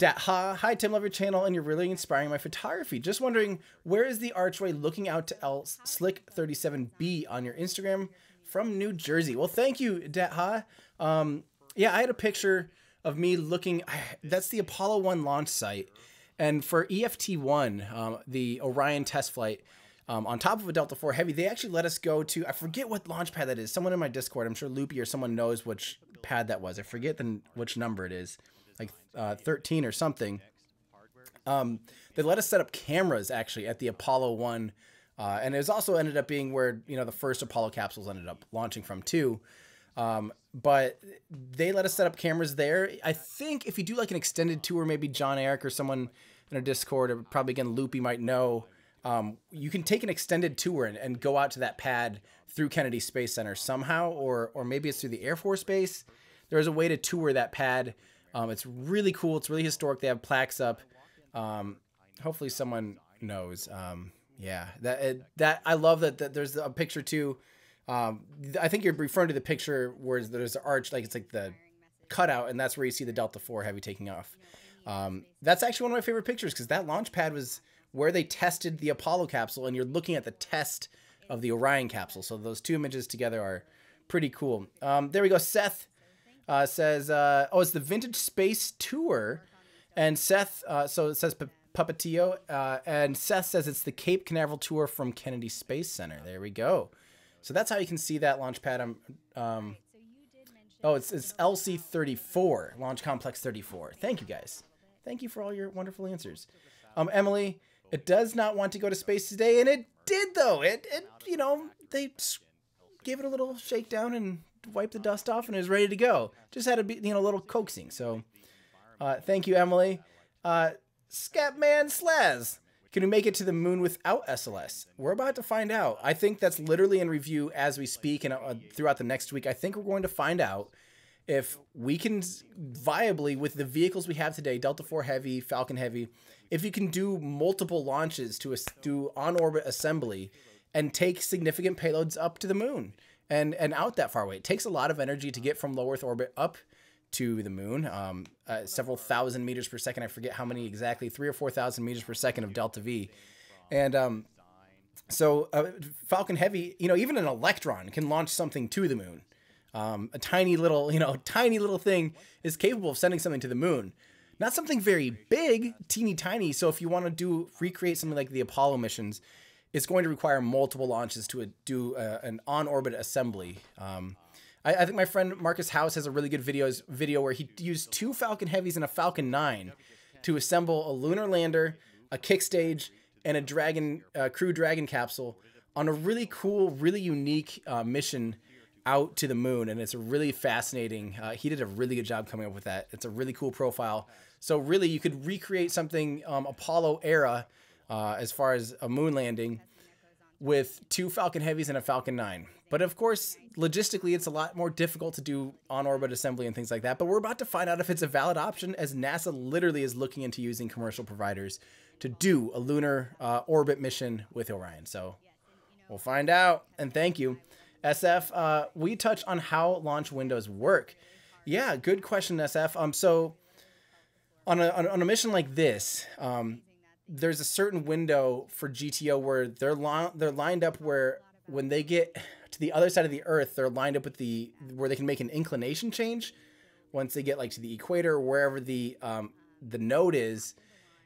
Hi, Tim, love your channel, and you're really inspiring my photography. Just wondering, where is the archway looking out to L Slick 37B on your Instagram from New Jersey? Well, thank you, Da- ha. Um, yeah, I had a picture of me looking. That's the Apollo 1 launch site. And for EFT 1, um, the Orion test flight, um, on top of a Delta 4 Heavy, they actually let us go to, I forget what launch pad that is. Someone in my Discord, I'm sure Loopy or someone knows which pad that was. I forget the, which number it is like uh, 13 or something. Um, they let us set up cameras actually at the Apollo 1. Uh, and it was also ended up being where, you know, the first Apollo capsules ended up launching from too. Um, but they let us set up cameras there. I think if you do like an extended tour, maybe John Eric or someone in our Discord, or probably again Loopy might know, um, you can take an extended tour and, and go out to that pad through Kennedy Space Center somehow, or or maybe it's through the Air Force Base. There's a way to tour that pad um, it's really cool. It's really historic. They have plaques up. Um, hopefully, someone knows. Um, yeah, that it, that I love that, that there's a picture too. Um, I think you're referring to the picture where there's an arch, like it's like the cutout, and that's where you see the Delta Four Heavy taking off. Um, that's actually one of my favorite pictures because that launch pad was where they tested the Apollo capsule, and you're looking at the test of the Orion capsule. So those two images together are pretty cool. Um, there we go, Seth uh, says, uh, oh, it's the Vintage Space Tour. And Seth, uh, so it says P- Puppetillo. Uh, and Seth says it's the Cape Canaveral Tour from Kennedy Space Center. There we go. So that's how you can see that launch pad. Um, um, oh, it's, it's LC34, Launch Complex 34. Thank you guys. Thank you for all your wonderful answers. Um, Emily, it does not want to go to space today, and it did though. It, it you know, they gave it a little shakedown and wipe the dust off and is ready to go. Just had be, you know, a little coaxing. So, uh, thank you, Emily. Uh, Scapman Slaz, can we make it to the moon without SLS? We're about to find out. I think that's literally in review as we speak and uh, throughout the next week. I think we're going to find out if we can viably, with the vehicles we have today, Delta 4 Heavy, Falcon Heavy, if you can do multiple launches to a, do on orbit assembly and take significant payloads up to the moon and and out that far away. It takes a lot of energy to get from low Earth orbit up to the moon, um, uh, several thousand meters per second. I forget how many exactly, three or four thousand meters per second of delta V, and um, so uh, Falcon Heavy, you know, even an Electron can launch something to the moon. Um, a tiny little, you know, tiny little thing is capable of sending something to the moon. Not something very big, teeny tiny. So if you want to do recreate something like the Apollo missions, it's going to require multiple launches to a, do a, an on-orbit assembly. Um, I, I, think my friend Marcus House has a really good videos video where he used two Falcon Heavies and a Falcon 9 to assemble a lunar lander, a kick stage, and a Dragon uh, Crew Dragon capsule on a really cool, really unique uh, mission out to the moon, and it's a really fascinating. Uh, he did a really good job coming up with that. It's a really cool profile. So really, you could recreate something um, Apollo era uh, as far as a moon landing with two Falcon Heavies and a Falcon 9. But of course, logistically, it's a lot more difficult to do on orbit assembly and things like that. But we're about to find out if it's a valid option, as NASA literally is looking into using commercial providers to do a lunar uh, orbit mission with Orion. So we'll find out. And thank you. SF, uh, we touch on how launch windows work. Yeah, good question, SF. Um, so on a, on a mission like this, um, there's a certain window for GTO where they're li- they're lined up where when they get to the other side of the Earth, they're lined up with the where they can make an inclination change once they get like to the equator wherever the um, the node is.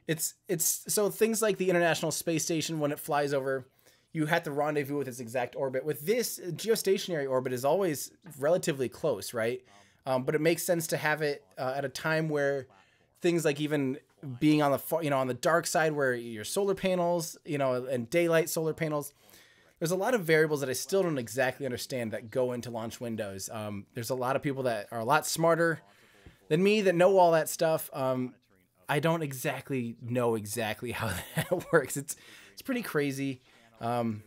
It's it's so things like the International Space Station when it flies over, you have to rendezvous with its exact orbit. With this geostationary orbit is always relatively close, right? Um, but it makes sense to have it uh, at a time where things like even being on the you know on the dark side where your solar panels, you know, and daylight solar panels. There's a lot of variables that I still don't exactly understand that go into launch windows. Um, there's a lot of people that are a lot smarter than me that know all that stuff. Um, I don't exactly know exactly how that works. It's it's pretty crazy. Um,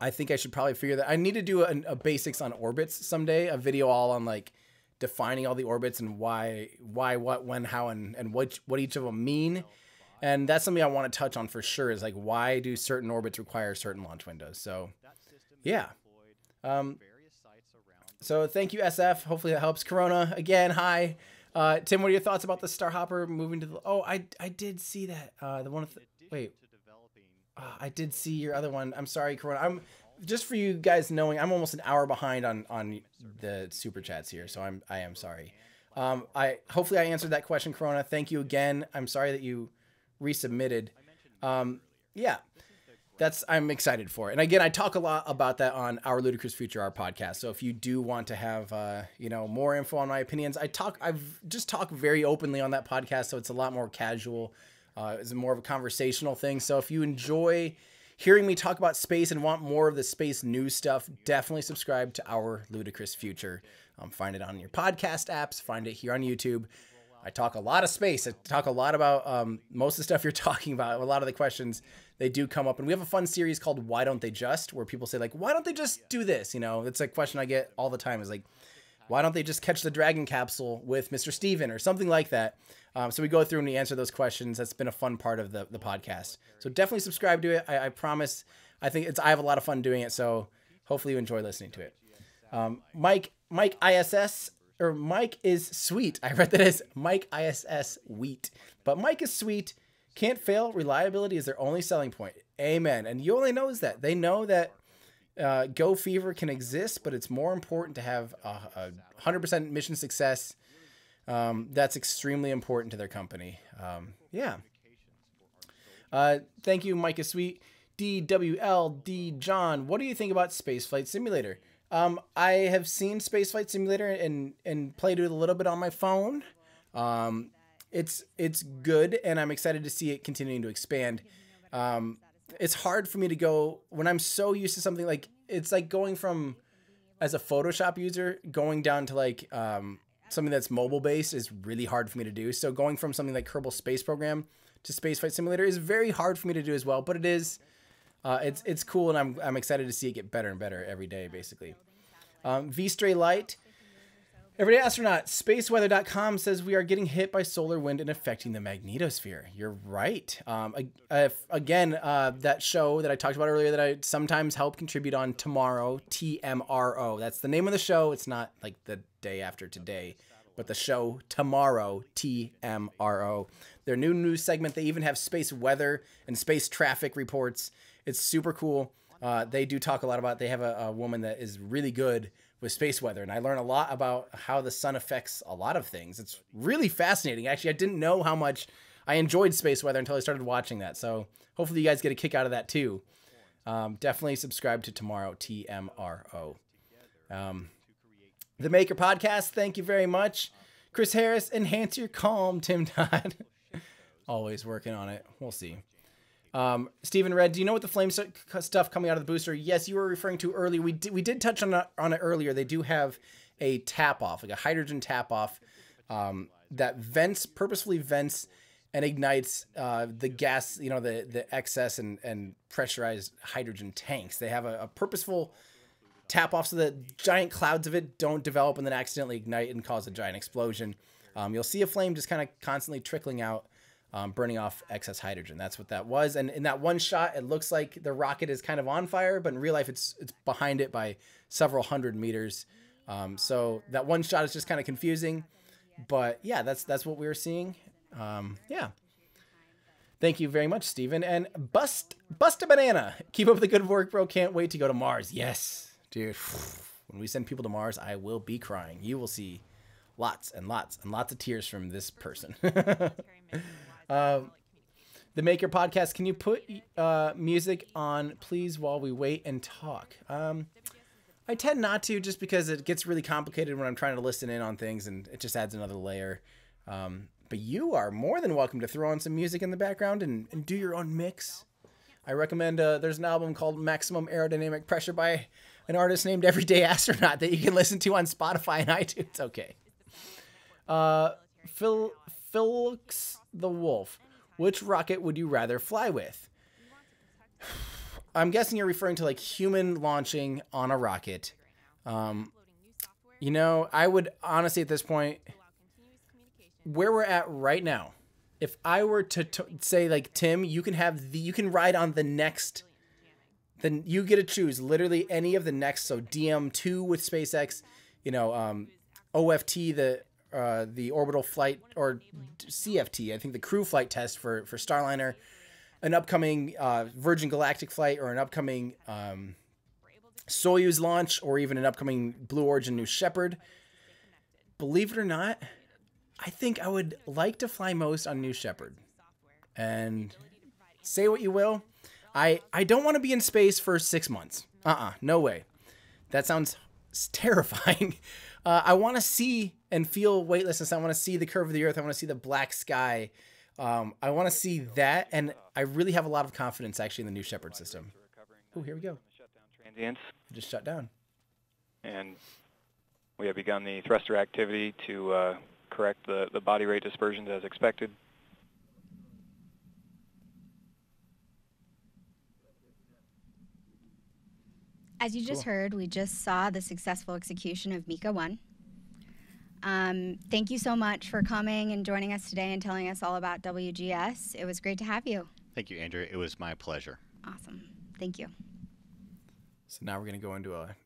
I think I should probably figure that. I need to do a, a, basics on orbits someday. A video all on like defining all the orbits and why, why, what, when, how, and and what what each of them mean. And that's something I want to touch on for sure. Is like why do certain orbits require certain launch windows? So, yeah. Um, so thank you, SF. Hopefully that helps. Corona again. Hi. Uh, Tim, what are your thoughts about the Starhopper moving to the? Oh, I I did see that. Uh, the one with the, wait. Uh, I did see your other one. I'm sorry, Corona. I'm just for you guys knowing. I'm almost an hour behind on on the super chats here, so I'm I am sorry. Um, I hopefully I answered that question, Corona. Thank you again. I'm sorry that you resubmitted. Um, yeah that's I'm excited for. it. And again, I talk a lot about that on our Ludicrous Future, our podcast. So if you do want to have uh, you know more info on my opinions, I talk I've just talk very openly on that podcast, so it's a lot more casual. Uh, it's more of a conversational thing. So if you enjoy hearing me talk about space and want more of the space news stuff, definitely subscribe to our Ludicrous Future. Um, find it on your podcast apps. Find it here on YouTube. I talk a lot of space. I talk a lot about um, most of the stuff you're talking about. A lot of the questions they do come up, and we have a fun series called "Why Don't They Just," where people say like, "Why don't they just do this?" You know, it's a question I get all the time. Is like, why don't they just catch the dragon capsule with Mr. Steven or something like that? Um, so we go through and we answer those questions. That's been a fun part of the the podcast. So definitely subscribe to it. I, I promise. I think it's I have a lot of fun doing it. So hopefully you enjoy listening to it. Um, Mike Mike ISS or Mike is sweet. I read that as Mike ISS wheat, but Mike is sweet. Can't fail. Reliability is their only selling point. Amen. And ULA knows that. They know that uh, Go Fever can exist, but it's more important to have a, a 100% mission success. Um, that's extremely important to their company. Um, yeah. Uh, thank you, Micah Sweet. DWLD John, what do you think about Spaceflight Simulator? Um, I have seen Spaceflight Simulator and and played it a little bit on my phone. Um, it's it's good, and I'm excited to see it continuing to expand. Um, it's hard for me to go when I'm so used to something like it's like going from as a Photoshop user going down to like um, something that's mobile based is really hard for me to do. So going from something like Kerbal Space Program to Spaceflight Simulator is very hard for me to do as well. But it is, uh, it's it's cool, and I'm I'm excited to see it get better and better every day, basically. Um, V Stray Light Everyday Astronaut, spaceweather.com says we are getting hit by solar wind and affecting the magnetosphere. You're right. Um, again, uh, that show that I talked about earlier that I sometimes help contribute on tomorrow, TMRO. That's the name of the show. It's not like the day after today, but the show tomorrow, TMRO. Their new news segment, they even have space weather and space traffic reports. It's super cool. Uh, they do talk a lot about, they have a, a woman that is really good with space weather and I learn a lot about how the sun affects a lot of things. It's really fascinating. Actually, I didn't know how much I enjoyed space weather until I started watching that. So hopefully you guys get a kick out of that too. Um, definitely subscribe to Tomorrow TMRO. Um, the Maker Podcast, thank you very much. Chris Harris, enhance your calm, Tim Todd. Always working on it. We'll see. Um, Stephen Red, do you know what the flame stuff coming out of the booster? Yes, you were referring to earlier. We did, we did touch on it, on it earlier. They do have a tap off, like a hydrogen tap off um, that vents, purposefully vents and ignites uh, the gas, you know, the, the excess and, and pressurized hydrogen tanks. They have a, a purposeful tap off so that giant clouds of it don't develop and then accidentally ignite and cause a giant explosion. Um, you'll see a flame just kind of constantly trickling out um, burning off excess hydrogen. That's what that was. And in that one shot, it looks like the rocket is kind of on fire, but in real life, it's it's behind it by several hundred meters. Um, so that one shot is just kind of confusing. But yeah, that's that's what we were seeing. Um, yeah. Thank you very much, Stephen. And bust bust a banana. Keep up the good work, bro. Can't wait to go to Mars. Yes, dude. When we send people to Mars, I will be crying. You will see lots and lots and lots of tears from this person. Um, the Maker Podcast, can you put uh, music on, please, while we wait and talk? Um, I tend not to just because it gets really complicated when I'm trying to listen in on things and it just adds another layer. Um, but you are more than welcome to throw on some music in the background and, and do your own mix. I recommend uh, there's an album called Maximum Aerodynamic Pressure by an artist named Everyday Astronaut that you can listen to on Spotify and iTunes. Okay. Uh, Phil Philix the Wolf. Which rocket would you rather fly with? I'm guessing you're referring to like human launching on a rocket. Um, you know, I would honestly at this point, where we're at right now, if I were to t- say like Tim, you can have the you can ride on the next, then you get to choose literally any of the next. So DM2 with SpaceX, you know, um, OFT the uh, the orbital flight or CFT, I think the crew flight test for for Starliner, an upcoming uh, Virgin Galactic flight or an upcoming um, Soyuz launch or even an upcoming Blue Origin New Shepard. Believe it or not, I think I would like to fly most on New Shepard. And say what you will, I I don't want to be in space for six months. Uh uh no way. That sounds terrifying. Uh, I want to see and feel weightlessness. I want to see the curve of the earth. I want to see the black sky. Um, I want to see that, and I really have a lot of confidence actually in the New Shepard system. Oh, here we go. Transients. Just shut down. And we have begun the thruster activity to uh, correct the, the body rate dispersions as expected. As you just Cool. heard, we just saw the successful execution of MECO 1. Um, thank you so much for coming and joining us today and telling us all about WGS. It was great to have you. Thank you, Andrea. It was my pleasure. Awesome. Thank you. So now we're gonna go into a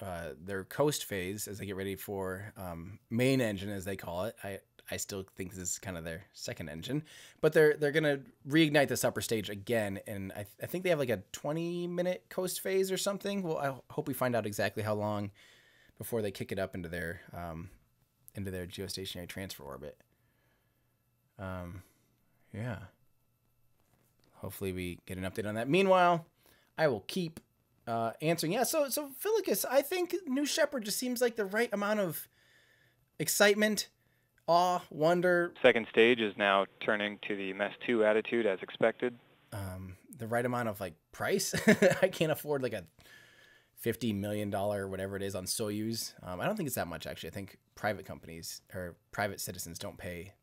uh, their coast phase as they get ready for um, main engine, as they call it. I I still think this is kind of their second engine, but they're they're gonna reignite this upper stage again, and I, I think they have like a 20 minute coast phase or something. Well, I hope we find out exactly how long before they kick it up into their um, into their geostationary transfer orbit. Um, yeah. Hopefully we get an update on that. Meanwhile, I will keep uh, answering. Yeah, so so Philicus, I think New Shepard just seems like the right amount of excitement, awe, wonder, Second stage is now turning to the MES 2 attitude as expected. um, the right amount of like price. I can't afford like a fifty million dollar whatever it is on Soyuz. Um, I don't think it's that much actually. I think private companies or private citizens don't pay.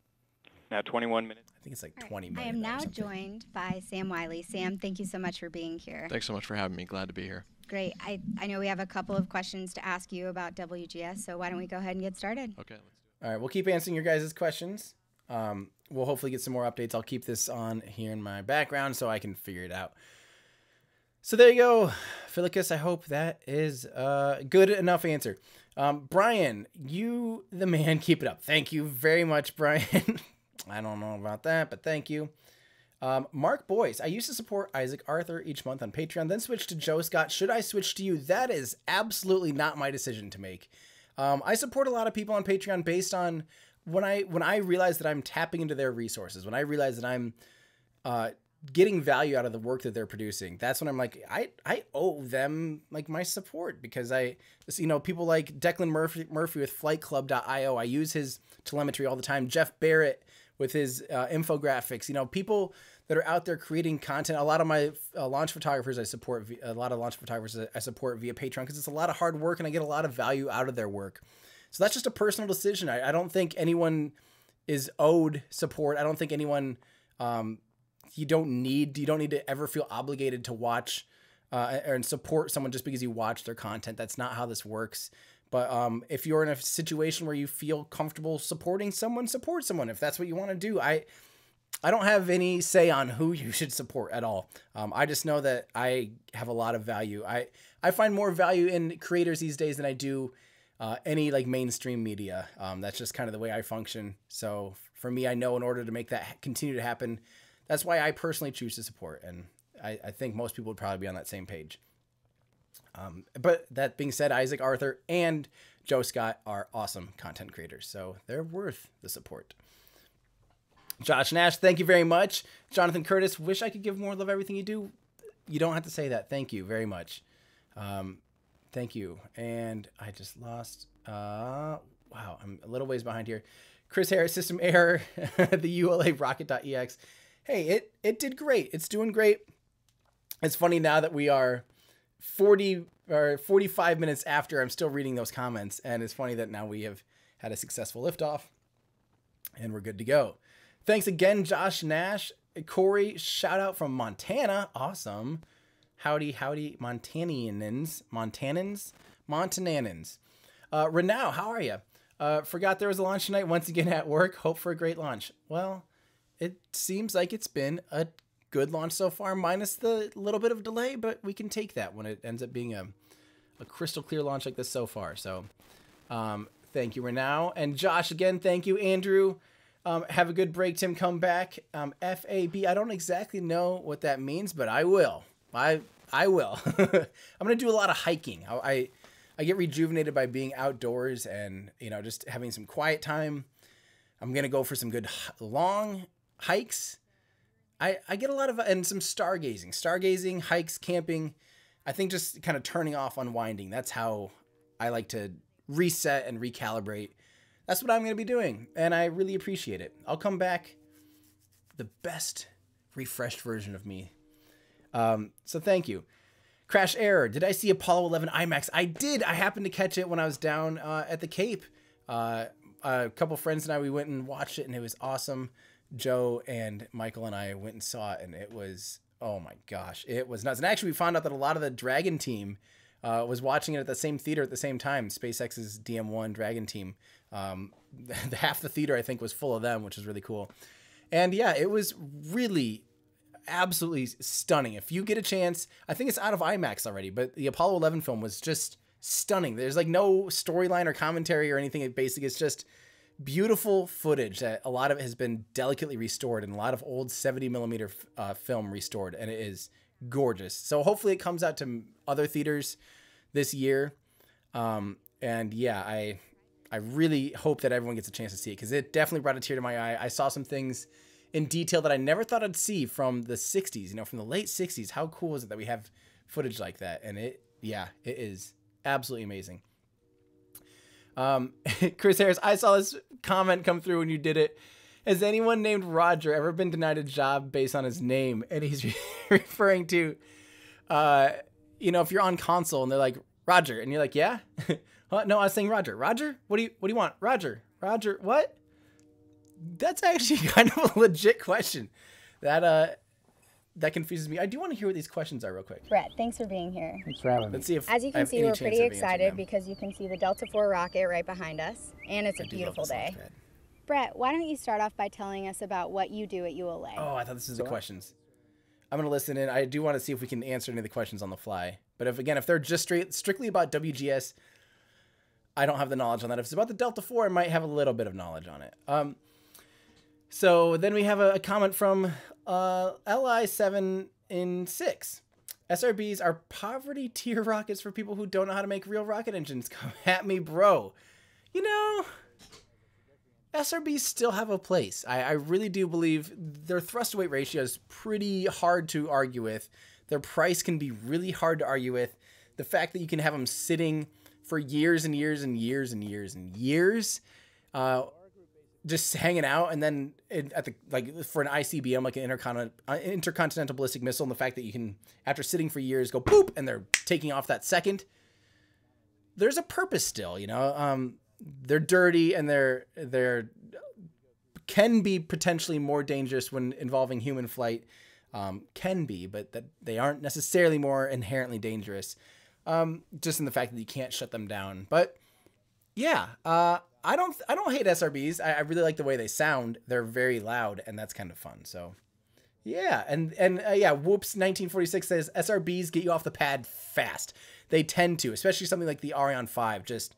Now 21 minutes. I think it's like All right. twenty I am now joined by Sam Wiley. Sam, thank you so much for being here. Thanks so much for having me. Glad to be here. Great. I, I know we have a couple of questions to ask you about WGS, so why don't we go ahead and get started? Okay. All right, we'll keep answering your guys' questions. Um, we'll hopefully get some more updates. I'll keep this on here in my background so I can figure it out. So there you go, Philicus. I hope that is a good enough answer. Um, Brian, you the man, keep it up. Thank you very much, Brian. I don't know about that, but thank you. Um, Mark Boyce, I used to support Isaac Arthur each month on Patreon, then switched to Joe Scott. Should I switch to you? That is absolutely not my decision to make. Um, I support a lot of people on Patreon based on when I when I realize that I'm tapping into their resources, when I realize that I'm uh, getting value out of the work that they're producing. That's when I'm like, I I owe them like my support because I, you know, people like Declan Murphy Murphy with FlightClub.io. I use his telemetry all the time. Jeff Barrett with his uh, infographics. You know, people that are out there creating content. A lot of my uh, launch photographers I support. A lot of launch photographers I support via Patreon because it's a lot of hard work and I get a lot of value out of their work. So that's just a personal decision. I, I don't think anyone is owed support. I don't think anyone um, you don't need you don't need to ever feel obligated to watch uh, and support someone just because you watch their content. That's not how this works. But um, if you're in a situation where you feel comfortable supporting someone, support someone. If that's what you want to do, I I don't have any say on who you should support at all. Um, I just know that I have a lot of value. I I find more value in creators these days than I do uh, any like mainstream media. Um, that's just kind of the way I function. So for me, I know in order to make that continue to happen, that's why I personally choose to support, and I, I think most people would probably be on that same page. Um, but that being said, Isaac Arthur and Joe Scott are awesome content creators, so they're worth the support. Josh Nash, thank you very much. Jonathan Curtis, wish I could give more love everything you do. You don't have to say that. Thank you very much. Um, thank you. And I just lost. Uh, wow, I'm a little ways behind here. Chris Harris, system error, the ULA rocket.ex. Hey, it it did great. It's doing great. It's funny now that we are 40 or 45 minutes after I'm still reading those comments, and it's funny that now we have had a successful liftoff and we're good to go. Thanks again, Josh Nash. Corey, shout out from Montana. Awesome. Howdy, howdy. Montanans? Montanans. Uh, Renaud, how are you? Uh, forgot there was a launch tonight once again at work. Hope for a great launch. Well, it seems like it's been a good launch so far, minus the little bit of delay, but we can take that when it ends up being a, a crystal clear launch like this so far. So, um, thank you, Renaud. And Josh, again, thank you, Andrew. Um, have a good break, Tim. Come back. Um, FAB. I don't exactly know what that means, but I will. I I will. I'm gonna do a lot of hiking. I, I I get rejuvenated by being outdoors and you know just having some quiet time. I'm gonna go for some good long hikes. I I get a lot of and some stargazing, stargazing, hikes, camping. I think just kind of turning off, unwinding. That's how I like to reset and recalibrate. That's what I'm going to be doing, and I really appreciate it. I'll come back the best refreshed version of me. Um, so thank you. Crash error. Did I see Apollo 11 IMAX? I did. I happened to catch it when I was down uh, at the Cape. Uh, a couple friends and I we went and watched it, and it was awesome. Joe and Michael and I went and saw it, and it was oh my gosh, it was nuts. And actually, we found out that a lot of the Dragon team uh, was watching it at the same theater at the same time. SpaceX's DM1 Dragon team. Um, half the theater I think was full of them, which is really cool. And yeah, it was really absolutely stunning. If you get a chance, I think it's out of IMAX already, but the Apollo 11 film was just stunning. There's like no storyline or commentary or anything. It basically it's just beautiful footage that a lot of it has been delicately restored and a lot of old 70 millimeter uh, film restored, and it is gorgeous. So hopefully it comes out to other theaters this year. Um, and yeah, I I really hope that everyone gets a chance to see it because it definitely brought a tear to my eye. I saw some things in detail that I never thought I'd see from the 60s, you know, from the late 60s. How cool is it that we have footage like that? And it, yeah, it is absolutely amazing. Um, Chris Harris, I saw this comment come through when you did it. Has anyone named Roger ever been denied a job based on his name? And he's referring to, uh, you know, if you're on console and they're like Roger, and you're like, yeah, no, I was saying Roger. Roger, what do you what do you want? Roger, Roger, what? That's actually kind of a legit question. That uh, that confuses me. I do want to hear what these questions are real quick. Brett, thanks for being here. Thanks for having me. Let's see if As you can see, we're pretty excited because you can see the Delta IV rocket right behind us, and it's a I do love beautiful day. Brett, why don't you start off by telling us about what you do at ULA? Oh, I thought this was the questions. I'm gonna listen in. I do want to see if we can answer any of the questions on the fly. But if again, if they're just straight strictly about WGS, I don't have the knowledge on that. If it's about the Delta Four, I might have a little bit of knowledge on it. Um, so then we have a, a comment from uh, Li7 in six. SRBs are poverty tier rockets for people who don't know how to make real rocket engines. Come at me, bro. You know, SRBs still have a place. I, I really do believe their thrust to weight ratio is pretty hard to argue with. Their price can be really hard to argue with. The fact that you can have them sitting for years and years and years and years and years, uh, just hanging out, and then it, at the like for an ICBM, like an uh, intercontinental ballistic missile, and the fact that you can, after sitting for years, go poop, and they're taking off that second. There's a purpose still, you know. Um, they're dirty and they're they're can be potentially more dangerous when involving human flight. Um, can be, but that they aren't necessarily more inherently dangerous. Um, just in the fact that you can't shut them down. But yeah, uh, I don't I don't hate SRBs. I, I really like the way they sound. They're very loud, and that's kind of fun. So yeah, and and uh, yeah, Whoops 1946 says SRBs get you off the pad fast. They tend to, especially something like the Ariane 5 just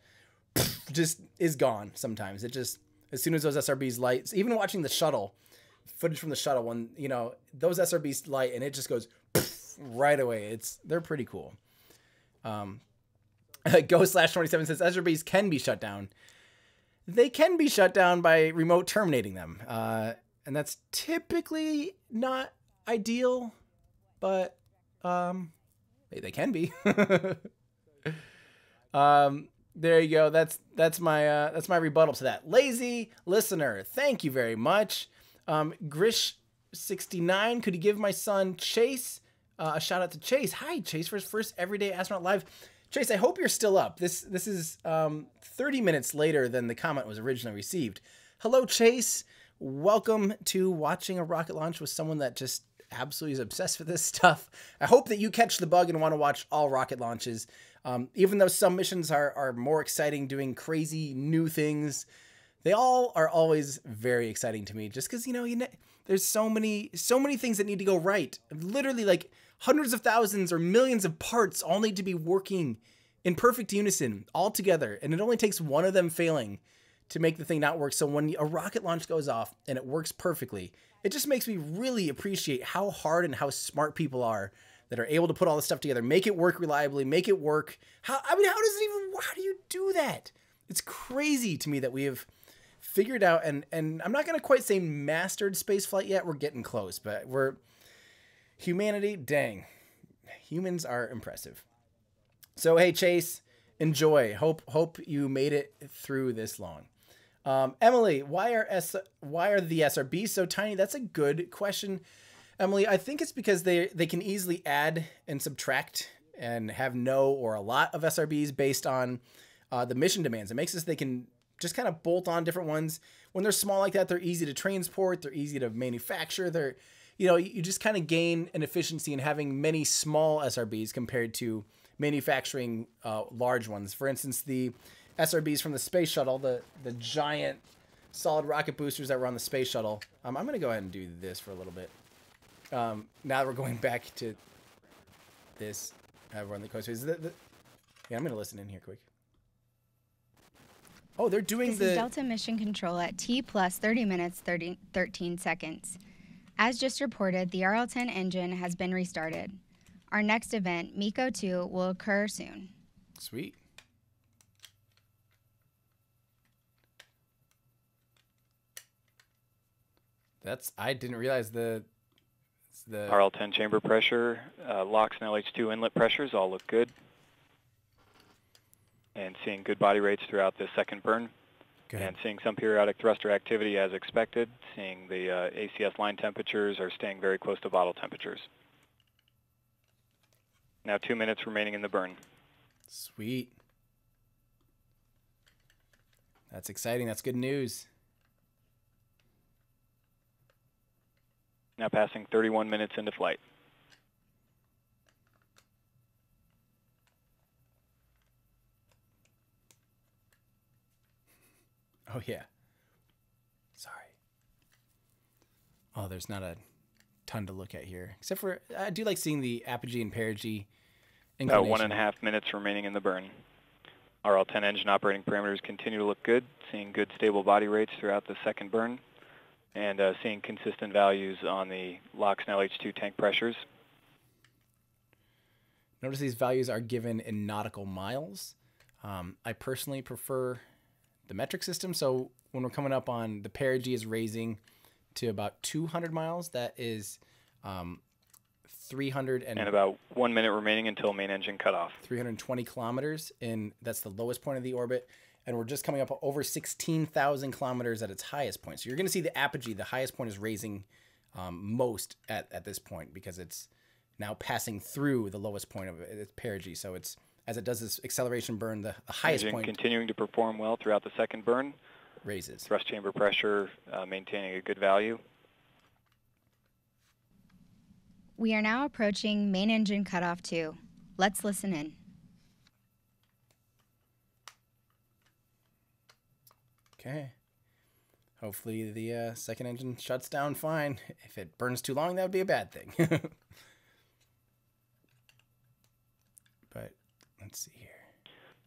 just is gone sometimes. It just as soon as those SRBs light, even watching the shuttle footage from the shuttle when, you know, those SRBs light and it just goes right away. It's they're pretty cool. Um Go slash 27 says SRBs can be shut down. They can be shut down by remote terminating them. Uh, and that's typically not ideal, but um, they, they can be. um, There you go. That's that's my uh, that's my rebuttal to that. Lazy listener, thank you very much. Um, Grish sixty nine, could you give my son Chase uh, a shout out to Chase? Hi, Chase, for his first Everyday Astronaut Live. Chase, I hope you're still up. This this is um, thirty minutes later than the comment was originally received. Hello, Chase. Welcome to watching a rocket launch with someone that just absolutely is obsessed with this stuff. I hope that you catch the bug and want to watch all rocket launches. Um, even though some missions are, are more exciting, doing crazy new things, they all are always very exciting to me. Just because you know, you know, there's so many so many things that need to go right. Literally, like hundreds of thousands or millions of parts all need to be working in perfect unison all together, and it only takes one of them failing to make the thing not work. So when a rocket launch goes off and it works perfectly, it just makes me really appreciate how hard and how smart people are that are able to put all this stuff together, make it work reliably, make it work. How I mean, how does it even? How do you do that? It's crazy to me that we have figured out and and I'm not gonna quite say mastered spaceflight yet. We're getting close, but we're humanity. Dang, humans are impressive. So hey, Chase, enjoy. Hope hope you made it through this long. Um, Emily, why are S why are the SRBs so tiny? That's a good question. Emily, I think it's because they they can easily add and subtract and have no or a lot of SRBs based on uh, the mission demands. It makes so they can just kind of bolt on different ones. When they're small like that, they're easy to transport. They're easy to manufacture. They're you know you just kind of gain an efficiency in having many small SRBs compared to manufacturing uh, large ones. For instance, the SRBs from the space shuttle, the the giant solid rocket boosters that were on the space shuttle. Um, I'm gonna go ahead and do this for a little bit. Um, now we're going back to this, uh, run the coasters. The, the, yeah, I'm gonna listen in here quick. Oh, they're doing This the is Delta Mission Control at T plus 30 minutes 30, 13 seconds. As just reported, the RL-10 engine has been restarted. Our next event, MECO 2, will occur soon. sweet. That's I didn't realize the the RL10 chamber pressure, uh, LOX and LH2 inlet pressures all look good. And seeing good body rates throughout the second burn. Good. And seeing some periodic thruster activity as expected. Seeing the uh, ACS line temperatures are staying very close to bottle temperatures. Now two minutes remaining in the burn. Sweet. That's exciting. That's good news. Now passing 31 minutes into flight. Oh yeah. Sorry. Oh, there's not a ton to look at here, except for I do like seeing the apogee and perigee. About one and a half minutes remaining in the burn. Our RL10 engine operating parameters continue to look good, seeing good stable body rates throughout the second burn, and uh, seeing consistent values on the LOX and LH2 tank pressures. Notice these values are given in nautical miles. Um, I personally prefer the metric system. So when we're coming up on the perigee is raising to about 200 miles. That is um, 300 and, And about one minute remaining until main engine cutoff. 320 kilometers, and that's the lowest point of the orbit. And we're just coming up over 16,000 kilometers at its highest point. So you're going to see the apogee, the highest point is raising um, most at, at this point because it's now passing through the lowest point of its perigee. So it's as it does this acceleration burn, the, the highest engine point continuing to perform well throughout the second burn. raises. Thrust chamber pressure uh, maintaining a good value. We are now approaching main engine cutoff 2. Let's listen in. Okay. Hopefully the uh, second engine shuts down fine. If it burns too long, that would be a bad thing. but let's see here.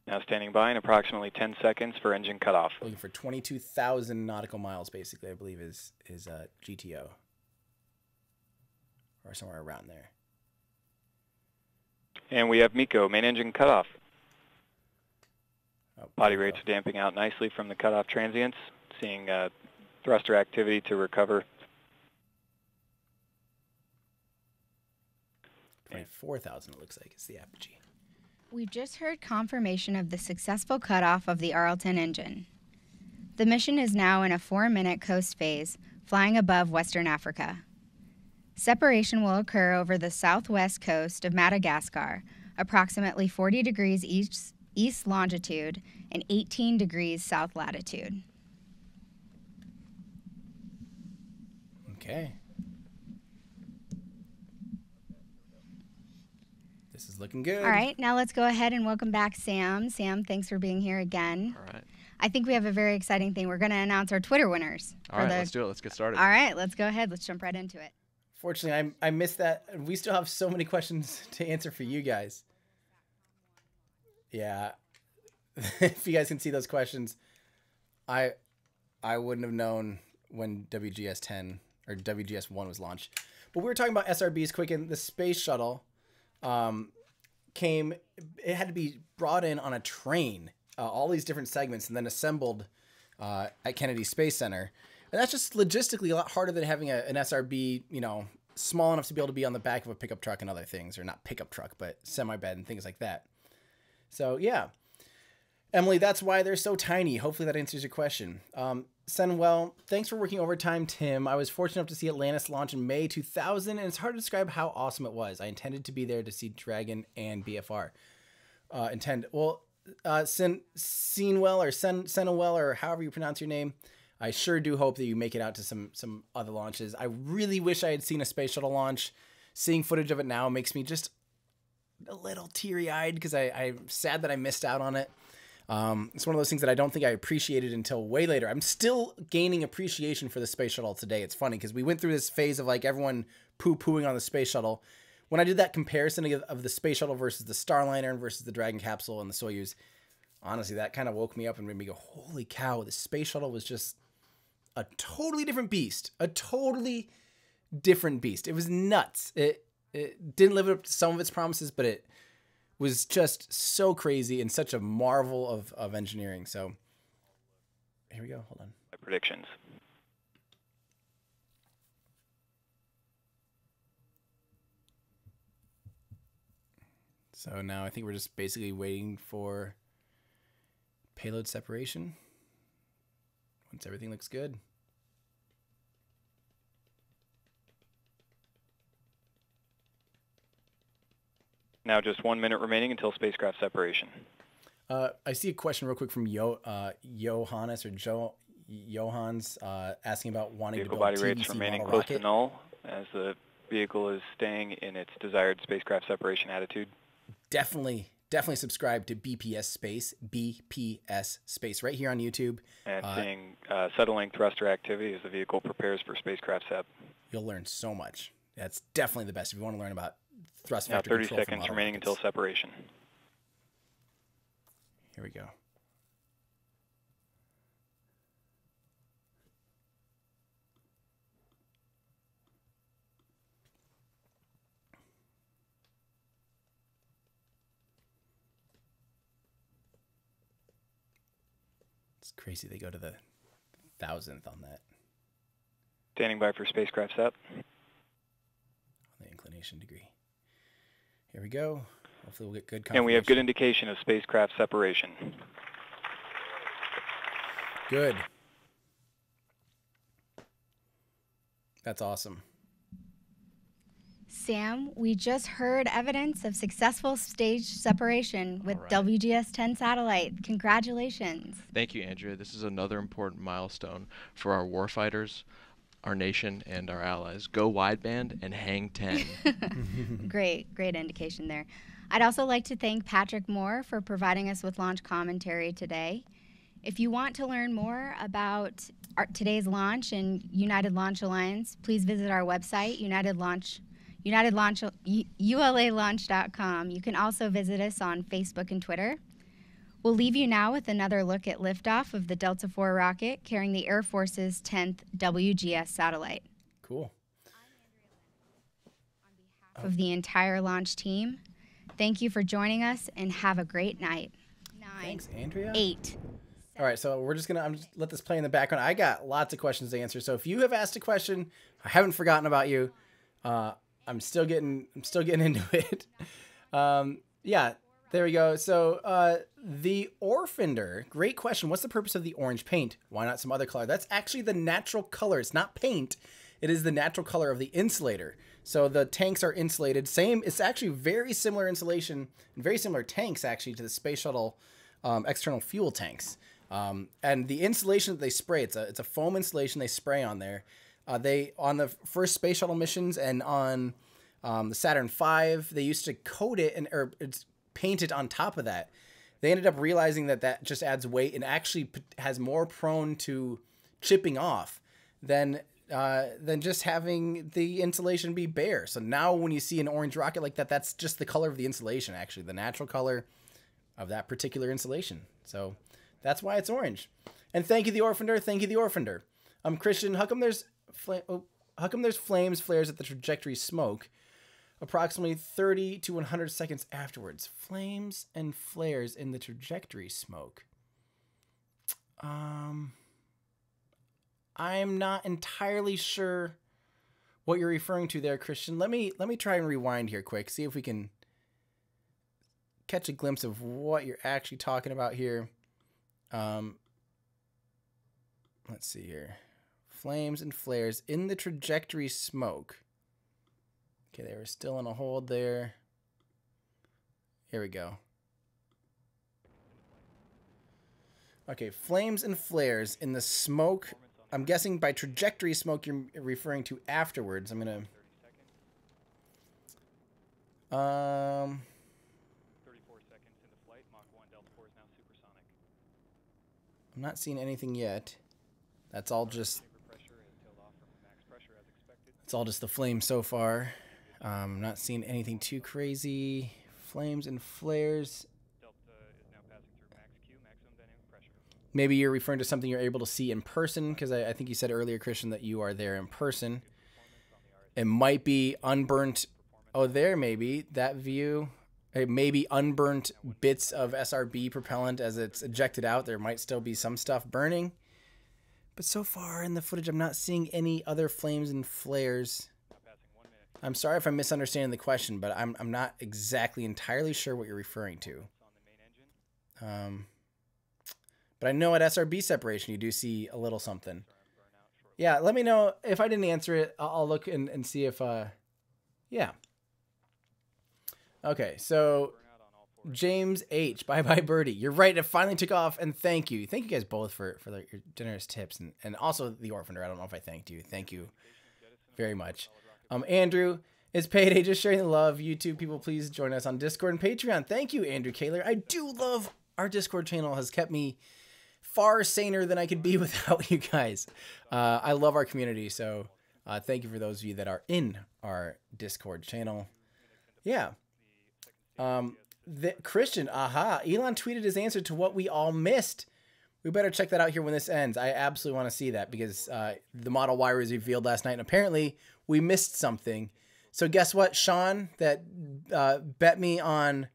Now standing by in approximately 10 seconds for engine cutoff. Looking for 22,000 nautical miles, basically, I believe is is uh, GTO. Or somewhere around there. And we have MECO, main engine cutoff. Oh, Body rates are damping out nicely from the cutoff transients, seeing uh, thruster activity to recover. 24,000 it looks like is the apogee. We've just heard confirmation of the successful cutoff of the RL10 engine. The mission is now in a four minute coast phase, flying above Western Africa. Separation will occur over the southwest coast of Madagascar, approximately 40 degrees east, east longitude and 18 degrees south latitude. Okay. This is looking good. All right, now let's go ahead and welcome back Sam. Sam, thanks for being here again. All right. I think we have a very exciting thing. We're going to announce our Twitter winners. All right, the- let's do it. Let's get started. All right, let's go ahead. Let's jump right into it. Fortunately, I I missed that. We still have so many questions to answer for you guys. Yeah, if you guys can see those questions, I I wouldn't have known when WGS 10 or WGS 1 was launched. But we were talking about SRBs quicken. The space shuttle um, came. It had to be brought in on a train, uh, all these different segments, and then assembled uh, at Kennedy Space Center. And that's just logistically a lot harder than having a, an SRB, you know, small enough to be able to be on the back of a pickup truck and other things, or not pickup truck, but semi bed and things like that. So yeah, Emily, that's why they're so tiny. Hopefully that answers your question. Um, Senwell, thanks for working overtime, Tim. I was fortunate enough to see Atlantis launch in May 2000, and it's hard to describe how awesome it was. I intended to be there to see Dragon and BFR. Uh, intend well, uh, Sen Senwell or Sen Senwell or however you pronounce your name. I sure do hope that you make it out to some some other launches. I really wish I had seen a space shuttle launch. Seeing footage of it now makes me just a little teary eyed because I'm sad that I missed out on it. Um, it's one of those things that I don't think I appreciated until way later. I'm still gaining appreciation for the space shuttle today. It's funny because we went through this phase of like everyone poo pooing on the space shuttle. When I did that comparison of, the space shuttle versus the Starliner and versus the Dragon capsule and the Soyuz, honestly, that kind of woke me up and made me go, holy cow, the space shuttle was just a totally different beast. A totally different beast. It was nuts. It, it didn't live up to some of its promises, but it was just so crazy and such a marvel of, of engineering. So here we go. Hold on. Predictions. So now I think we're just basically waiting for payload separation. Once everything looks good. Now just one minute remaining until spacecraft separation. Uh, I see a question real quick from Yo uh, Johannes or Joe Johans uh, asking about wanting Vehicle to build body rates remaining close rocket. to null as the vehicle is staying in its desired spacecraft separation attitude. Definitely, definitely subscribe to BPS Space, BPS Space, right here on YouTube. And Uh, seeing uh, settling thruster activity as the vehicle prepares for spacecraft sep. You'll learn so much. That's definitely the best if you want to learn about thrust Now vector 30 control seconds remaining rockets. until separation. Here we go. It's crazy they go to the thousandth on that Standing by for spacecraft sep. on the inclination degree. Here we go. Hopefully we'll get good And we have good indication of spacecraft separation. Good. That's awesome. Sam, we just heard evidence of successful stage separation with WGS 10 satellite. Congratulations. Thank you, Andrea. This is another important milestone for our warfighters, our nation, and our allies. Go wideband and hang 10. great, great indication there. I'd also like to thank Patrick Moore for providing us with launch commentary today. If you want to learn more about our, today's launch and United Launch Alliance, please visit our website, United Launch, United Launch, U- ULALaunch.com. You can also visit us on Facebook and Twitter. We'll leave you now with another look at liftoff of the Delta IV rocket carrying the Air Force's 10th WGS satellite. Cool. On behalf of the entire launch team, thank you for joining us and have a great night. Nine, Thanks, Andrea. eight, All right, so we're just gonna I'm just let this play in the background. I got lots of questions to answer. So if you have asked a question, I haven't forgotten about you. Uh, I'm still getting I'm still getting into it. Um, yeah, There we go. So uh, the Orfender, great question. What's the purpose of the orange paint? Why not some other color? That's actually the natural color. It's not paint. It is the natural color of the insulator. So the tanks are insulated. Same. It's actually very similar insulation, and very similar tanks actually to the space shuttle um, external fuel tanks. Um, and the insulation that they spray, it's a it's a foam insulation they spray on there. Uh, they on the first space shuttle missions and on um, the Saturn V, they used to coat it and or it's paint it on top of that. They ended up realizing that that just adds weight and actually has more prone to chipping off than uh, than just having the insulation be bare. So now when you see an orange rocket like that, that's just the color of the insulation, actually, the natural color of that particular insulation. So that's why it's orange. And thank you, the Orfender. Thank you, the Orfender. Um, Christian, how come there's fl- oh, how come there's flames, flares at the trajectory smoke? Approximately 30 to 100 seconds afterwards, flames and flares in the trajectory smoke. Um, I'm not entirely sure what you're referring to there, Christian. Let me let me try and rewind here quick, see if we can catch a glimpse of what you're actually talking about here. Um, let's see here. Flames and flares in the trajectory smoke. Okay, they were still in a hold there. Here we go. Okay, flames and flares in the smoke. I'm guessing by trajectory smoke you're referring to afterwards. I'm gonna. Um. 34 seconds into flight. Mach 1 Delta 4 is now supersonic. I'm not seeing anything yet. That's all just. Pressure is tailed off from max pressure as expected. It's all just the flame so far. Um, not seeing anything too crazy. Flames and flares. Maybe you're referring to something you're able to see in person, because I, I think you said earlier, Christian, that you are there in person. It might be unburnt. Oh, there maybe that view. It may be unburnt bits of SRB propellant as it's ejected out. There might still be some stuff burning. But so far in the footage, I'm not seeing any other flames and flares. I'm sorry if I'm misunderstanding the question, but I'm, I'm not exactly entirely sure what you're referring to. Um, but I know at SRB separation, you do see a little something. Yeah, let me know if I didn't answer it. I'll, look and, and see if, uh, yeah. Okay, so James H. Bye bye birdie. You're right. It finally took off, and thank you. Thank you guys both for for the, your generous tips and and also the Orphaner. I don't know if I thanked you. Thank you very much. Um, Andrew. It's payday, just sharing the love. YouTube people, please join us on Discord and Patreon. Thank you, Andrew Kaler. I do love our Discord channel. Has kept me far saner than I could be without you guys. Uh, I love our community, so uh, thank you for those of you that are in our Discord channel. Yeah. Um, the, Christian, aha, Elon tweeted his answer to what we all missed. We better check that out here when this ends. I absolutely want to see that because uh, the Model Y was revealed last night, and apparently we missed something. So guess what, Sean, that uh, bet me on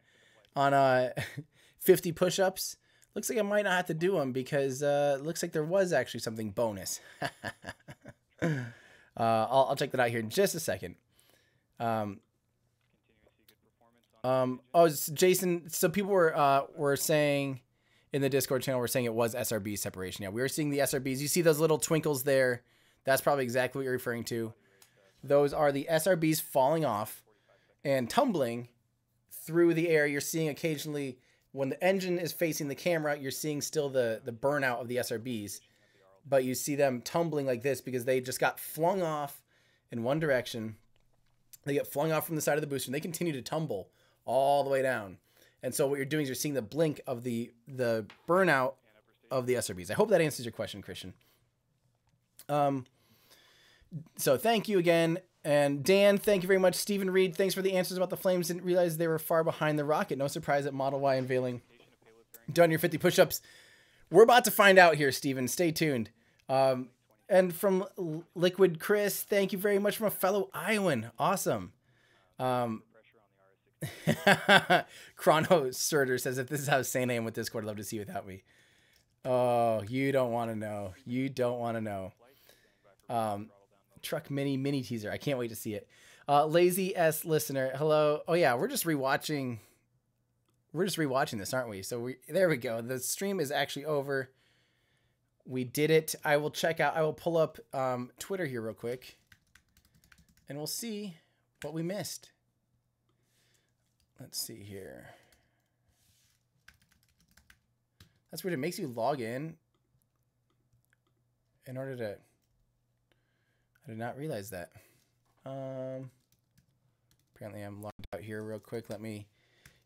on uh, 50 push-ups. Looks like I might not have to do them because uh, looks like there was actually something bonus. uh, I'll, I'll check that out here in just a second. Um, um, oh, Jason. So people were uh, were saying in the Discord channel, we're saying it was SRB separation. Yeah, we were seeing the SRBs. You see those little twinkles there? That's probably exactly what you're referring to. Those are the SRBs falling off and tumbling through the air. You're seeing occasionally when the engine is facing the camera, you're seeing still the the burnout of the SRBs, but you see them tumbling like this because they just got flung off in one direction. They get flung off from the side of the booster and they continue to tumble all the way down. And so what you're doing is you're seeing the blink of the the burnout of the SRBs. I hope that answers your question, Christian. Um, so thank you again. And Dan, thank you very much. Stephen Reed, thanks for the answers about the flames. Didn't realize they were far behind the rocket. No surprise at Model Y unveiling. Done your 50 push-ups. We're about to find out here, Stephen. Stay tuned. Um, and from Liquid Chris, thank you very much from a fellow Iowan. Awesome. Um, Chrono Surter says, if this is how sane I am with Discord, I'd love to see you without me. Oh, you don't want to know. You don't want to know. Um, truck mini mini teaser. I can't wait to see it. Uh, Lazy S listener, hello. Oh yeah, we're just rewatching we're just rewatching this, aren't we? So we there we go. The stream is actually over. We did it. I will check out. I will pull up um, Twitter here real quick, and we'll see what we missed. Let's see here. That's weird. It makes you log in in order to. I did not realize that. Um. Apparently, I'm logged out here real quick. Let me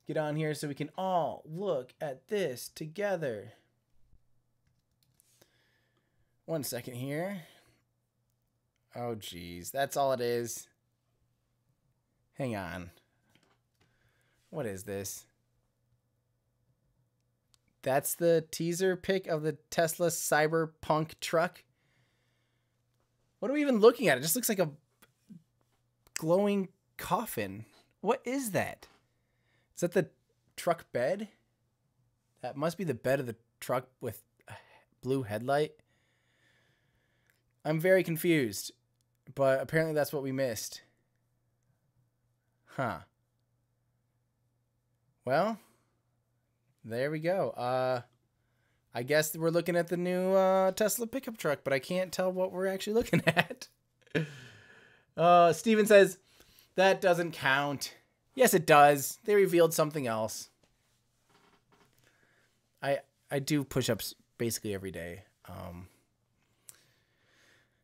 get on here so we can all look at this together. One second here. Oh, geez. That's all it is. Hang on. What is this? That's the teaser pic of the Tesla Cyberpunk truck. What are we even looking at? It just looks like a glowing coffin. What is that? Is that the truck bed? That must be the bed of the truck with a blue headlight. I'm very confused, but apparently that's what we missed. Huh. Well, there we go. Uh I guess we're looking at the new uh, Tesla pickup truck, but I can't tell what we're actually looking at. uh Steven says that doesn't count. Yes, it does. They revealed something else. I I do push-ups basically every day. Um,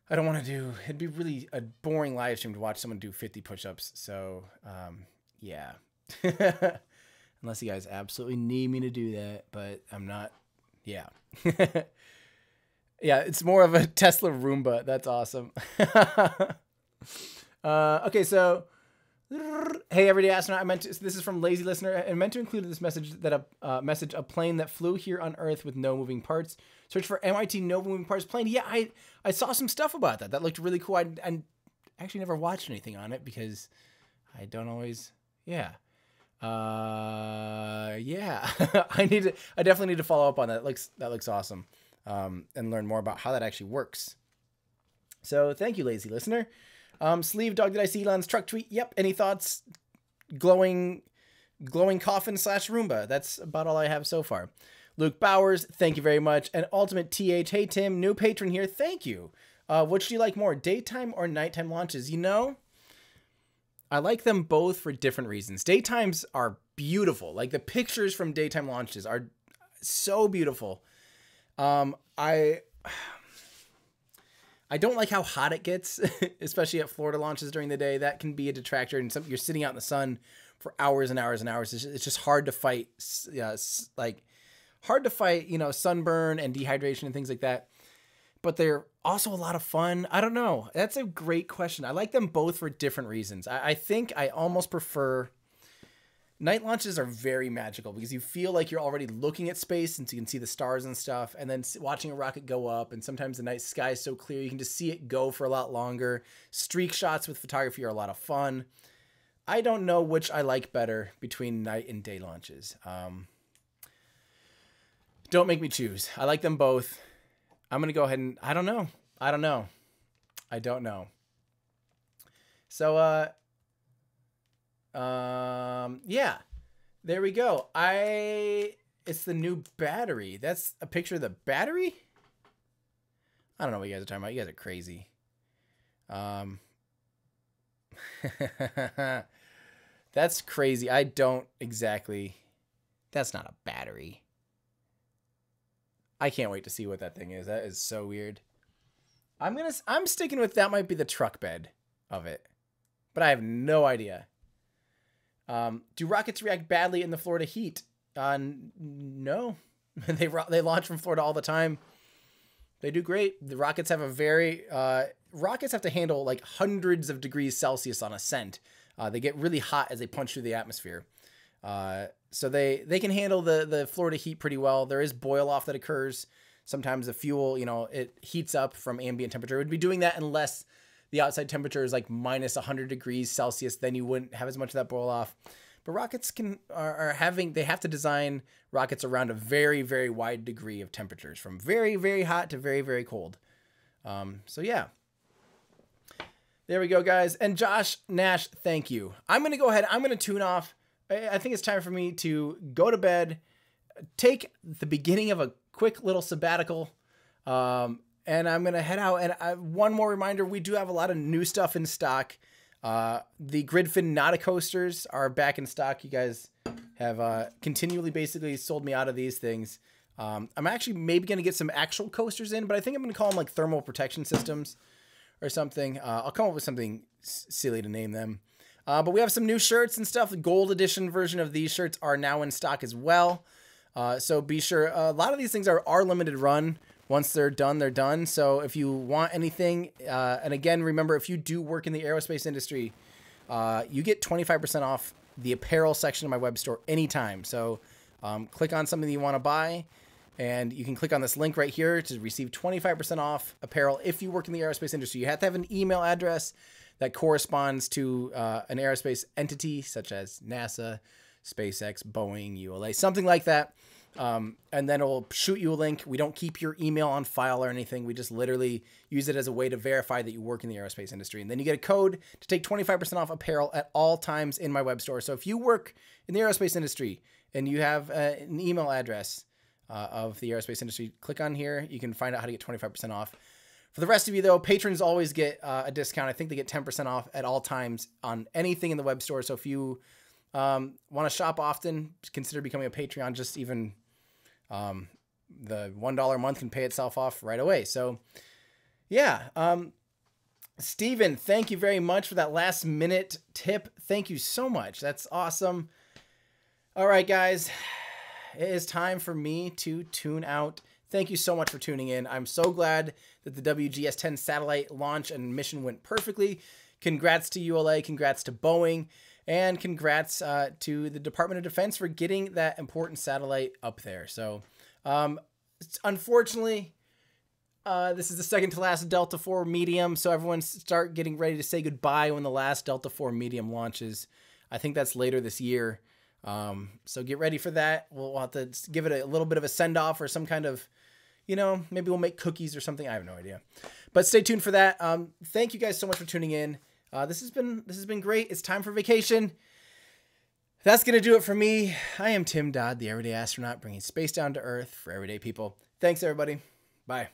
I don't want to do. It'd be really a boring live stream to watch someone do 50 push-ups. So um, yeah, unless you guys absolutely need me to do that, but I'm not. Yeah, yeah. It's more of a Tesla Roomba. That's awesome. uh, okay, so Hey, everyday astronaut. I meant to, so this is from lazy listener. I meant to include this message that a uh, message a plane that flew here on Earth with no moving parts. Search for MIT no moving parts plane. Yeah, I I saw some stuff about that. That looked really cool. I, I actually never watched anything on it because I don't always. Yeah. Uh, yeah. I need to. I definitely need to follow up on that. That looks that looks awesome. Um, and learn more about how that actually works. So thank you, lazy listener. Um, sleeve dog, did I see Elon's truck tweet? Yep. Any thoughts? Glowing, glowing coffin slash Roomba. That's about all I have so far. Luke Bowers, thank you very much. And Ultimate TH, hey Tim, new patron here. Thank you. Uh, which do you like more, daytime or nighttime launches? You know, I like them both for different reasons. Daytimes are beautiful. Like the pictures from daytime launches are so beautiful. Um, I I don't like how hot it gets, especially at Florida launches during the day. That can be a detractor, and some, you're sitting out in the sun for hours and hours and hours. It's just, it's just hard to fight, yeah, like hard to fight, you know, sunburn and dehydration and things like that. But they're also a lot of fun. I don't know. That's a great question. I like them both for different reasons. I, I think I almost prefer night launches are very magical because you feel like you're already looking at space since you can see the stars and stuff and then watching a rocket go up and sometimes the night sky is so clear you can just see it go for a lot longer streak shots with photography are a lot of fun i don't know which i like better between night and day launches um, don't make me choose i like them both i'm gonna go ahead and i don't know i don't know i don't know so uh um, yeah, there we go. I it's the new battery. That's a picture of the battery. I don't know what you guys are talking about. You guys are crazy. Um, that's crazy. I don't exactly. That's not a battery. I can't wait to see what that thing is. That is so weird. I'm gonna. I'm sticking with that. Might be the truck bed of it, but I have no idea. Um, do rockets react badly in the Florida heat? Uh, no, they they launch from Florida all the time. They do great. The rockets have a very uh, rockets have to handle like hundreds of degrees Celsius on ascent. Uh, they get really hot as they punch through the atmosphere. Uh, so they they can handle the the Florida heat pretty well. There is boil off that occurs. Sometimes the fuel, you know, it heats up from ambient temperature. It would be doing that unless the outside temperature is like minus 100 degrees Celsius, then you wouldn't have as much of that boil off. But rockets can are, are, having they have to design rockets around a very very wide degree of temperatures, from very very hot to very very cold. Um, so yeah, there we go, guys. And Josh Nash, thank you. I'm gonna go ahead. I'm gonna tune off I think it's time for me to go to bed, take the beginning of a quick little sabbatical, um, and I'm gonna head out. And I, one more reminder: we do have a lot of new stuff in stock. Uh, the Gridfin Nautica coasters are back in stock. You guys have uh, continually basically sold me out of these things. Um, I'm actually maybe going to get some actual coasters in, but I think I'm going to call them like thermal protection systems or something. Uh, I'll come up with something silly to name them. Uh, but we have some new shirts and stuff. The gold edition version of these shirts are now in stock as well. Uh, so be sure. a lot of these things are, are limited run. Once they're done, they're done. So if you want anything, uh, and again, remember if you do work in the aerospace industry, uh, you get 25% off the apparel section of my web store anytime. So um, click on something that you want to buy, and you can click on this link right here to receive 25% off apparel if you work in the aerospace industry. You have to have an email address that corresponds to uh, an aerospace entity such as NASA, SpaceX, Boeing, ULA, something like that. Um, and then it'll shoot you a link. We don't keep your email on file or anything. We just literally use it as a way to verify that you work in the aerospace industry. And then you get a code to take 25% off apparel at all times in my web store. So if you work in the aerospace industry and you have uh, an email address uh, of the aerospace industry, click on here. You can find out how to get 25% off. For the rest of you, though, patrons always get uh, a discount. I think they get 10% off at all times on anything in the web store. So if you um, want to shop often, consider becoming a Patreon. Just even um, the one dollar a month can pay itself off right away. So, yeah, um, Steven, thank you very much for that last minute tip. Thank you so much. That's awesome. All right, guys, it is time for me to tune out. Thank you so much for tuning in. I'm so glad that the WGS 10 satellite launch and mission went perfectly. Congrats to ULA, congrats to Boeing, and congrats uh, to the Department of Defense for getting that important satellite up there. So, um, unfortunately, uh, this is the second to last Delta 4 medium, so everyone start getting ready to say goodbye when the last Delta 4 medium launches. I think that's later this year. Um, so get ready for that. We'll, have to give it a little bit of a send off or some kind of, you know, maybe we'll make cookies or something. I have no idea. But stay tuned for that. Um, thank you guys so much for tuning in. Uh, this has been this has been great. It's time for vacation. That's gonna do it for me. I am Tim Dodd, the Everyday Astronaut, bringing space down to Earth for everyday people. Thanks, everybody. Bye.